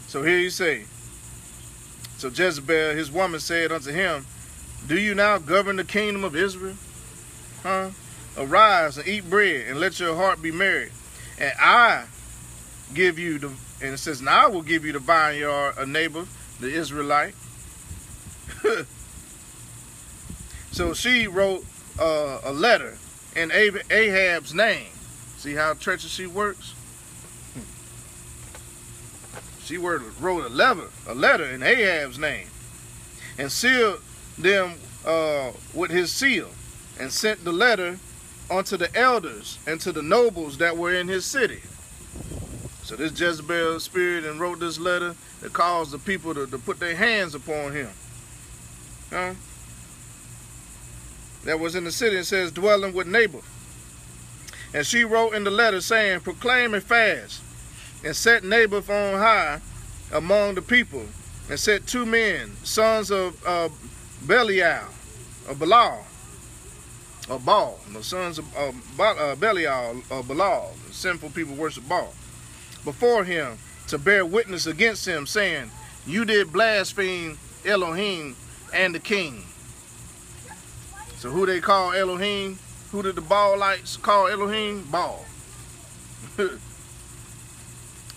So here you say, so Jezebel, his woman, said unto him, Do you now govern the kingdom of Israel? Huh? Arise and eat bread, and let your heart be merry. And I give you the, and it says, Now I will give you the vineyard of Naboth, the Israelite. so she wrote uh, a letter in Ahab's name. See how treacherous she works? She wrote a letter, a letter in Ahab's name, and sealed them uh, with his seal, and sent the letter unto the elders and to the nobles that were in his city. So this Jezebel spirit and wrote this letter that caused the people to, to put their hands upon him. Huh? that was in the city and says dwelling with Naboth. And she wrote in the letter saying, proclaim a fast and set Naboth on high among the people and set two men, sons of uh, Belial, of Belial, of Baal, the sons of uh, Belial, of Belial, sinful people worship Baal, before him to bear witness against him, saying, You did blaspheme Elohim and the king. So who they call Elohim? Who did the Baalites call Elohim? Baal.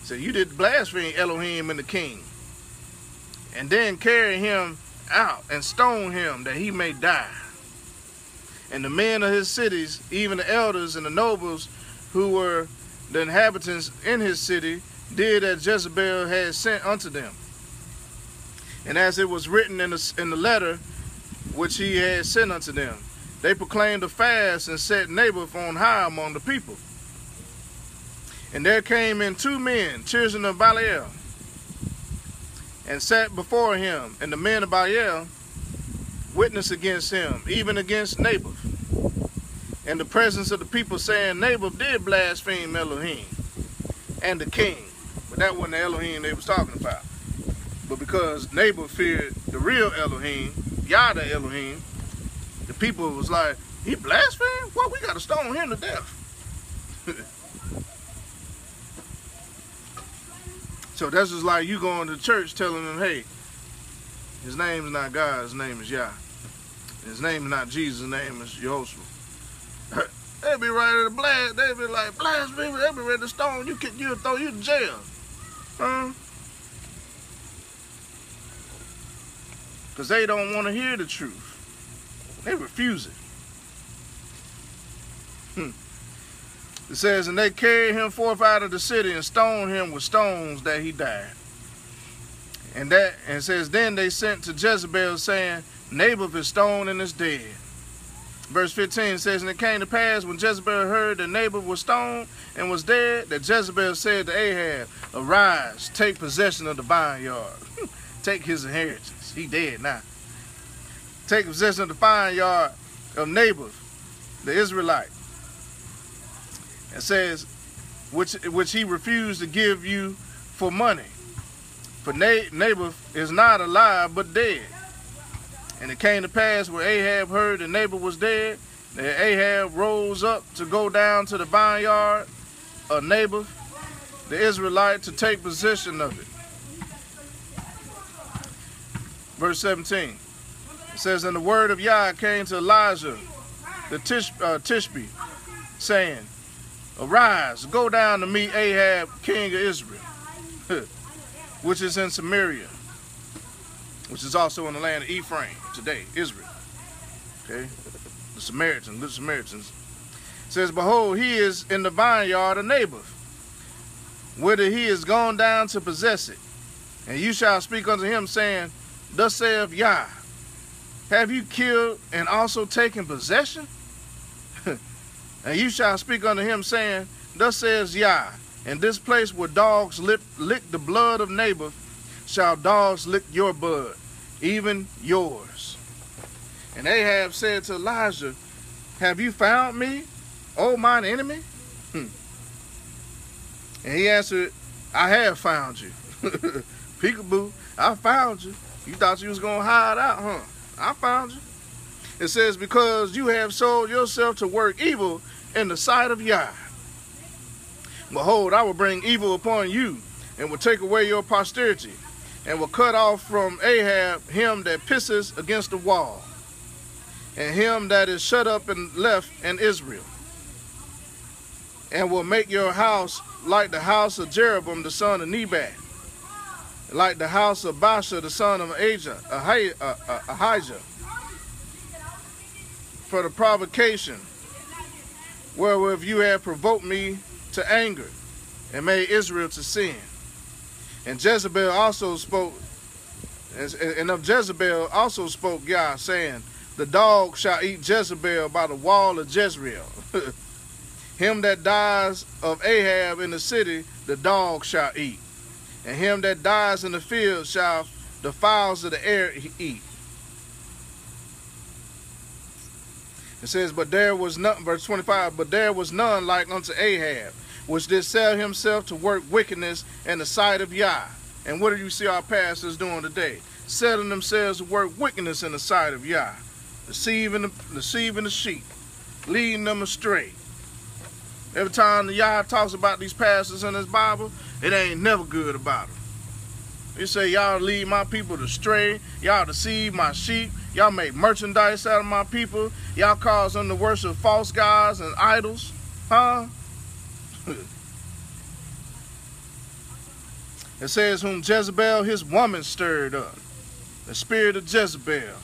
so you did blaspheme Elohim and the king. And then carry him out and stone him that he may die. And the men of his cities, even the elders and the nobles who were the inhabitants in his city, did as Jezebel had sent unto them. And as it was written in the, in the letter which he had sent unto them, they proclaimed a fast and set Naboth on high among the people. And there came in two men, children of Belial, and sat before him. And the men of Belial witnessed against him, even against Naboth, in the presence of the people, saying, Naboth did blaspheme Elohim and the king. But that wasn't the Elohim they was talking about. But because Naboth feared the real Elohim, Yada Elohim, the people was like, he blasphemed? Well, we got to stone him to death. So that's just like you going to church telling them, hey, his name's not God, his name is Yah. His name is not Jesus, his name is Jehoshua. They be ready to blast, they be like, blast, blasphemy, they be ready to stone you, Can you throw you in jail. Huh? Because they don't want to hear the truth. They refuse it. Hmm. It says, and they carried him forth out of the city and stoned him with stones that he died. And that and says, then they sent to Jezebel saying, Naboth is stoned and is dead. Verse 15 says, And it came to pass when Jezebel heard that Naboth was stoned and was dead, that Jezebel said to Ahab, Arise, take possession of the vineyard. take his inheritance. He dead now. Take possession of the vineyard of Naboth, the Israelite and says, which which he refused to give you for money. For Naboth is not alive but dead. And it came to pass where Ahab heard the Naboth was dead, that Ahab rose up to go down to the vineyard of Naboth, the Israelite, to take possession of it. Verse 17. It says, And the word of Yah came to Elijah, the Tish, uh, Tishbe, saying, Arise, go down to meet Ahab, king of Israel, which is in Samaria, which is also in the land of Ephraim today, Israel. Okay? The Samaritans, the Samaritans. says, Behold, he is in the vineyard of Naboth, whither he is gone down to possess it. And you shall speak unto him, saying, Thus saith Yah, Have you killed and also taken possession? And you shall speak unto him, saying, Thus says Yah, in this place where dogs lick, lick the blood of Naboth, shall dogs lick your blood, even yours. And Ahab said to Elijah, Have you found me, O mine enemy? Hmm. And he answered, I have found you. Peekaboo, I found you. You thought you was going to hide out, huh? I found you. It says, Because you have sold yourself to work evil in the sight of Yah. Behold, I will bring evil upon you, and will take away your posterity, and will cut off from Ahab him that pisses against the wall, and him that is shut up and left in Israel, and will make your house like the house of Jeroboam the son of Nebat, like the house of Baasha the son of Ahijah, uh, uh, Ahijah for the provocation wherewith you have provoked me to anger and made Israel to sin. And Jezebel also spoke, and of Jezebel also spoke Yah, saying, The dog shall eat Jezebel by the wall of Jezreel. him that dies of Ahab in the city, the dog shall eat. And him that dies in the field shall the fowls of the air eat. It says, But there was none, verse 25, but there was none like unto Ahab, which did sell himself to work wickedness in the sight of Yah. And what do you see our pastors doing today? Selling themselves to work wickedness in the sight of Yah, deceiving the, deceiving the sheep, leading them astray. Every time the Yah talks about these pastors in his Bible, it ain't never good about them. He say, y'all lead my people astray, y'all deceive my sheep, Y'all make merchandise out of my people. Y'all cause them to worship false gods and idols. Huh? It says, whom Jezebel, his woman, stirred up. the spirit of Jezebel.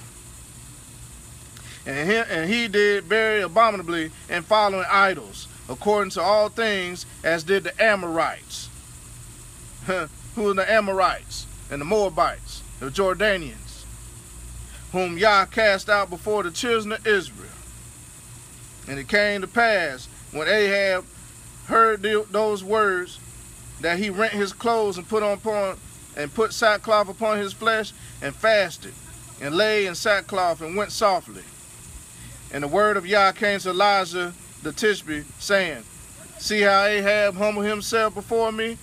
And he, and he did very abominably in following idols, according to all things as did the Amorites. Who are the Amorites and the Moabites, the Jordanians, whom Yah cast out before the children of Israel. And it came to pass when Ahab heard the, those words that he rent his clothes and put on and put sackcloth upon his flesh and fasted and lay in sackcloth and went softly. And the word of Yah came to Elijah the Tishbe, saying, See how Ahab humbled himself before me?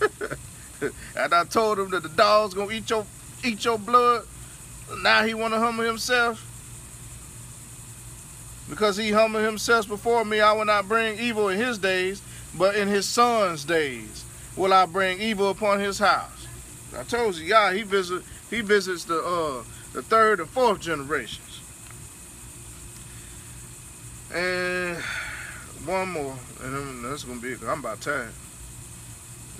and I told him that the dogs gonna eat your eat your blood. Now he wanna humble himself. Because he humbled himself before me, I will not bring evil in his days, but in his son's days will I bring evil upon his house. I told you, Yah, he visit he visits the uh the third and fourth generations. And one more, and that's gonna be it. I'm about tired.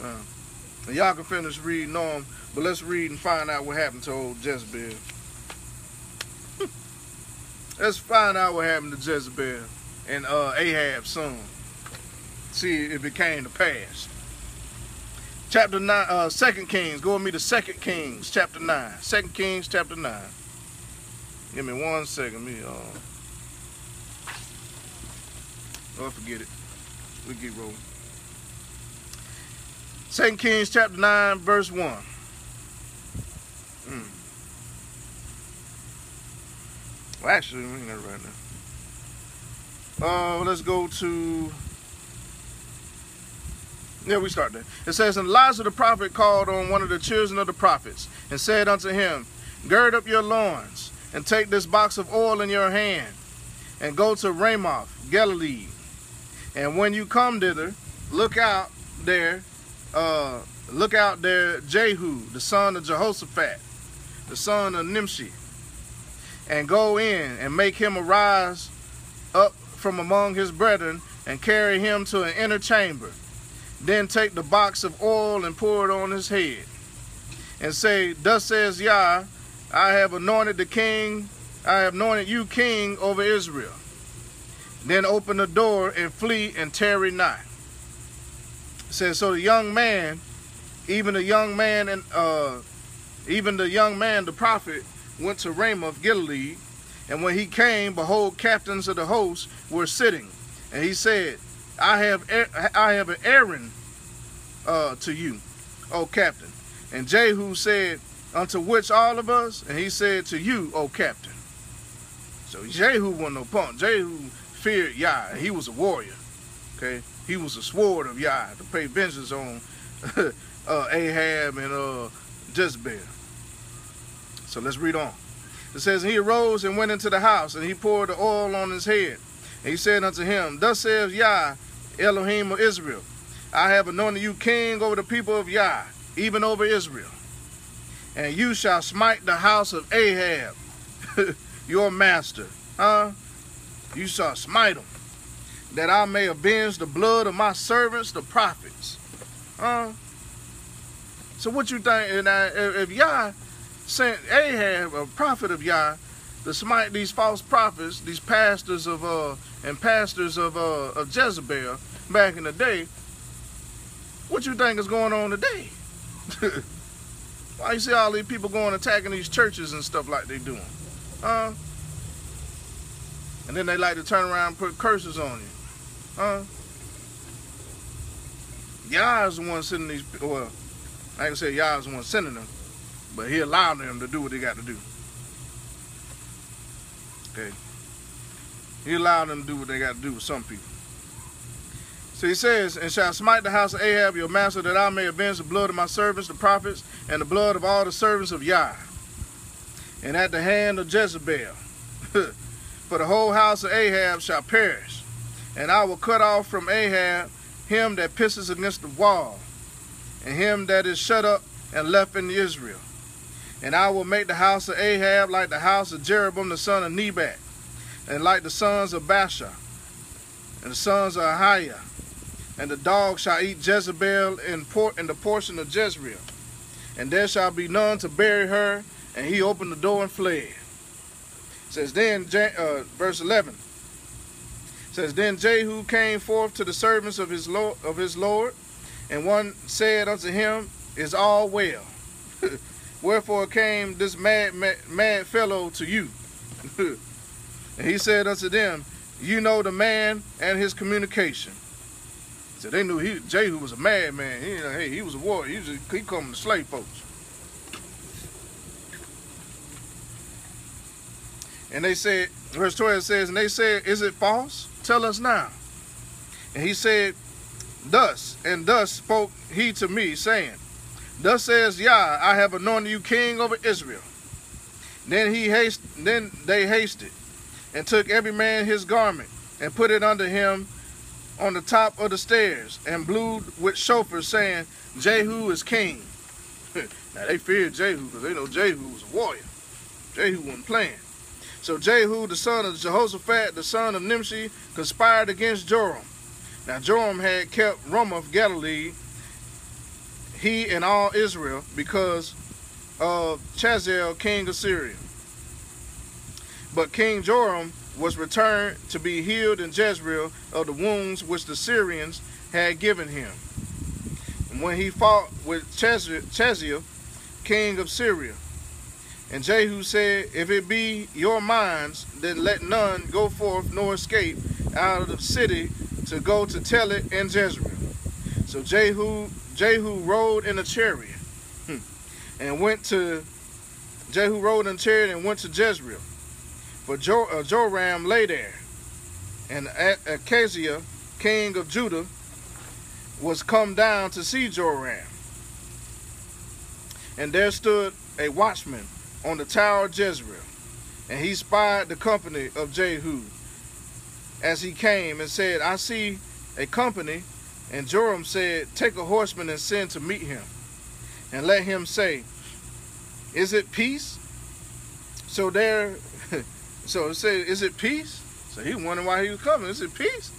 Uh, y'all can finish reading on, but let's read and find out what happened to old Jezebel. Let's find out what happened to Jezebel and uh, Ahab's son. See if it came to pass. Chapter 9, uh, 2 Kings. Go with me to 2 Kings, chapter 9. 2 Kings, chapter 9. Give me one second. Me, uh, oh, forget it. We get rolling. 2 Kings chapter 9, verse 1. Mm. Well, actually, we ain't right now. Uh, let's go to. Yeah, we start there. It says, And Elijah the prophet called on one of the children of the prophets, and said unto him, Gird up your loins, and take this box of oil in your hand, and go to Ramoth, Gilead. And when you come thither, look out there uh, look out there Jehu, the son of Jehoshaphat, the son of Nimshi, and go in and make him arise up from among his brethren and carry him to an inner chamber. Then take the box of oil and pour it on his head. And say, Thus says Yah, I have anointed the king, I have anointed you king over Israel. Then open the door and flee and tarry not says, so the young man, even the young man and uh, even the young man, the prophet, went to Ramoth, Gilead, and when he came, behold, captains of the host were sitting, and he said, I have I have an errand uh, to you, O captain. And Jehu said, unto which all of us? And he said, to you, O captain. So Jehu wasn't no punk. Jehu feared Yah. He was a warrior. Okay. He was a sword of Yah to pay vengeance on uh, Ahab and uh, Jezebel. So let's read on. It says, He arose and went into the house, and he poured the oil on his head. And he said unto him, Thus says Yah, Elohim of Israel, I have anointed you king over the people of Yah, even over Israel. And you shall smite the house of Ahab, your master. Huh? You shall smite him that I may avenge the blood of my servants, the prophets. Huh? so what you think? And I, if Yah sent Ahab, a prophet of Yah, to smite these false prophets, these pastors of uh and pastors of uh of Jezebel back in the day, what you think is going on today? Why you see all these people going attacking these churches and stuff like they doing? Huh? And then they like to turn around and put curses on you. Huh? Yah is the one sending these well, I can say Yah is the one sending them, but he allowed them to do what they got to do. Okay. He allowed them to do what they got to do with some people. So he says, And shall smite the house of Ahab, your master, that I may avenge the blood of my servants, the prophets, and the blood of all the servants of Yah. And at the hand of Jezebel. For the whole house of Ahab shall perish and I will cut off from Ahab him that pisses against the wall, and him that is shut up and left in Israel. And I will make the house of Ahab like the house of Jeroboam the son of Nebat, and like the sons of Baasha, and the sons of Ahiah. And the dog shall eat Jezebel in, in the portion of Jezreel. And there shall be none to bury her, and he opened the door and fled. Says then, uh, verse 11 says then Jehu came forth to the servants of his lord, of his lord, and one said unto him, Is all well? Wherefore came this mad, mad, mad fellow to you? and he said unto them, You know the man and his communication. So they knew he Jehu was a madman. He, hey, he was a warrior. He, was he coming to slay folks. And they said, verse 12 says, and they said, Is it false? Tell us now. And he said, Thus and thus spoke he to me, saying, Thus says Yah, I have anointed you king over Israel. Then he haste, then they hasted, and took every man his garment, and put it under him on the top of the stairs, and blew with shofars, saying, Jehu is king. now they feared Jehu because they know Jehu was a warrior. Jehu wasn't playing. So Jehu, the son of Jehoshaphat, the son of Nimshi, conspired against Joram. Now Joram had kept Ramoth Gilead, he and all Israel, because of Chazael, king of Syria. But King Joram was returned to be healed in Jezreel of the wounds which the Syrians had given him. And when he fought with Chazael, king of Syria, and Jehu said, If it be your minds, then let none go forth nor escape out of the city to go to tell it in Jezreel. So Jehu, Jehu rode in a chariot hmm, and went to Jehu rode in a chariot and went to Jezreel. For jo, uh, Joram lay there, and Achaziah, king of Judah, was come down to see Joram. And there stood a watchman on the tower of Jezreel, and he spied the company of Jehu as he came and said, I see a company. And Joram said, Take a horseman and send to meet him, and let him say, Is it peace? So there, so it said, Is it peace? So he wondered why he was coming. Is it peace?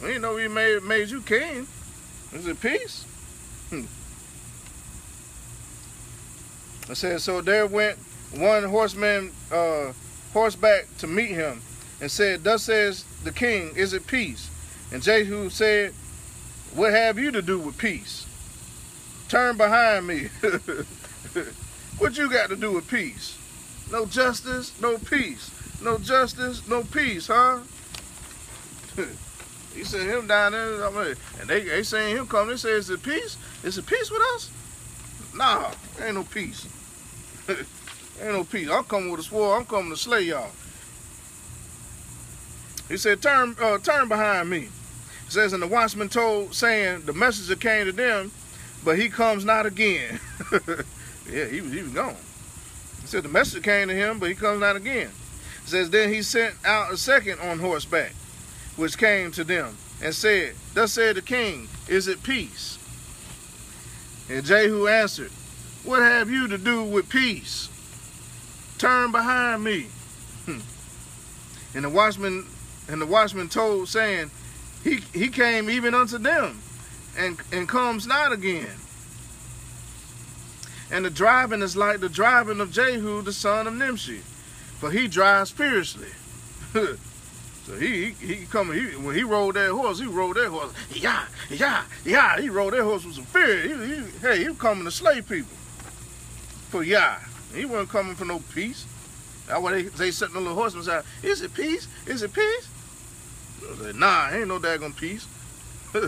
We know he made, made you king. Is it peace? Hmm. It says, so there went one horseman uh, horseback to meet him and said, Thus says the king, is it peace? And Jehu said, What have you to do with peace? Turn behind me. what you got to do with peace? No justice, no peace. No justice, no peace, huh? he said him down there, and they, they saying him come. They say, is it peace? Is it peace with us? Nah, ain't no peace. ain't no peace. I'm coming with a sword. I'm coming to slay y'all. He said, turn, uh, turn behind me. It says, and the watchman told, saying, the messenger came to them, but he comes not again. yeah, he was, he was gone. He said, the messenger came to him, but he comes not again. It says, then he sent out a second on horseback, which came to them, and said, Thus said the king, Is it peace? And Jehu answered, What have you to do with peace? Turn behind me. Hmm. and the watchman and the watchman told, saying, He he came even unto them, and and comes not again. And the driving is like the driving of Jehu, the son of Nimshi, for he drives fiercely. so he he, he coming. He, when he rode that horse, he rode that horse. Yeah, yeah, yeah. He rode that horse with some fear. He, he, hey, he coming to slay people. For yeah, he wasn't coming for no peace. That's why they they setting the little horsemen out. Is it peace? Is it peace? Nah, ain't no daggone peace.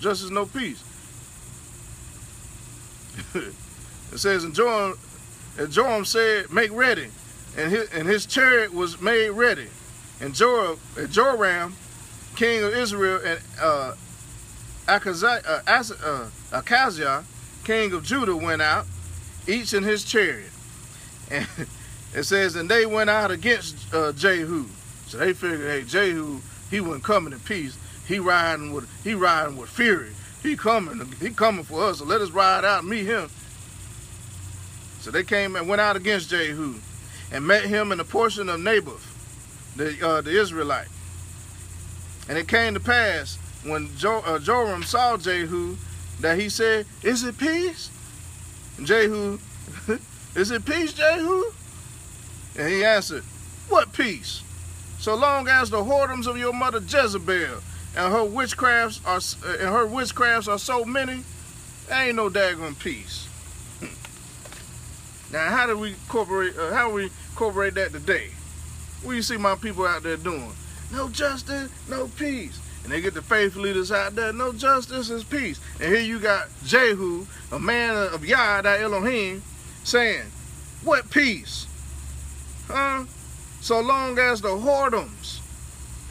Justice, no peace. it says, and Joram, and Joram said, make ready. And his, and his chariot was made ready. And Joram, and Joram king of Israel, and uh, Achaziah, uh, uh, king of Judah, went out, each in his chariot. And it says, and they went out against uh, Jehu. So they figured, hey, Jehu, he wasn't coming in peace. He riding with he riding with fury. He coming, he coming for us. So let us ride out and meet him. So they came and went out against Jehu and met him in the portion of Naboth, the uh, the Israelite. And it came to pass when jo uh, Joram saw Jehu that he said, "Is it peace?" And Jehu Is it peace, Jehu? And he answered, What peace? So long as the whoredoms of your mother Jezebel and her witchcrafts are and her witchcrafts are so many, ain't no daggone peace. now, how do we incorporate? Uh, how do we incorporate that today? What do you see my people out there doing? No justice, no peace. And they get the faith leaders out there, no justice is peace. And here you got Jehu, a man of Yah, that Elohim, saying, what peace? Huh? So long as the whoredoms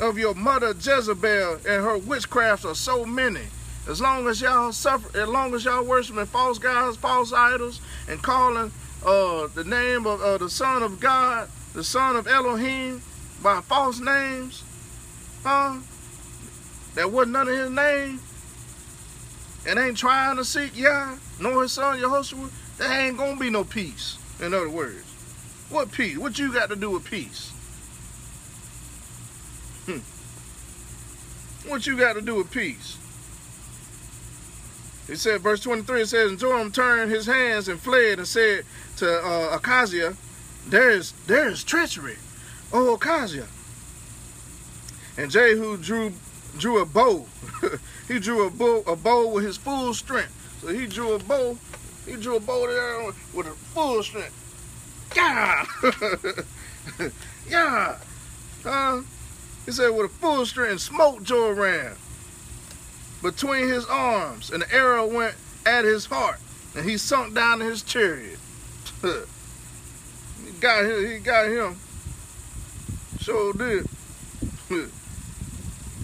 of your mother Jezebel and her witchcrafts are so many, as long as y'all suffer, as long as y'all worshiping false gods, false idols, and calling uh, the name of uh, the Son of God, the Son of Elohim, by false names, huh? That wasn't none of his name, and ain't trying to seek Yah, nor his son Yahoshua, there ain't gonna be no peace. In other words, what peace? What you got to do with peace? Hmm. What you got to do with peace? It said, verse 23, it says, And Joram turned his hands and fled and said to uh, Achaziah, there is, there is treachery, oh Achaziah. And Jehu drew drew a bow. he drew a bow, a bow with his full strength. So he drew a bow. He drew a bow there with a full strength. Yeah, yeah. Uh, he said with a full strength, smote Joram between his arms, and the arrow went at his heart, and he sunk down in his chariot. he got him. He got him. Sure did.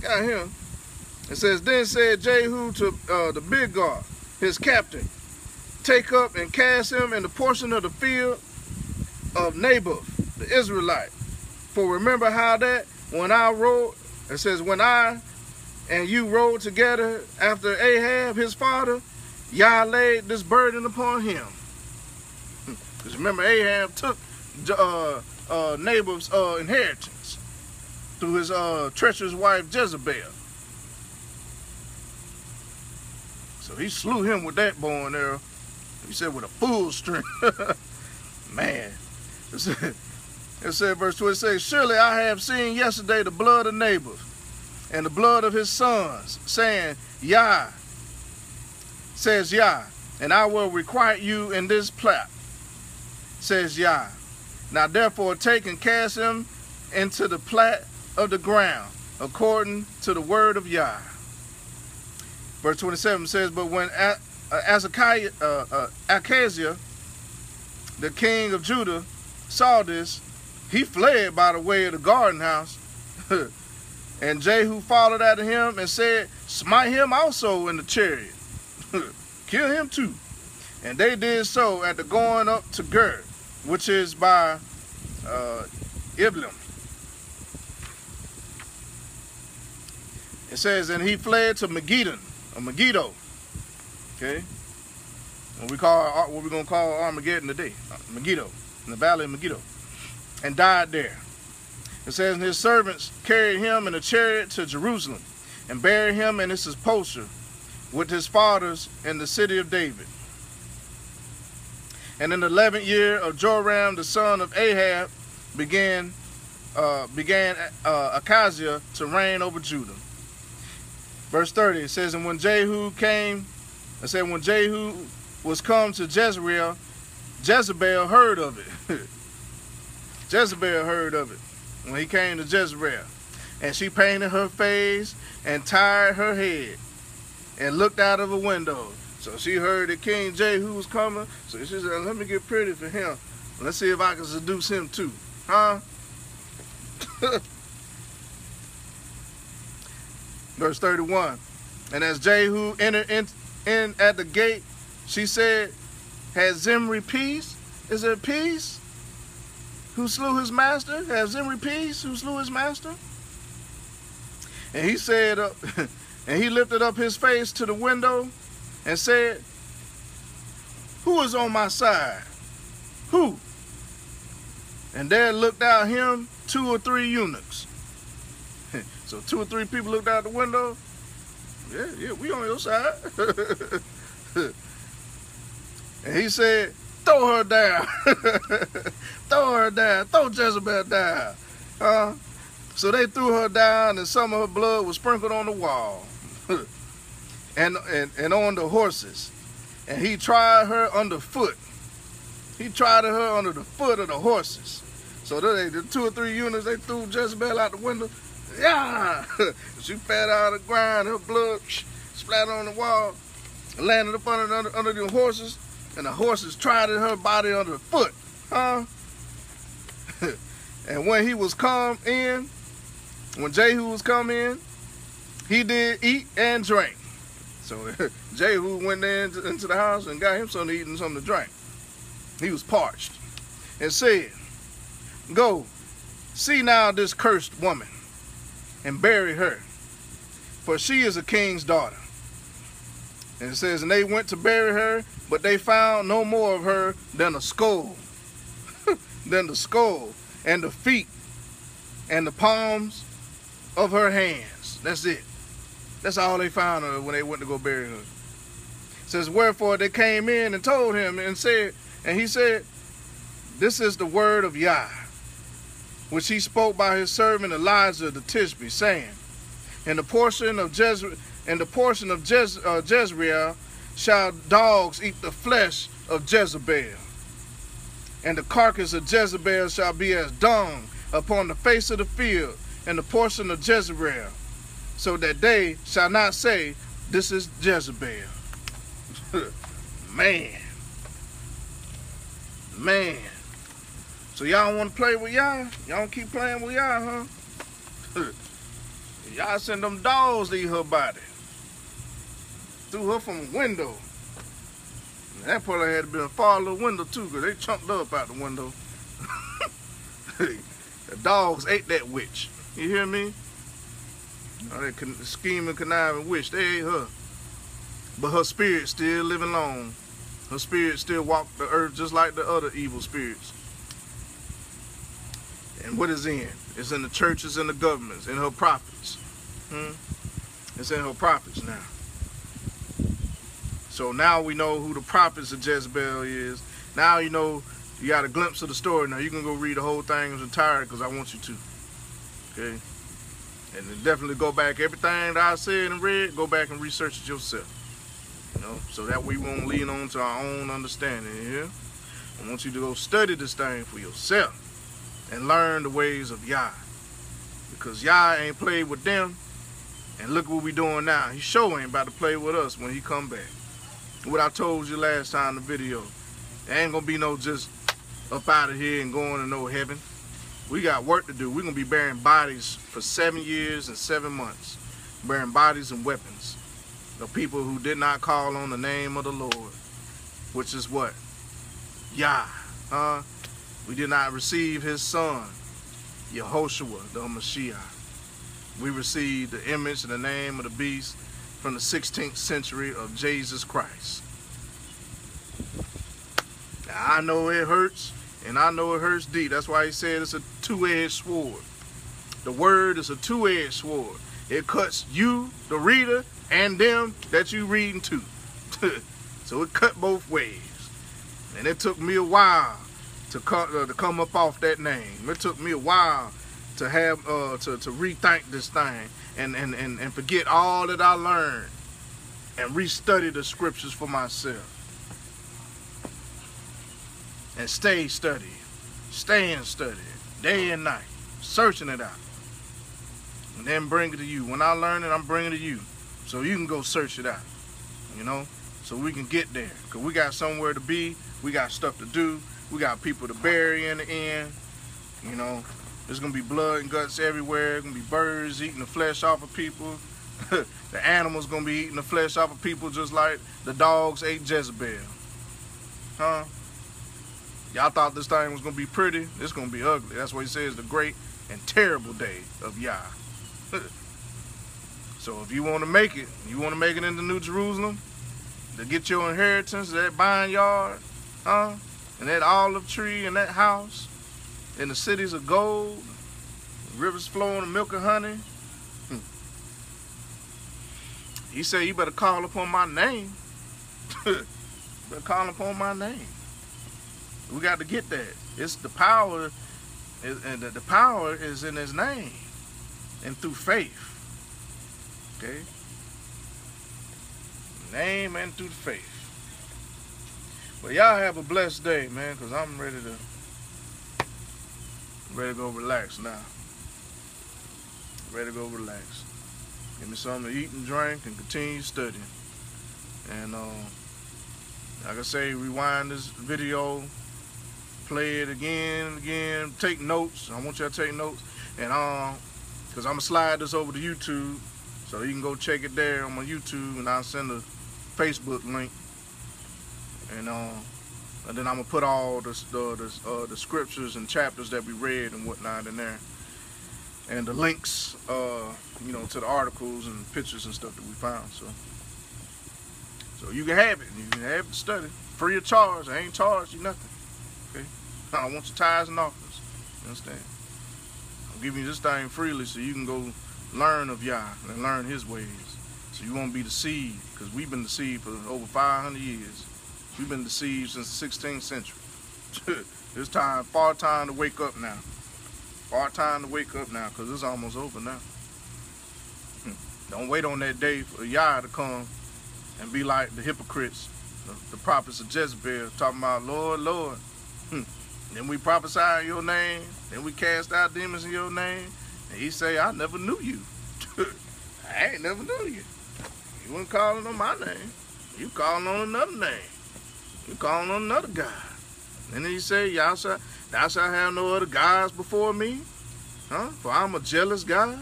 got him. It says, Then said Jehu to uh, the Bidkar, his captain, Take up and cast him in the portion of the field of Naboth, the Israelite. For remember how that when I rode, it says, When I and you rode together after Ahab, his father, Yah laid this burden upon him. Because remember, Ahab took uh, uh, Naboth's uh, inheritance through his uh, treacherous wife Jezebel. So he slew him with that bow and arrow. He said with a full string. Man. It said, verse 26, Surely I have seen yesterday the blood of Naboth and the blood of his sons, saying, Yah, says Yah, and I will requite you in this plot, says Yah. Now therefore take and cast him into the plat of the ground, according to the word of Yah. Verse 27 says, But when Azakiah, uh, uh, Achaziah, the king of Judah, saw this, he fled by the way of the garden house. and Jehu followed after him and said, Smite him also in the chariot. Kill him too. And they did so at the going up to Gur, which is by uh, Ibleam. It says, and he fled to Megiddon, or Megiddo. Okay? What we call what we're gonna call Armageddon today. Uh, Megiddo, in the valley of Megiddo. And died there. It says, and his servants carried him in a chariot to Jerusalem and buried him in his sepulchre with his fathers in the city of David. And in the eleventh year of Joram, the son of Ahab, began uh, began uh, Achaziah to reign over Judah. Verse 30, it says, And when Jehu came, I said, when Jehu was come to Jezreel, Jezebel heard of it. Jezebel heard of it when he came to Jezreel. And she painted her face and tied her head and looked out of a window. So she heard that King Jehu was coming. So she said, let me get pretty for him. Let's see if I can seduce him too. Huh? Verse 31. And as Jehu entered in, in at the gate, she said, Has Zimri peace? Is there peace? Who slew his master? Has Zimri peace? Who slew his master? And he said, uh, and he lifted up his face to the window and said, Who is on my side? Who? And there looked out him two or three eunuchs. so two or three people looked out the window. Yeah, yeah, we on your side. and he said, throw her down. throw her down. Throw Jezebel down. Uh, so they threw her down, and some of her blood was sprinkled on the wall and, and, and on the horses. And he tried her underfoot. He tried her under the foot of the horses. So they, the two or three units, they threw Jezebel out the window. Yeah! she fell out of the ground, her blood splattered on the wall, landed up under, under, under the horses, and the horses tried her body under the foot. Huh? and when he was come in, when Jehu was come in, he did eat and drink. So Jehu went in into the house and got him something to eat and something to drink. He was parched and said, Go, see now this cursed woman and bury her, for she is a king's daughter. And it says, And they went to bury her, but they found no more of her than a skull, than the skull and the feet and the palms of her hands. That's it. That's all they found her when they went to go bury her. It says, Wherefore they came in and told him and said, and he said, This is the word of Yah, which he spoke by his servant Elijah the Tishbe, saying, In the portion of Jezreel, in the portion of Jez, uh, Jezreel shall dogs eat the flesh of Jezebel, and the carcass of Jezebel shall be as dung upon the face of the field, and the portion of Jezreel, so that they shall not say, This is Jezebel. Man. Man. So y'all want to play with y'all? Y'all keep playing with y'all, huh? y'all send them dogs to eat her body. Threw her from a window. And that probably had to be a far little window too, because they chunked up out the window. the dogs ate that witch. You hear me? Oh, that scheming, conniving witch, they ate her. But her spirit still living long. Her spirit still walk the earth just like the other evil spirits. And what is in? It's in the churches and the governments, in her prophets. Hmm? It's in her prophets now. So now we know who the prophets of Jezebel is. Now you know you got a glimpse of the story. Now you can go read the whole thing in entirety because I want you to. Okay? And definitely go back. Everything that I said and read, go back and research it yourself. You know, so that we won't lean on to our own understanding. Yeah? I want you to go study this thing for yourself and learn the ways of Yah. Because Yah ain't played with them. And look what we doing now. He sure ain't about to play with us when he come back. What I told you last time in the video. There ain't gonna be no just up out of here and going to no heaven. We got work to do. We're gonna be bearing bodies for seven years and seven months. bearing bodies and weapons the people who did not call on the name of the Lord, which is what? Yah. Huh? We did not receive his son, Yahoshua, the Mashiach. We received the image and the name of the beast from the 16th century of Jesus Christ. Now, I know it hurts, and I know it hurts deep. That's why he said it's a two-edged sword. The word is a two-edged sword. It cuts you, the reader, and them that you reading to. so it cut both ways. And it took me a while to come, uh, to come up off that name. It took me a while to have uh, to, to rethink this thing and, and, and, and forget all that I learned and restudy the scriptures for myself. And stay studying, staying studying, day and night, searching it out. And then bring it to you. When I learn it, I'm bringing it to you. So you can go search it out, you know, so we can get there. Because we got somewhere to be, we got stuff to do, we got people to bury in the end, you know. There's to be blood and guts everywhere. To be birds eating the flesh off of people. the animals to be eating the flesh off of people just like the dogs ate Jezebel. Huh? Y'all thought this thing was to be pretty. It's to be ugly. That's what he says, the great and terrible day of Yah. So if you want to make it, you want to make it into New Jerusalem, to get your inheritance, that vineyard, huh? And that olive tree and that house, and the cities of gold, rivers flowing of milk and honey. Hmm. He said, you better call upon my name. better call upon my name. We got to get that. It's the power, and the power is in His name, and through faith. Okay. Name and through faith. But y'all have a blessed day, man, because I'm ready to ready to go relax now. Ready to go relax. Give me something to eat and drink and continue studying. And uh, like I say, rewind this video, play it again and again, take notes. I want y'all to take notes. And um, because I'm to slide this over to YouTube. So you can go check it there on my YouTube and I'll send a Facebook link. And uh, and then I'm gonna put all the the, the, uh, the scriptures and chapters that we read and whatnot in there, and the links, uh, you know, to the articles and pictures and stuff that we found. So, so you can have it. You can have it study free of charge. I ain't charged you nothing. Okay, I don't want your tithes and offerings. You understand? I'm giving you this thing freely so you can go learn of Yah and learn His ways, so you won't be deceived. Because we've been deceived for over 500 years. We've been deceived since the 16th century. it's time, far time to wake up now. Far time to wake up now, because it's almost over now. Hmm. Don't wait on that day for Yah to come and be like the hypocrites, the, the prophets of Jezebel, talking about, Lord, Lord. Hmm. Then we prophesy in your name. Then we cast out demons in your name. And he say, I never knew you. I ain't never knew you. You weren't calling on my name. You calling on another name. Calling on another God. And then he say, Y'all shall, thou shalt have no other gods before me. Huh? For I'm a jealous God.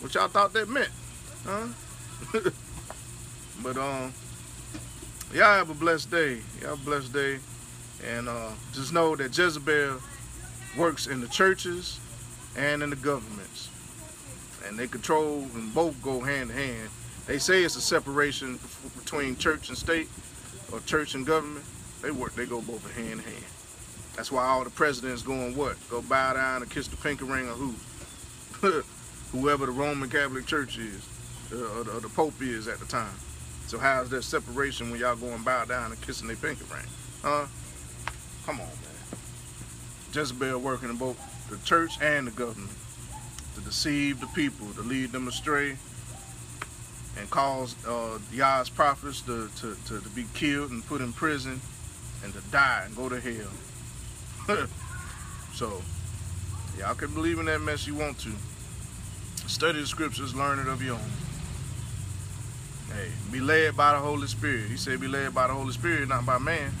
What y'all thought that meant? Huh? but um y'all have a blessed day. Y'all have a blessed day. And uh, just know that Jezebel works in the churches and in the governments. And they control and both go hand in hand. They say it's a separation between church and state or church and government. They work, they go both hand in hand. That's why all the presidents going what? Go bow down and kiss the pinky ring of who? Whoever the Roman Catholic Church is, uh, or, the, or the Pope is at the time. So how's that separation when y'all going bow down and kissing their pinky ring? Huh? Come on, man. Jezebel working in both the church and the government to deceive the people, to lead them astray, and cause uh, Yah's prophets to, to, to, to, be killed and put in prison and to die and go to hell. so, y'all can believe in that mess you want to. Study the scriptures, learn it of your own. Hey, be led by the Holy Spirit. He said be led by the Holy Spirit, not by man.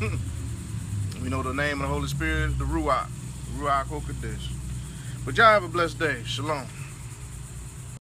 we know the name of the Holy Spirit, the Ruach. Ruach HaKodesh. But y'all have a blessed day. Shalom.